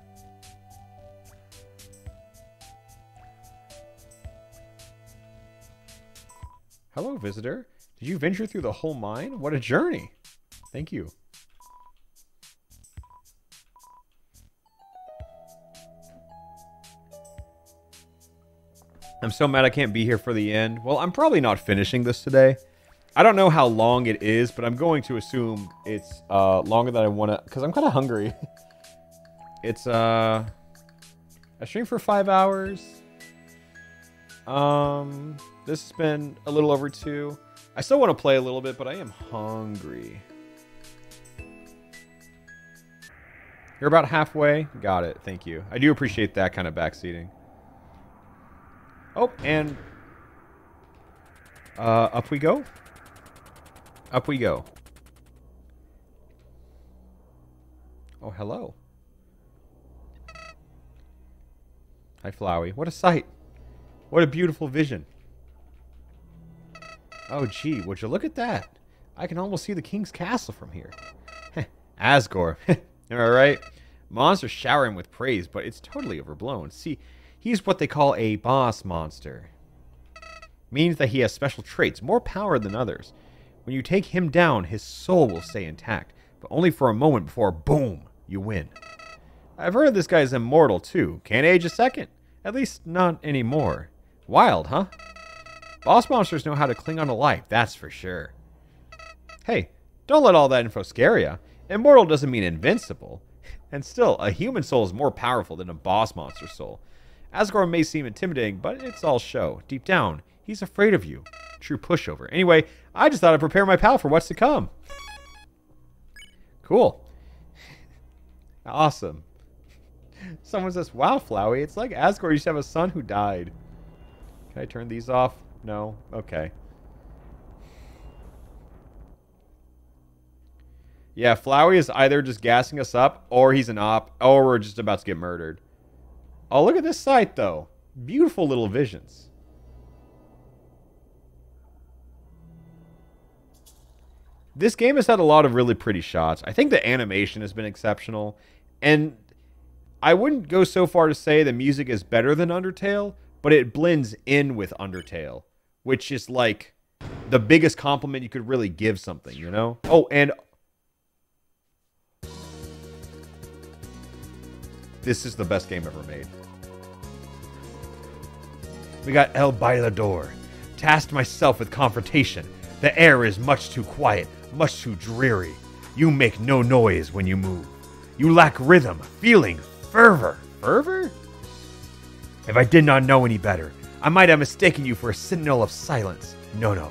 Speaker 1: Hello, visitor. Did you venture through the whole mine? What a journey. Thank you. I'm so mad I can't be here for the end. Well, I'm probably not finishing this today. I don't know how long it is, but I'm going to assume it's uh, longer than I want to... Because I'm kind of hungry. (laughs) it's uh, a stream for five hours. Um, This has been a little over two. I still want to play a little bit, but I am hungry. You're about halfway? Got it. Thank you. I do appreciate that kind of backseating. Oh, and uh, up we go. Up we go. Oh, hello. Hi, Flowey. What a sight. What a beautiful vision. Oh, gee, would you look at that? I can almost see the king's castle from here. Asgore. (laughs) I right? Monsters shower him with praise, but it's totally overblown. See, he's what they call a boss monster. Means that he has special traits, more power than others. When you take him down, his soul will stay intact, but only for a moment before, boom, you win. I've heard this guy's immortal, too. Can't age a second. At least not anymore. Wild, huh? Boss monsters know how to cling on to life, that's for sure. Hey, don't let all that info scare you. Immortal doesn't mean invincible. And still, a human soul is more powerful than a boss monster soul. Asgore may seem intimidating, but it's all show. Deep down, he's afraid of you. True pushover. Anyway, I just thought I'd prepare my pal for what's to come. Cool. awesome. Someone says, wow, Flowey, it's like Asgore used to have a son who died. Can I turn these off? No? Okay. Yeah, Flowey is either just gassing us up, or he's an op, or we're just about to get murdered. Oh, look at this site, though. Beautiful little visions. This game has had a lot of really pretty shots. I think the animation has been exceptional. And I wouldn't go so far to say the music is better than Undertale, but it blends in with Undertale, which is like the biggest compliment you could really give something, you know? Oh, and this is the best game ever made. We got El Bailador. Tasked myself with confrontation. The air is much too quiet, much too dreary. You make no noise when you move. You lack rhythm, feeling, fervor. Fervor? If I did not know any better, I might have mistaken you for a sentinel of silence. No, no.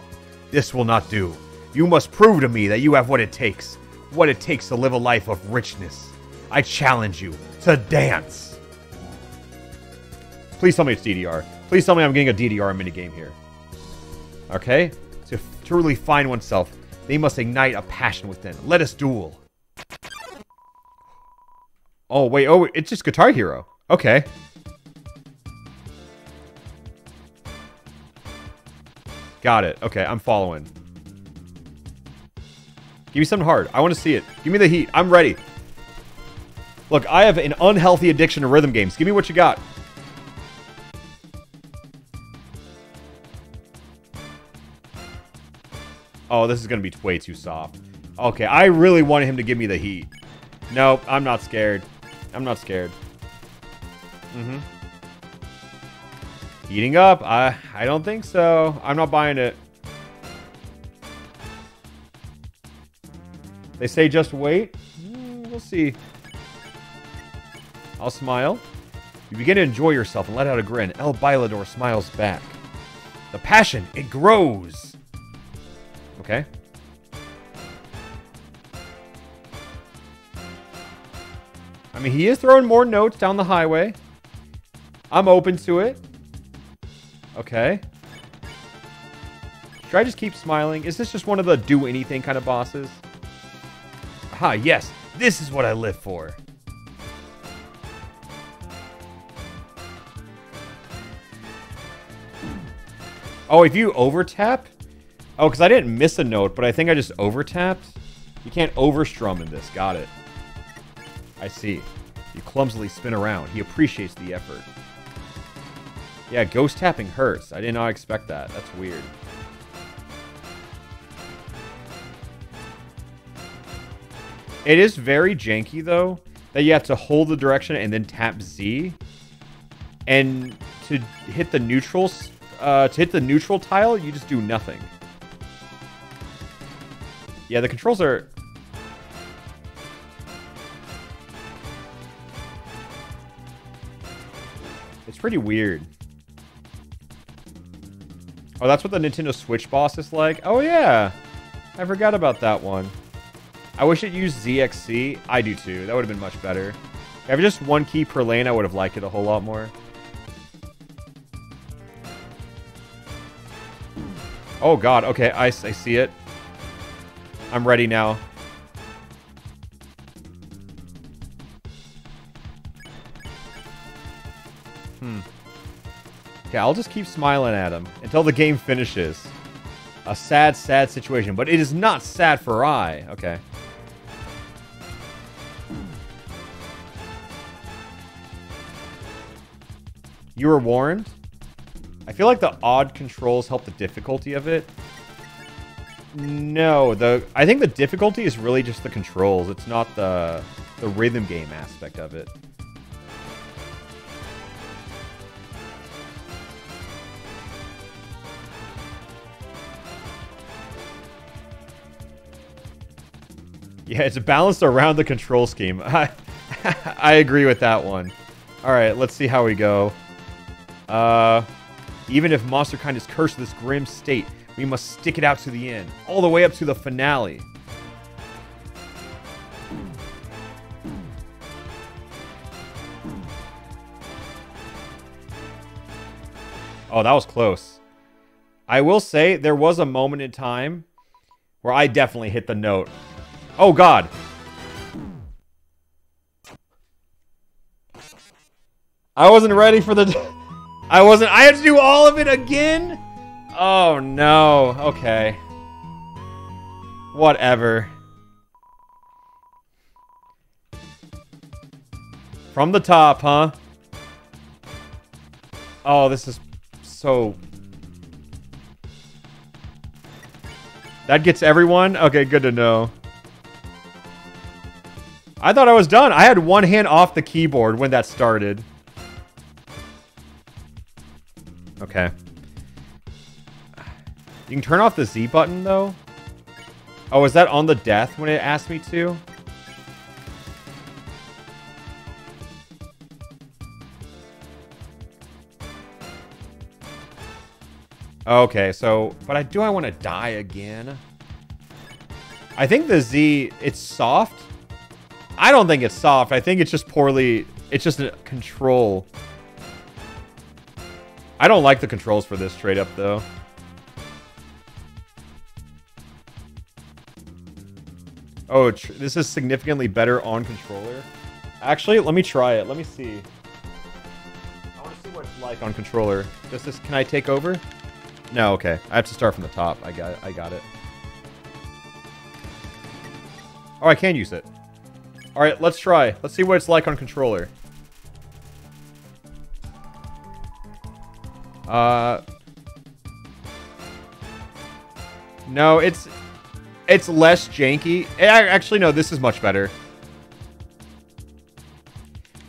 Speaker 1: This will not do. You must prove to me that you have what it takes. What it takes to live a life of richness. I challenge you to dance. Please tell me it's DDR. Please tell me I'm getting a DDR minigame here. Okay? To truly find oneself, they must ignite a passion within. Let us duel. Oh, wait. Oh, it's just Guitar Hero. Okay. Got it. Okay, I'm following. Give me something hard. I want to see it. Give me the heat. I'm ready. Look, I have an unhealthy addiction to rhythm games. Give me what you got. Oh, this is going to be way too soft. Okay, I really wanted him to give me the heat. Nope, I'm not scared. I'm not scared. Mm-hmm. Heating up? I, I don't think so. I'm not buying it. They say just wait. Mm, we'll see. I'll smile. You begin to enjoy yourself and let out a grin. El Bailador smiles back. The passion, it grows. Okay. I mean, he is throwing more notes down the highway. I'm open to it. Okay. Should I just keep smiling? Is this just one of the do anything kind of bosses? Ah, yes. This is what I live for. Oh, if you over tap? Oh, because I didn't miss a note, but I think I just over tapped. You can't overstrum in this. Got it. I see. You clumsily spin around. He appreciates the effort. Yeah, ghost tapping hurts. I did not expect that. That's weird. It is very janky, though, that you have to hold the direction and then tap Z. And to hit the neutral, uh, to hit the neutral tile, you just do nothing. Yeah, the controls are It's pretty weird. Oh, that's what the Nintendo Switch boss is like? Oh, yeah. I forgot about that one. I wish it used ZXC. I do too. That would have been much better. If just one key per lane, I would have liked it a whole lot more. Oh, God. Okay, I, I see it. I'm ready now. Hmm. Okay, I'll just keep smiling at him until the game finishes. A sad, sad situation, but it is not sad for I. Okay. You were warned? I feel like the odd controls help the difficulty of it. No, the I think the difficulty is really just the controls. It's not the the rhythm game aspect of it. Yeah, it's balanced around the control scheme. (laughs) I, (laughs) I agree with that one. All right, let's see how we go. Uh, even if Monsterkind is cursed with this grim state, we must stick it out to the end, all the way up to the finale. Oh, that was close. I will say there was a moment in time where I definitely hit the note Oh, God. I wasn't ready for the... (laughs) (laughs) I wasn't... I had to do all of it again? Oh, no. Okay. Whatever. From the top, huh? Oh, this is so... That gets everyone? Okay, good to know. I thought I was done. I had one hand off the keyboard when that started. Okay. You can turn off the Z button, though. Oh, is that on the death when it asked me to? Okay, so, but I do I want to die again? I think the Z, it's soft, I don't think it's soft. I think it's just poorly... It's just a control. I don't like the controls for this straight up, though. Oh, this is significantly better on controller. Actually, let me try it. Let me see. I want to see what it's like on controller. Just this, can I take over? No, okay. I have to start from the top. I got it. I got it. Oh, I can use it. All right, let's try. Let's see what it's like on controller. Uh, no, it's it's less janky. Actually, no, this is much better.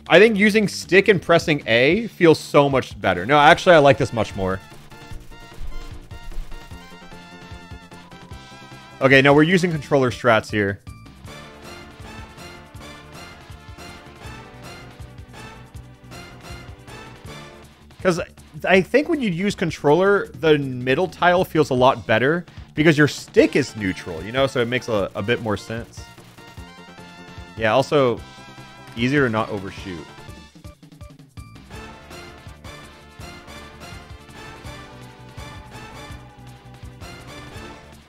Speaker 1: I think using stick and pressing A feels so much better. No, actually, I like this much more. Okay, no, we're using controller strats here. Because I think when you use controller, the middle tile feels a lot better because your stick is neutral, you know, so it makes a, a bit more sense. Yeah, also easier to not overshoot.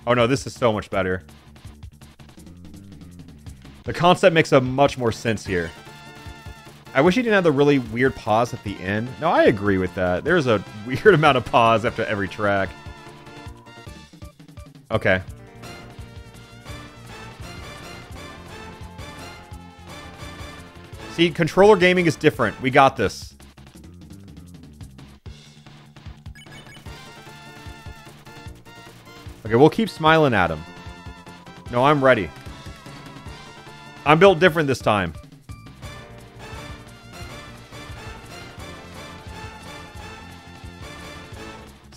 Speaker 1: Oh no, this is so much better. The concept makes a much more sense here. I wish he didn't have the really weird pause at the end. No, I agree with that. There's a (laughs) weird amount of pause after every track. Okay. See, controller gaming is different. We got this. Okay, we'll keep smiling at him. No, I'm ready. I'm built different this time.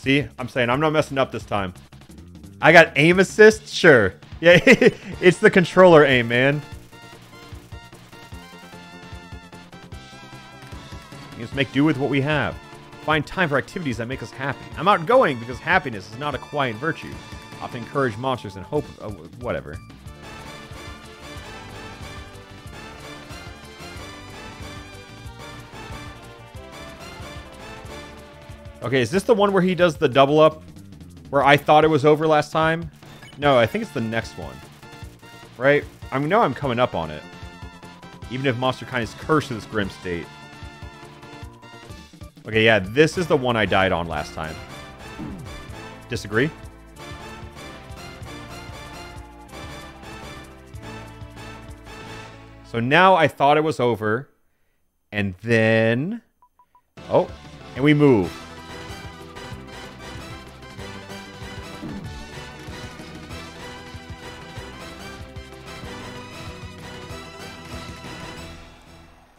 Speaker 1: See? I'm saying I'm not messing up this time. I got aim assist? Sure. (laughs) Yeah, (laughs) it's the controller aim, man. You just make do with what we have. Find time for activities that make us happy. I'm outgoing because happiness is not a quiet virtue. Often encourage monsters and hope... Uh, whatever. Okay, is this the one where he does the double up? Where I thought it was over last time? No, I think it's the next one. Right? I know I'm coming up on it. Even if Monster Kind is cursed to this grim state. Okay, yeah, this is the one I died on last time. Disagree? So now I thought it was over. And then... Oh, and we move.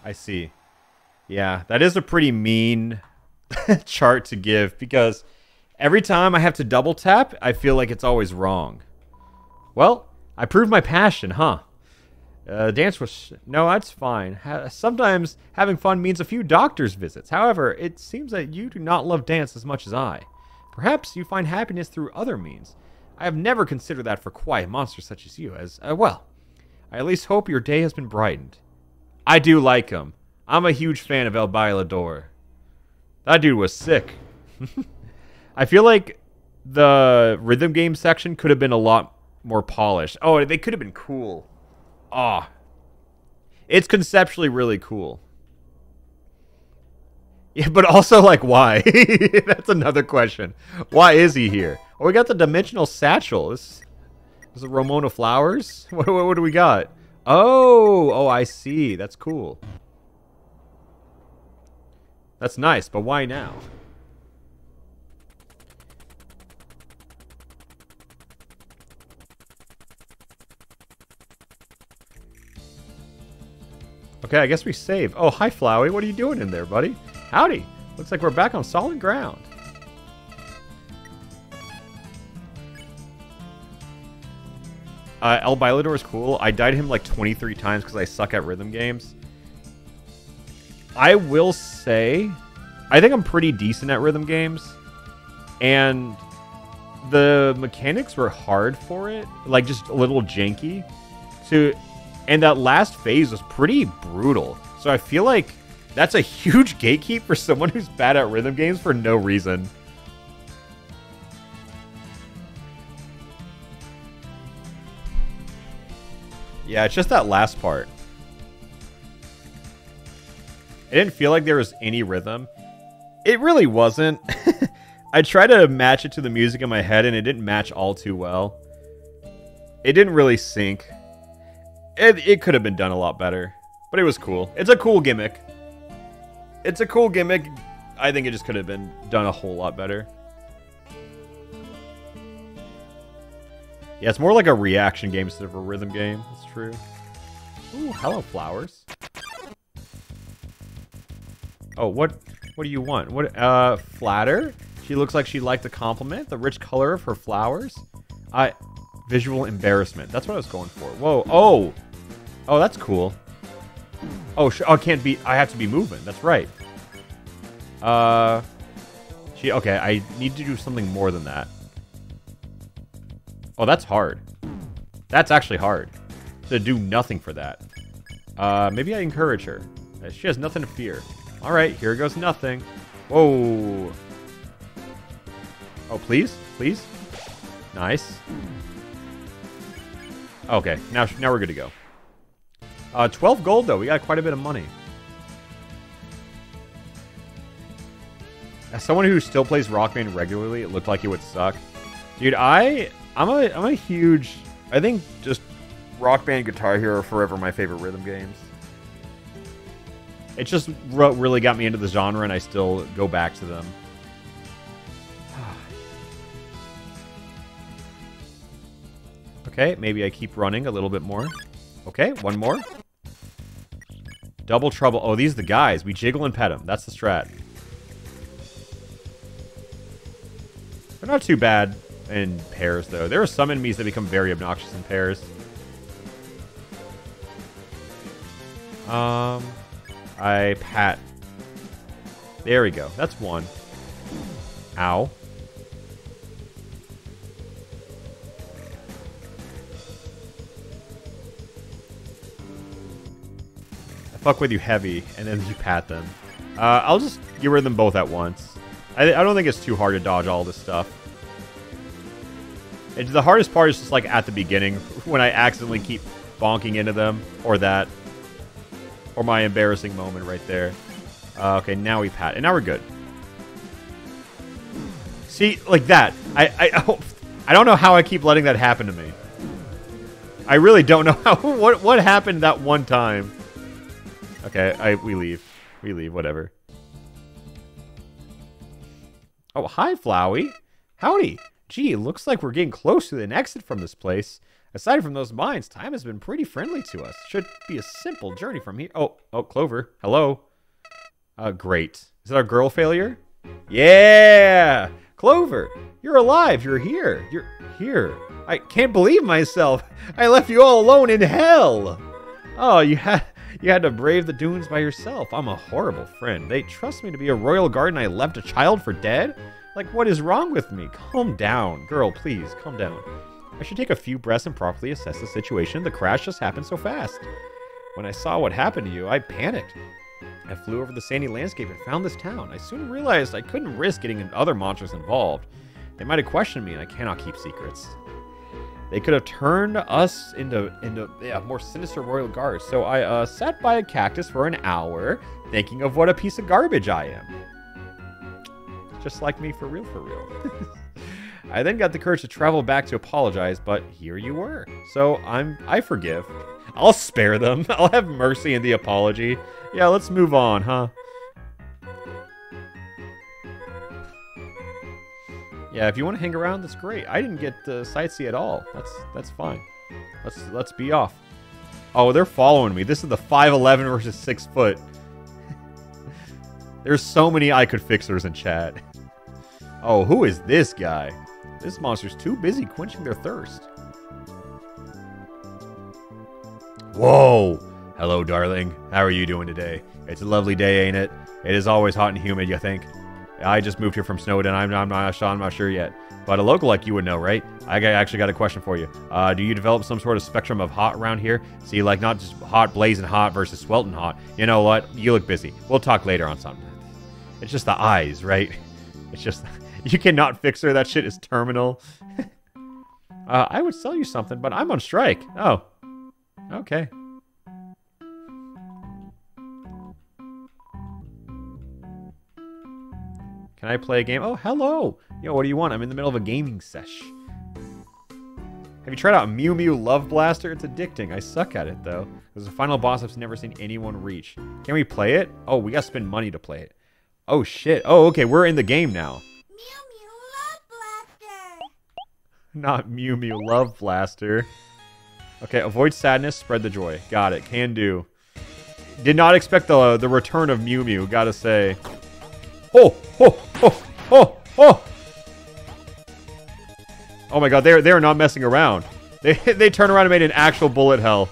Speaker 1: I see. Yeah, that is a pretty mean (laughs) chart to give because every time I have to double tap, I feel like it's always wrong. Well, I proved my passion, huh? Uh, dance was... No, that's fine. Ha sometimes having fun means a few doctor's visits. However, it seems that you do not love dance as much as I. Perhaps you find happiness through other means. I have never considered that for quiet monsters such as you, as, uh, well, I at least hope your day has been brightened. I do like him. I'm a huge fan of El Bailador. That dude was sick. (laughs) I feel like the rhythm game section could have been a lot more polished. Oh, they could have been cool. Ah. Oh. It's conceptually really cool. (laughs) Yeah, but also, like, why? (laughs) That's another question. Why is he here? Oh, we got the dimensional satchel. This is it Ramona Flowers? What, what, what do we got? Oh, oh, I see. That's cool. That's nice, but why now? Okay, I guess we save. Oh, hi, Flowey. What are you doing in there, buddy? Howdy. Looks like we're back on solid ground. Uh, El Bailador is cool. I died him like 23 times because I suck at rhythm games. I will say, I think I'm pretty decent at rhythm games. And the mechanics were hard for it. Like, just a little janky. So, and that last phase was pretty brutal. So I feel like that's a (laughs) huge gatekeep for someone who's bad at rhythm games for no reason. Yeah, it's just that last part. It didn't feel like there was any rhythm. It really wasn't. (laughs) I tried to match it to the music in my head, and it didn't match all too well. It didn't really sync. It, it could have been done a lot better, but it was cool. It's a cool gimmick. It's a cool gimmick. I think it just could have been done a whole lot better. Yeah, it's more like a reaction game instead of a rhythm game. That's true. Ooh, hello, flowers. Oh, what what do you want? What uh flatter? She looks like she'd like to compliment the rich color of her flowers. I visual embarrassment. That's what I was going for. Whoa. Oh. Oh, that's cool. Oh, oh, I can't be I have to be moving. That's right. Uh She okay, I need to do something more than that. Oh, that's hard. That's actually hard. To do nothing for that. Uh, maybe I encourage her. She has nothing to fear. Alright, here goes nothing. Whoa. Oh, please? Please? Nice. Okay, now, now we're good to go. Uh, 12 gold, though. We got quite a bit of money. As someone who still plays Rock Band regularly, it looked like it would suck. Dude, I I'm a I'm a huge I think just Rock Band Guitar Hero forever my favorite rhythm games. It just really got me into the genre and I still go back to them. (sighs) okay, maybe I keep running a little bit more. Okay, one more. Double trouble. Oh, these are the guys. We jiggle and pet them. That's the strat. They're not too bad in pairs, though. There are some enemies that become very obnoxious in pairs. Um, I pat. There we go. That's one. Ow. I fuck with you heavy, and then you pat them. Uh, I'll just get rid of them both at once. I, I don't think it's too hard to dodge all this stuff. It's, the hardest part is just like at the beginning when I accidentally keep bonking into them or that. Or my embarrassing moment right there. Uh, okay, now we pat. And now we're good. See, like that. I, I, (laughs) I don't know how I keep letting that happen to me. I really don't know (laughs) how. What, what happened that one time? Okay, I, we leave. We leave, whatever. Oh, hi, Flowey. Howdy. Gee, looks like we're getting close to an exit from this place. Aside from those mines, time has been pretty friendly to us. Should be a simple journey from here. Oh, oh, Clover. Hello. Uh, great. Is that our girl failure? Yeah! Clover, you're alive. You're here. You're here. I can't believe myself. (laughs) I left you all alone in hell. Oh, you had you had to brave the dunes by yourself. I'm a horrible friend. They trust me to be a royal guard and I left a child for dead? Like, what is wrong with me? Calm down. Girl, please, calm down. I should take a few breaths and properly assess the situation. The crash just happened so fast. When I saw what happened to you, I panicked. I flew over the sandy landscape and found this town. I soon realized I couldn't risk getting other monsters involved. They might have questioned me, and I cannot keep secrets. They could have turned us into into yeah, more sinister royal guards. So I uh, sat by a cactus for an hour, thinking of what a piece of garbage I am just like me for real, for real. I then got the courage to travel back to apologize, but here you were. So I'm I forgive. I'll spare them. (laughs) I'll have mercy in the apology. Yeah, let's move on, huh? Yeah, if you want to hang around, that's great. I didn't get the sightsee at all. That's that's fine. Let's let's be off. Oh, they're following me. This is the 5'11 versus 6 foot. (laughs) There's so many I could fixers in chat. (laughs) Oh, who is this guy? This monster's too busy quenching their thirst. Whoa! Hello, darling. How are you doing today? It's a lovely day, ain't it? It is always hot and humid, you think? I just moved here from Snowdin. I'm, I'm, not, I'm not sure yet. But a local like you would know, right? I actually got a question for you. Uh, do you develop some sort of spectrum of hot around here? See, like not just hot, blazing hot versus sweltering hot. You know what? You look busy. We'll talk later on something. It's just the eyes, right? (laughs) It's just (laughs) you cannot fix her. That shit is terminal. (laughs) uh, I would sell you something, but I'm on strike. Oh. Okay. Can I play a game? Oh, hello. Yo, what do you want? I'm in the middle of a gaming sesh. Have you tried out Mew Mew Love Blaster? It's addicting. I suck at it, though. There's a final boss I've never seen anyone reach. Can we play it? Oh, we gotta spend money to play it. Oh, shit. Oh, okay, we're in the game now.
Speaker 2: Mew Mew Love Blaster.
Speaker 1: Not Mew Mew Love Blaster. Okay, avoid sadness, spread the joy. Got it. Can do. Did not expect the the return of Mew Mew, gotta say. Oh, oh, oh, oh, oh! Oh my god, they're they're not messing around. They (laughs) they turn around and made an actual bullet hell.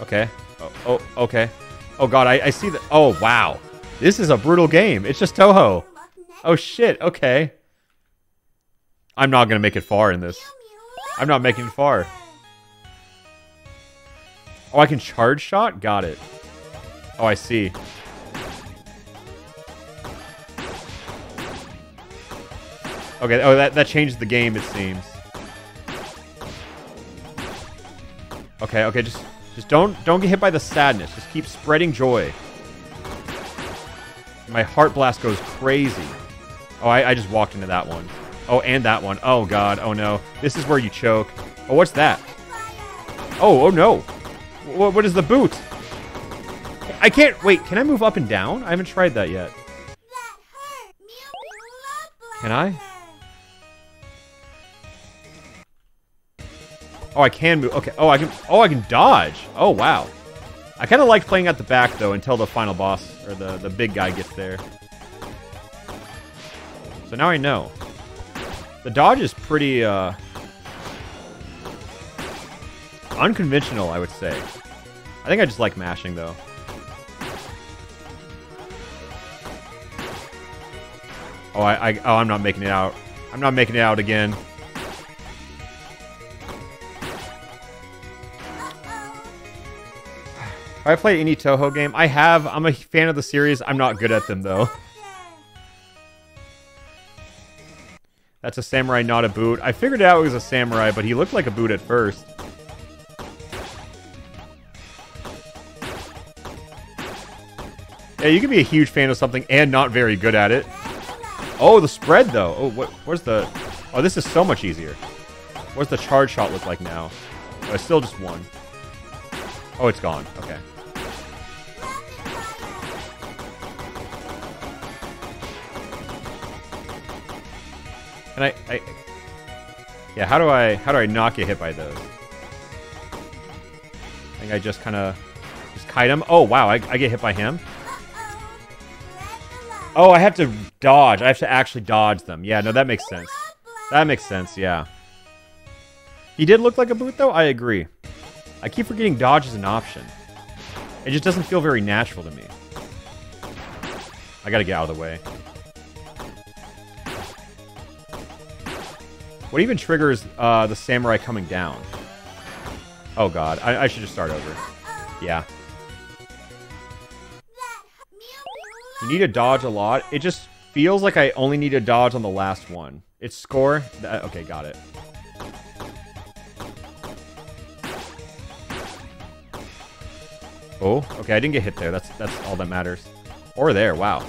Speaker 1: Okay. Oh, oh okay. Oh god, I, I see the Oh wow. This is a brutal game. It's just
Speaker 2: Touhou.
Speaker 1: Oh shit, okay. I'm not gonna make it far in this. I'm not making it far. Oh, I can charge shot? Got it. Oh, I see. Okay, oh, that, that changed the game, it seems. Okay, okay, just just don't don't get hit by the sadness. Just keep spreading joy. My heart blast goes crazy. Oh, I, I just walked into that one. Oh, and that one. Oh, God. Oh, no. This is where you choke. Oh, what's that? Oh, oh no. What, what is the boot? I can't. Wait, can I move up and down? I haven't tried that yet. Can I? Oh, I can move. Okay. Oh, I can. Oh, I can dodge. Oh, wow. I kind of like playing at the back though until the final boss or the the big guy gets there. So now I know. The dodge is pretty uh unconventional, I would say. I think I just like mashing though. Oh, I, I oh, I'm not making it out. I'm not making it out again. I played any Touhou game? I have. I'm a fan of the series. I'm not good at them though. That's a samurai, not a boot. I figured out it was a samurai, but he looked like a boot at first. Yeah, you can be a huge fan of something and not very good at it. Oh, the spread though. Oh, what? Where's the? Oh, this is so much easier. What's the charge shot look like now? Oh, it's still just one. Oh, it's gone. Okay. And I, I, yeah. How do I, how do I not get hit by those? I think I just kind of, just kite him. Oh wow, I, I get hit by him. Oh, I have to dodge. I have to actually dodge them. Yeah, no, that makes sense. That makes sense. Yeah. He did look like a boot, though. I agree. I keep forgetting dodge is an option. It just doesn't feel very natural to me. I gotta get out of the way. What even triggers uh, the samurai coming down? Oh god, I, I should just start over. Yeah. You need to dodge a lot. It just feels like I only need to dodge on the last one. It's score. Okay, got it. Oh, okay, I didn't get hit there. That's that's all that matters. Or there, wow.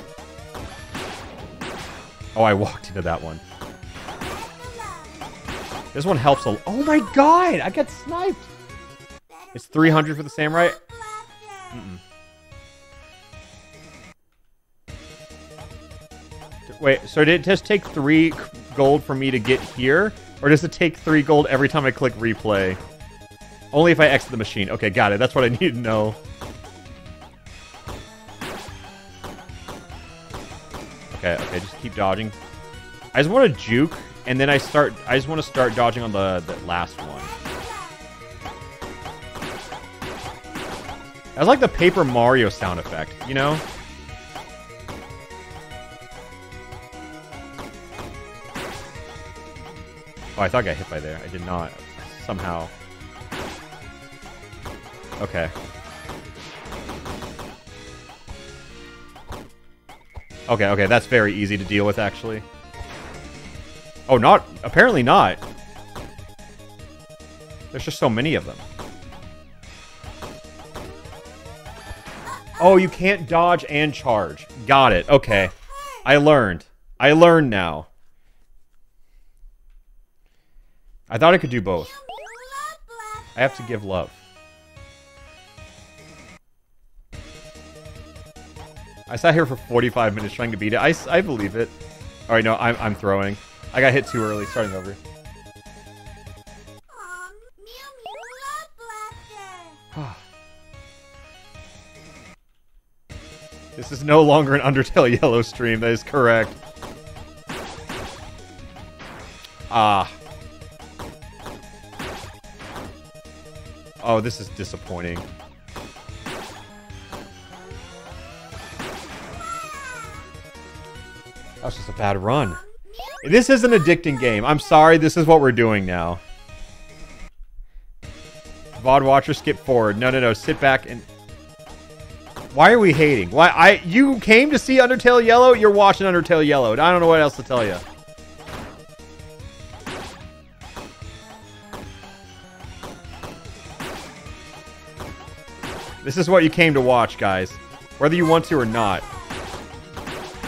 Speaker 1: Oh, I walked into that one. This one helps a Oh my god, I got sniped. It's 300 for the samurai. Mm-mm. Wait, so did it just take three gold for me to get here? Or does it take three gold every time I click replay? Only if I exit the machine. Okay, got it. That's what I (laughs) need to know. Okay, okay, just keep dodging. I just want to juke, and then I start. I just want to start dodging on the, the last one. That's like the Paper Mario sound effect, you know? Oh, I thought I got hit by there. I did not. Somehow. Okay. Okay, okay, that's very easy to deal with, actually. Oh, not... Apparently not. There's just so many of them. Oh, you can't dodge and charge. Got it. Okay. I learned. I learned now. I thought I could do both. I have to give love. I sat here for 45 minutes trying to beat it. I, I believe it. All right, no, I'm, I'm throwing. I got hit too early. Starting over.
Speaker 2: Aw, Mew Mew Love Blaster.
Speaker 1: This is no longer an Undertale Yellow stream. That is correct. Ah. Oh, this is disappointing. That was just a bad run. This is an addicting game. I'm sorry, this is what we're doing now. VOD watcher, skip forward. No, no, no. Sit back and why are we hating? Why I you came to see Undertale Yellow? You're watching Undertale Yellow. I don't know what else to tell you. This is what you came to watch, guys. Whether you want to or not.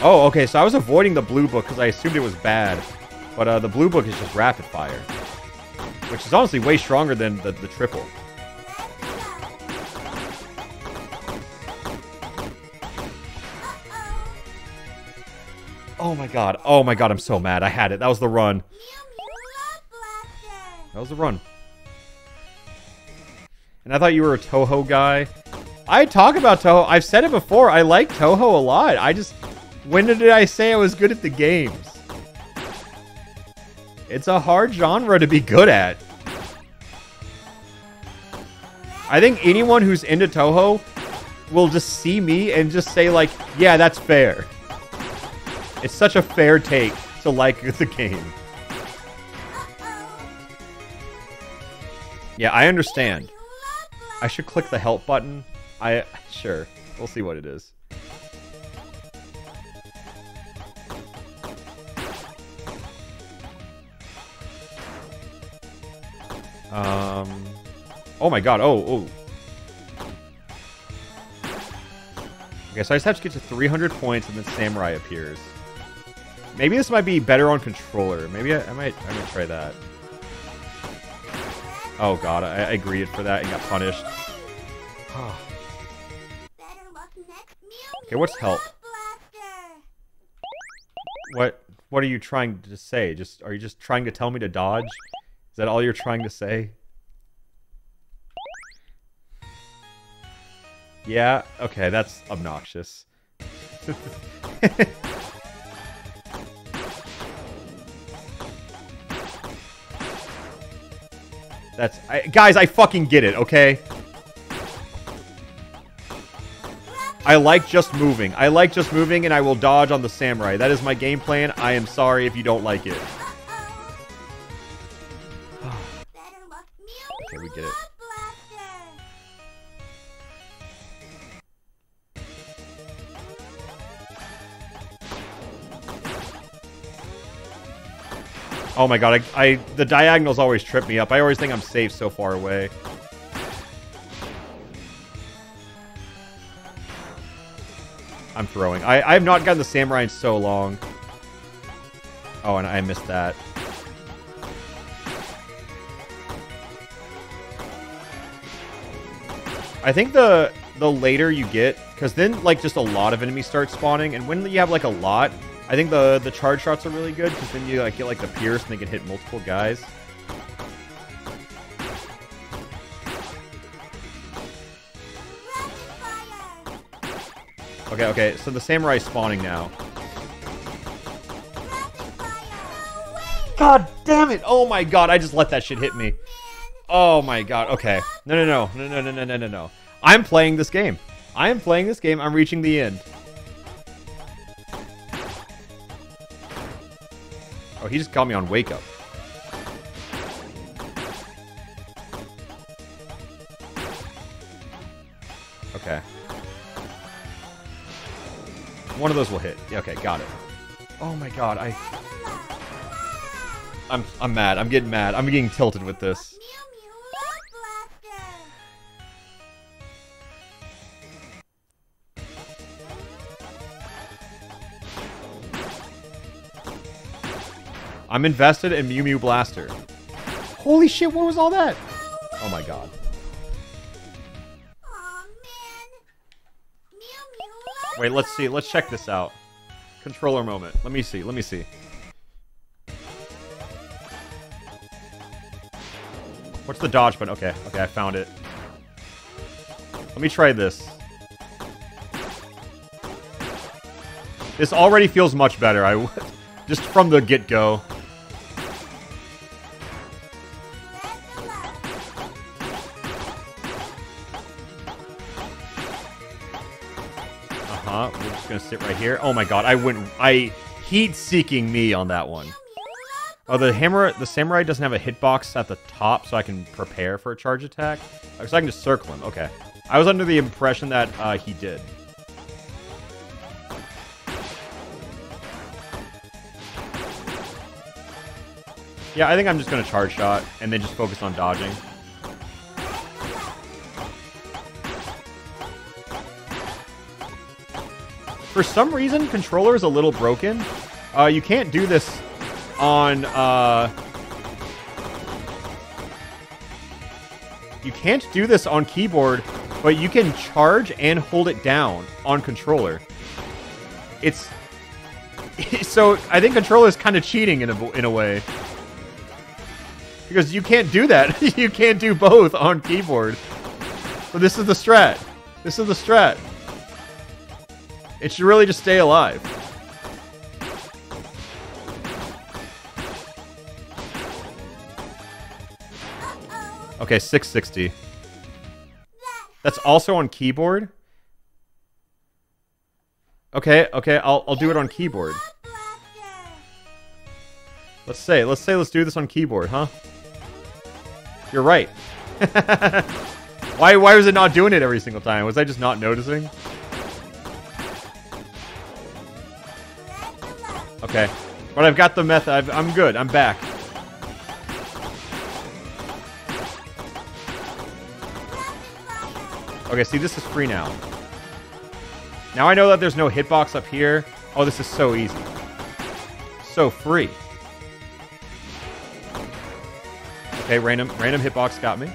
Speaker 1: Oh, okay, so I was avoiding the blue book because I assumed it was bad. But uh, the blue book is just rapid fire. Which is honestly way stronger than the, the triple. Oh my god. Oh my god, I'm so mad. I had it. That was the run. That was the run. And I thought you were a Touhou guy. I talk about Touhou. I've said it before. I like Touhou a lot. I just. When did I say I was good at the games? It's a hard genre to be good at. I think anyone who's into Touhou will just see me and just say, like, yeah, that's fair. It's such a fair take to like (laughs) the game. Yeah, I understand. I should click the help button. I sure. We'll see what it is. Um Oh my god. Oh, oh. Okay, so I just have to get to 300 points and then Samurai appears. Maybe this might be better on controller. Maybe I, I might I might try that. Oh god, I, I agreed for that and got punished. Okay, what's help? What what are you trying to say? Just are you just trying to tell me to dodge? Is that all you're trying to say? Yeah, okay, that's obnoxious. (laughs) that's I, guys, I fucking get it, okay? I like just moving. I like just moving and I will dodge on the samurai. That is my game plan. I am sorry if you don't like it. Oh my god, I, I the diagonals always trip me up. I always think I'm safe so far away. I'm throwing. I, I have not gotten the samurai in so long. Oh, and I missed that. I think the the later you get, because then like just a lot of enemies start spawning, and when you have like a lot, I think the the charge shots are really good because then you like get like the pierce and they can hit multiple guys. Okay, okay, so the samurai is spawning now.
Speaker 2: Rapid fire. Away.
Speaker 1: God damn it! Oh my god, I just let that shit hit me. Oh my god. Okay. No, no, no, no, no, no, no, no, no, no. I'm playing this game. I am playing this game. I'm reaching the end. Oh, he just called me on wake up. Okay. One of those will hit. Yeah, Okay, got it. Oh my god, I I'm I'm mad. I'm getting mad. I'm getting tilted with this. I'm invested in Mew Mew Blaster. Holy shit, what was all that? Oh my god.
Speaker 2: Aw, man. Mew Mew love
Speaker 1: Wait, let's see. Let's check this out. Controller moment. Let me see. Let me see. What's the dodge button? Okay, okay, I found it. Let me try this. This already feels much better. I (laughs) just from the get-go. Gonna sit right here. Oh my god, I went I heat-seeking me on that one. Oh, the hammer, the samurai doesn't have a hitbox at the top, so I can prepare for a charge attack. So I can just circle him. Okay. I was under the impression that uh, he did. Yeah, I think I'm just gonna charge shot and then just focus on dodging. For some reason, controller is a little broken. Uh, you can't do this on uh you can't do this on keyboard but you can charge and hold it down on controller. It's (laughs) so i think controller is kind of cheating in a, in a way. Because you can't do that. (laughs) You can't do both on keyboard. But this is the strat. This is the strat it should really just stay alive Okay, 660. That's also on keyboard. Okay, okay, I'll I'll do it on keyboard. Let's say, let's say let's do this on keyboard, huh? You're right. (laughs) why why was it not doing it every single time? Was I just not noticing? Okay. But I've got the method. I've, I'm good. I'm back. Okay, see, this is free now. Now I know that there's no hitbox up here. Oh, this is so easy. So free. Okay, random random hitbox got me.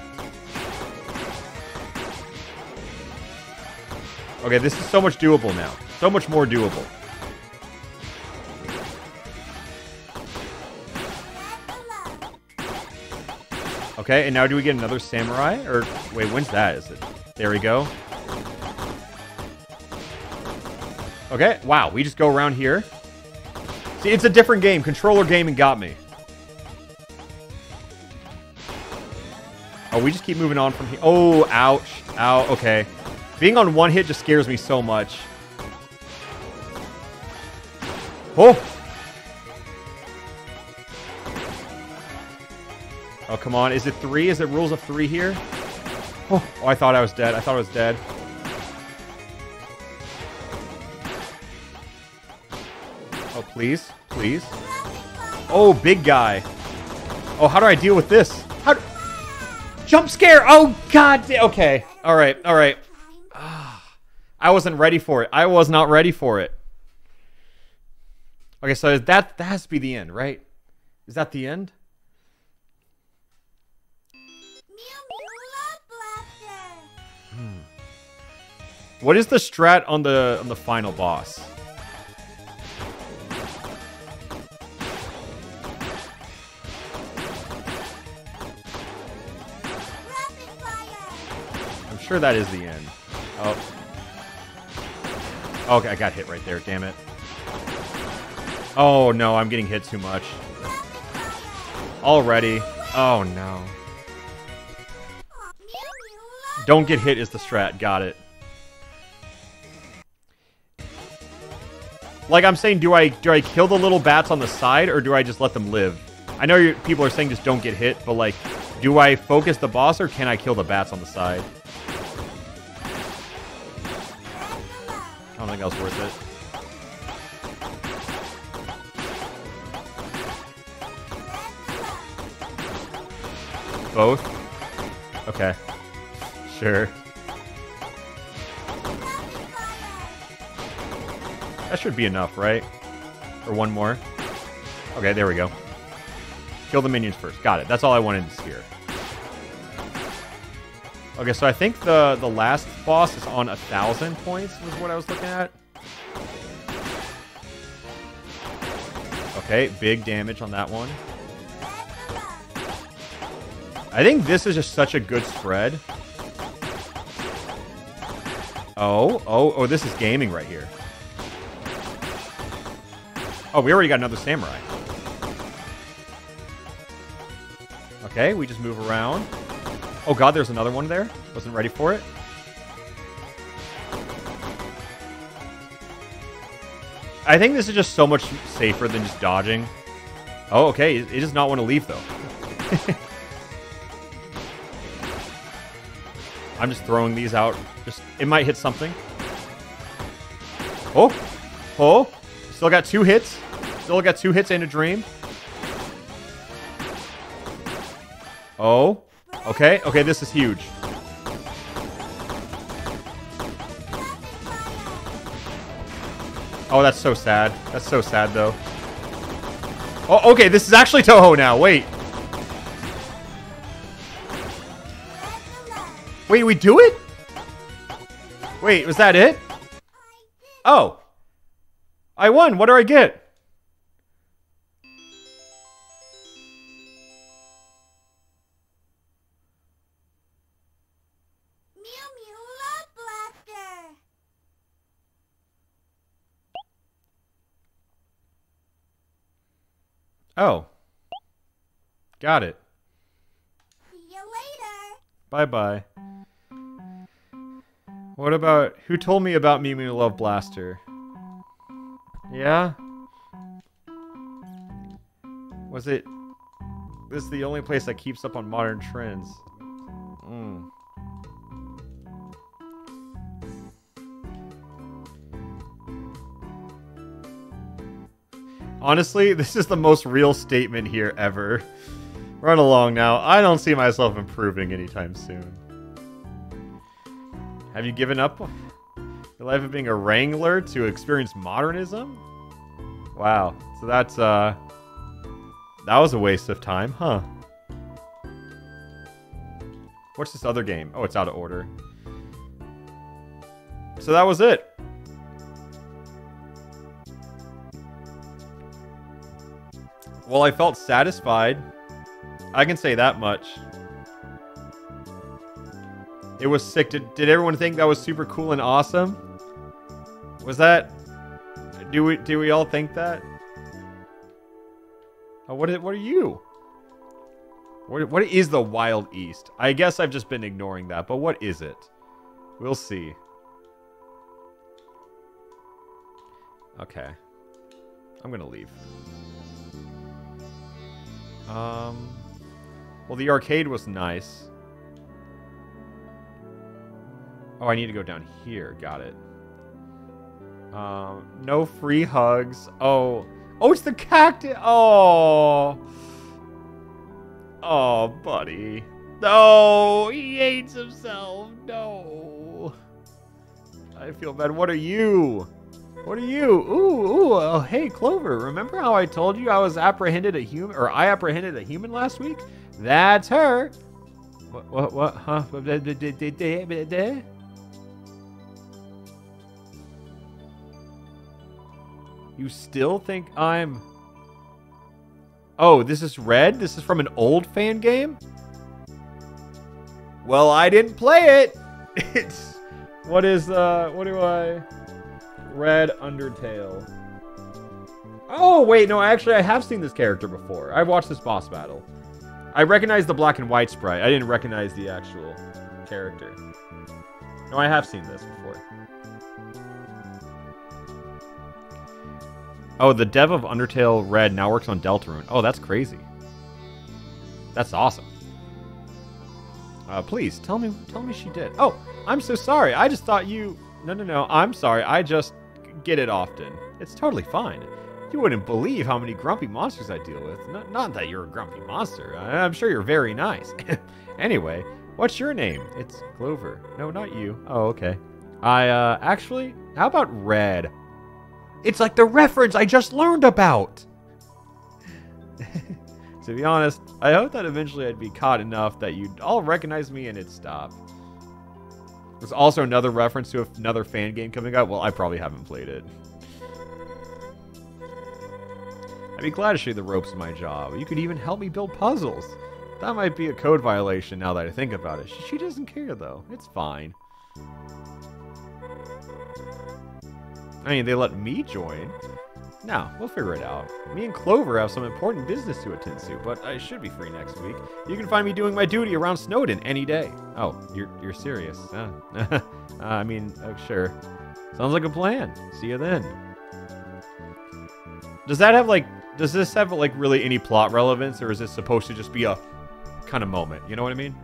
Speaker 1: Okay, this is so much doable now. So much more doable. Okay, and now do we get another samurai? Or wait, when's that? Is it? There we go. Okay, wow, we just go around here. See, it's a different game. Controller gaming got me. Oh, we just keep moving on from here. Oh, ouch. Ow, okay. Being on one hit just scares me so much. Oh! Come on. Is it three? Is it rules of three here? Oh, oh, I thought I was dead. I thought I was dead. Oh, please. Please. Oh, big guy. Oh, how do I deal with this? How do... Jump scare! Oh, god Okay. Alright, alright. Ah. I wasn't ready for it. I was not ready for it. Okay, so that, that has to be the end, right? Is that the end? What is the strat on the on the final boss? I'm sure that is the end. Oh. Okay, I got hit right there, damn it. Oh no, I'm getting hit too much. Already. Oh no. Don't get hit is the strat, got it. Like I'm saying, do I do I kill the little bats on the side or do I just let them live? I know people are saying just don't get hit, but like, do I focus the boss or can I kill the bats on the side? I don't think that was worth it. Both? Okay. Sure. That should be enough, right? Or one more? Okay, there we go. Kill the minions first. Got it. That's all I wanted to hear. Okay, so I think the the last boss is on a thousand points. Was what I was looking at. Okay, big damage on that one. I think this is just such a good spread. Oh, oh, oh, this is gaming right here. Oh, we already got another samurai. Okay, we just move around. Oh god, there's another one there. Wasn't ready for it. I think this is just so much safer than just dodging. Oh, okay. It does not want to leave, though. (laughs) I'm just throwing these out. Just It might hit something. Oh. Oh. Still got two hits. Still got two hits and a dream. Oh. Okay. Okay, this is huge. Oh, that's so sad. That's so sad, though. Oh, okay, this is actually Touhou now. Wait. Wait, we do it? Wait, was that it? Oh. I won. What do I get?
Speaker 2: Mew Mew Love Blaster.
Speaker 1: Oh. Got it.
Speaker 2: See you later.
Speaker 1: Bye-bye. What about... Who told me about Mew Mew Love Blaster? Yeah? Was it... This is the only place that keeps up on modern trends. Mm. Honestly, (laughs) this is the most real statement here ever. Run along now. I don't see myself improving anytime soon. Have you given up your life of being a wrangler to experience modernism? Wow. So that's uh that was a waste of time, huh? What's this other game? Oh, it's out of order. So that was it. Well, I felt satisfied. I can say that much. It was sick. Did, did everyone think that was super cool and awesome? Was that... Do we do we all think that? Oh, what, what are you? What, what is the Wild East? I guess I've just been ignoring that, but what is it? We'll see. Okay. I'm gonna leave. Um... Well, the arcade was nice. Oh, I need to go down here. Got it. Um, no free hugs. Oh. Oh, it's the cactus. Oh. Oh, buddy. No, he hates himself. No. I feel bad. What are you? What are you? Ooh, ooh. Oh, hey, Clover. Remember how I told you I was apprehended a human, or I apprehended a human last week? That's her. What? What? What? Huh? You still think I'm... Oh, this is red? This is from an old fan game? Well, I didn't play it. (laughs) It's... What is, uh... What do I... Red Undertale. Oh, wait, no, actually, I have seen this character before. I've watched this boss battle. I recognize the black and white sprite. I didn't recognize the actual character. No, I have seen this before. Oh, the dev of Undertale Red now works on Deltarune. Oh, that's crazy. That's awesome. Uh, please tell me, tell me she did. Oh, I'm so sorry. I just thought you. No, no, no. I'm sorry. I just get it often. It's totally fine. You wouldn't believe how many grumpy monsters I deal with. Not, not that you're a grumpy monster. I, I'm sure you're very nice. (laughs) anyway, what's your name? It's Clover. No, not you. Oh, okay. I, uh, actually, how about Red? It's like the reference I just learned about. (laughs) to be honest, I hope that eventually I'd be caught enough that you'd all recognize me and it'd stop. There's also another reference to another fan game coming out. Well, I probably haven't played it. I'd be glad to show you the ropes of my job. You could even help me build puzzles. That might be a code violation now that I think about it. She doesn't care, though. It's fine. I mean, they let me join. Now, we'll figure it out. Me and Clover have some important business to attend to, but I should be free next week. You can find me doing my duty around Snowdin any day. Oh, you're you're serious? Uh, uh, (laughs) I mean, uh, sure. Sounds like a plan. See you then. Does that have like? Does this have like really any plot relevance, or is this supposed to just be a kind of moment? You know what I mean?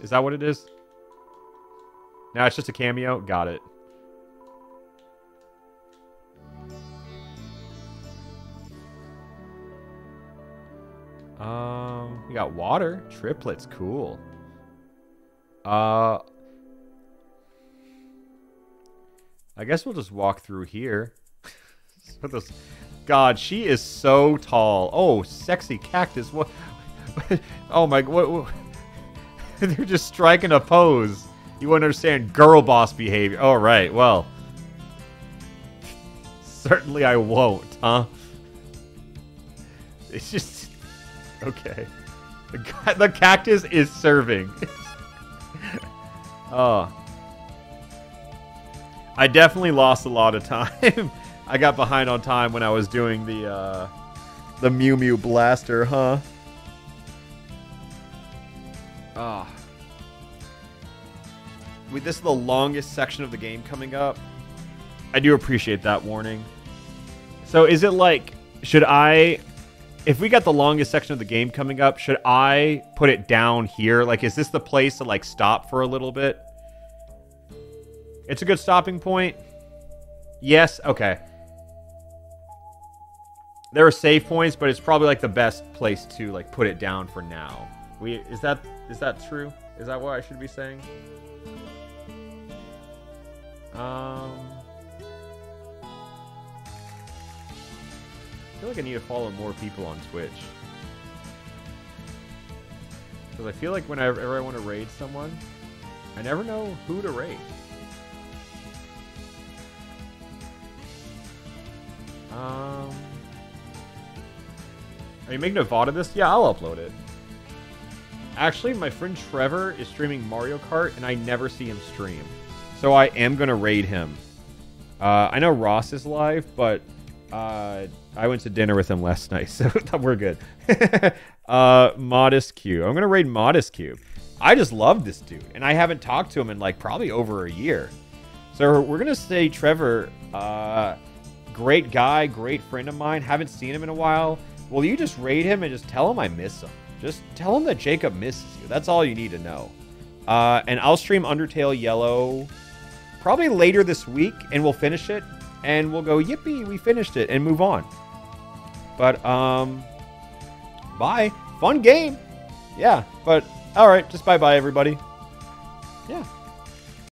Speaker 1: Is that what it is? No, it's just a cameo. Got it. Um, we got water. Triplets, cool. Uh, I guess we'll just walk through here. (laughs) God, she is so tall. Oh, sexy cactus. What? (laughs) oh my, what, what? (laughs) They're just striking a pose. You won't understand girl boss behavior. All oh, right, well. Certainly I won't, huh? It's just (laughs) Okay. The, the cactus is serving. (laughs) oh. I definitely lost a lot of time. (laughs) I got behind on time when I was doing the uh, the Mew Mew Blaster, huh? Ah. Oh. Wait, this is the longest section of the game coming up. I do appreciate that warning. So is it like, should I if we got the longest section of the game coming up, should I put it down here? Like, is this the place to, like, stop for a little bit? It's a good stopping point. Yes, okay. There are save points, but it's probably, like, the best place to, like, put it down for now. We Is that is that true? Is that what I should be saying? Um... feel like I need to follow more people on Twitch. Because I feel like whenever I want to raid someone, I never know who to raid. Um, are you making a VOD of this? Yeah, I'll upload it. Actually, my friend Trevor is streaming Mario Kart, and I never see him stream. So I am going to raid him. Uh, I know Ross is live, but uh, I went to dinner with him last night, (laughs) so we're good. (laughs) uh, Modest Cube. I'm gonna raid Modest Cube. I just love this dude, and I haven't talked to him in like probably over a year. So we're gonna say Trevor, uh, great guy, great friend of mine. Haven't seen him in a while. Will you just raid him and just tell him I miss him? Just tell him that Jacob misses you. That's all you need to know. Uh, and I'll stream Undertale Yellow probably later this week, and we'll finish it and we'll go, yippee, we finished it, and move on. But, um, bye. Fun game. Yeah, but, alright, just bye-bye, everybody. Yeah.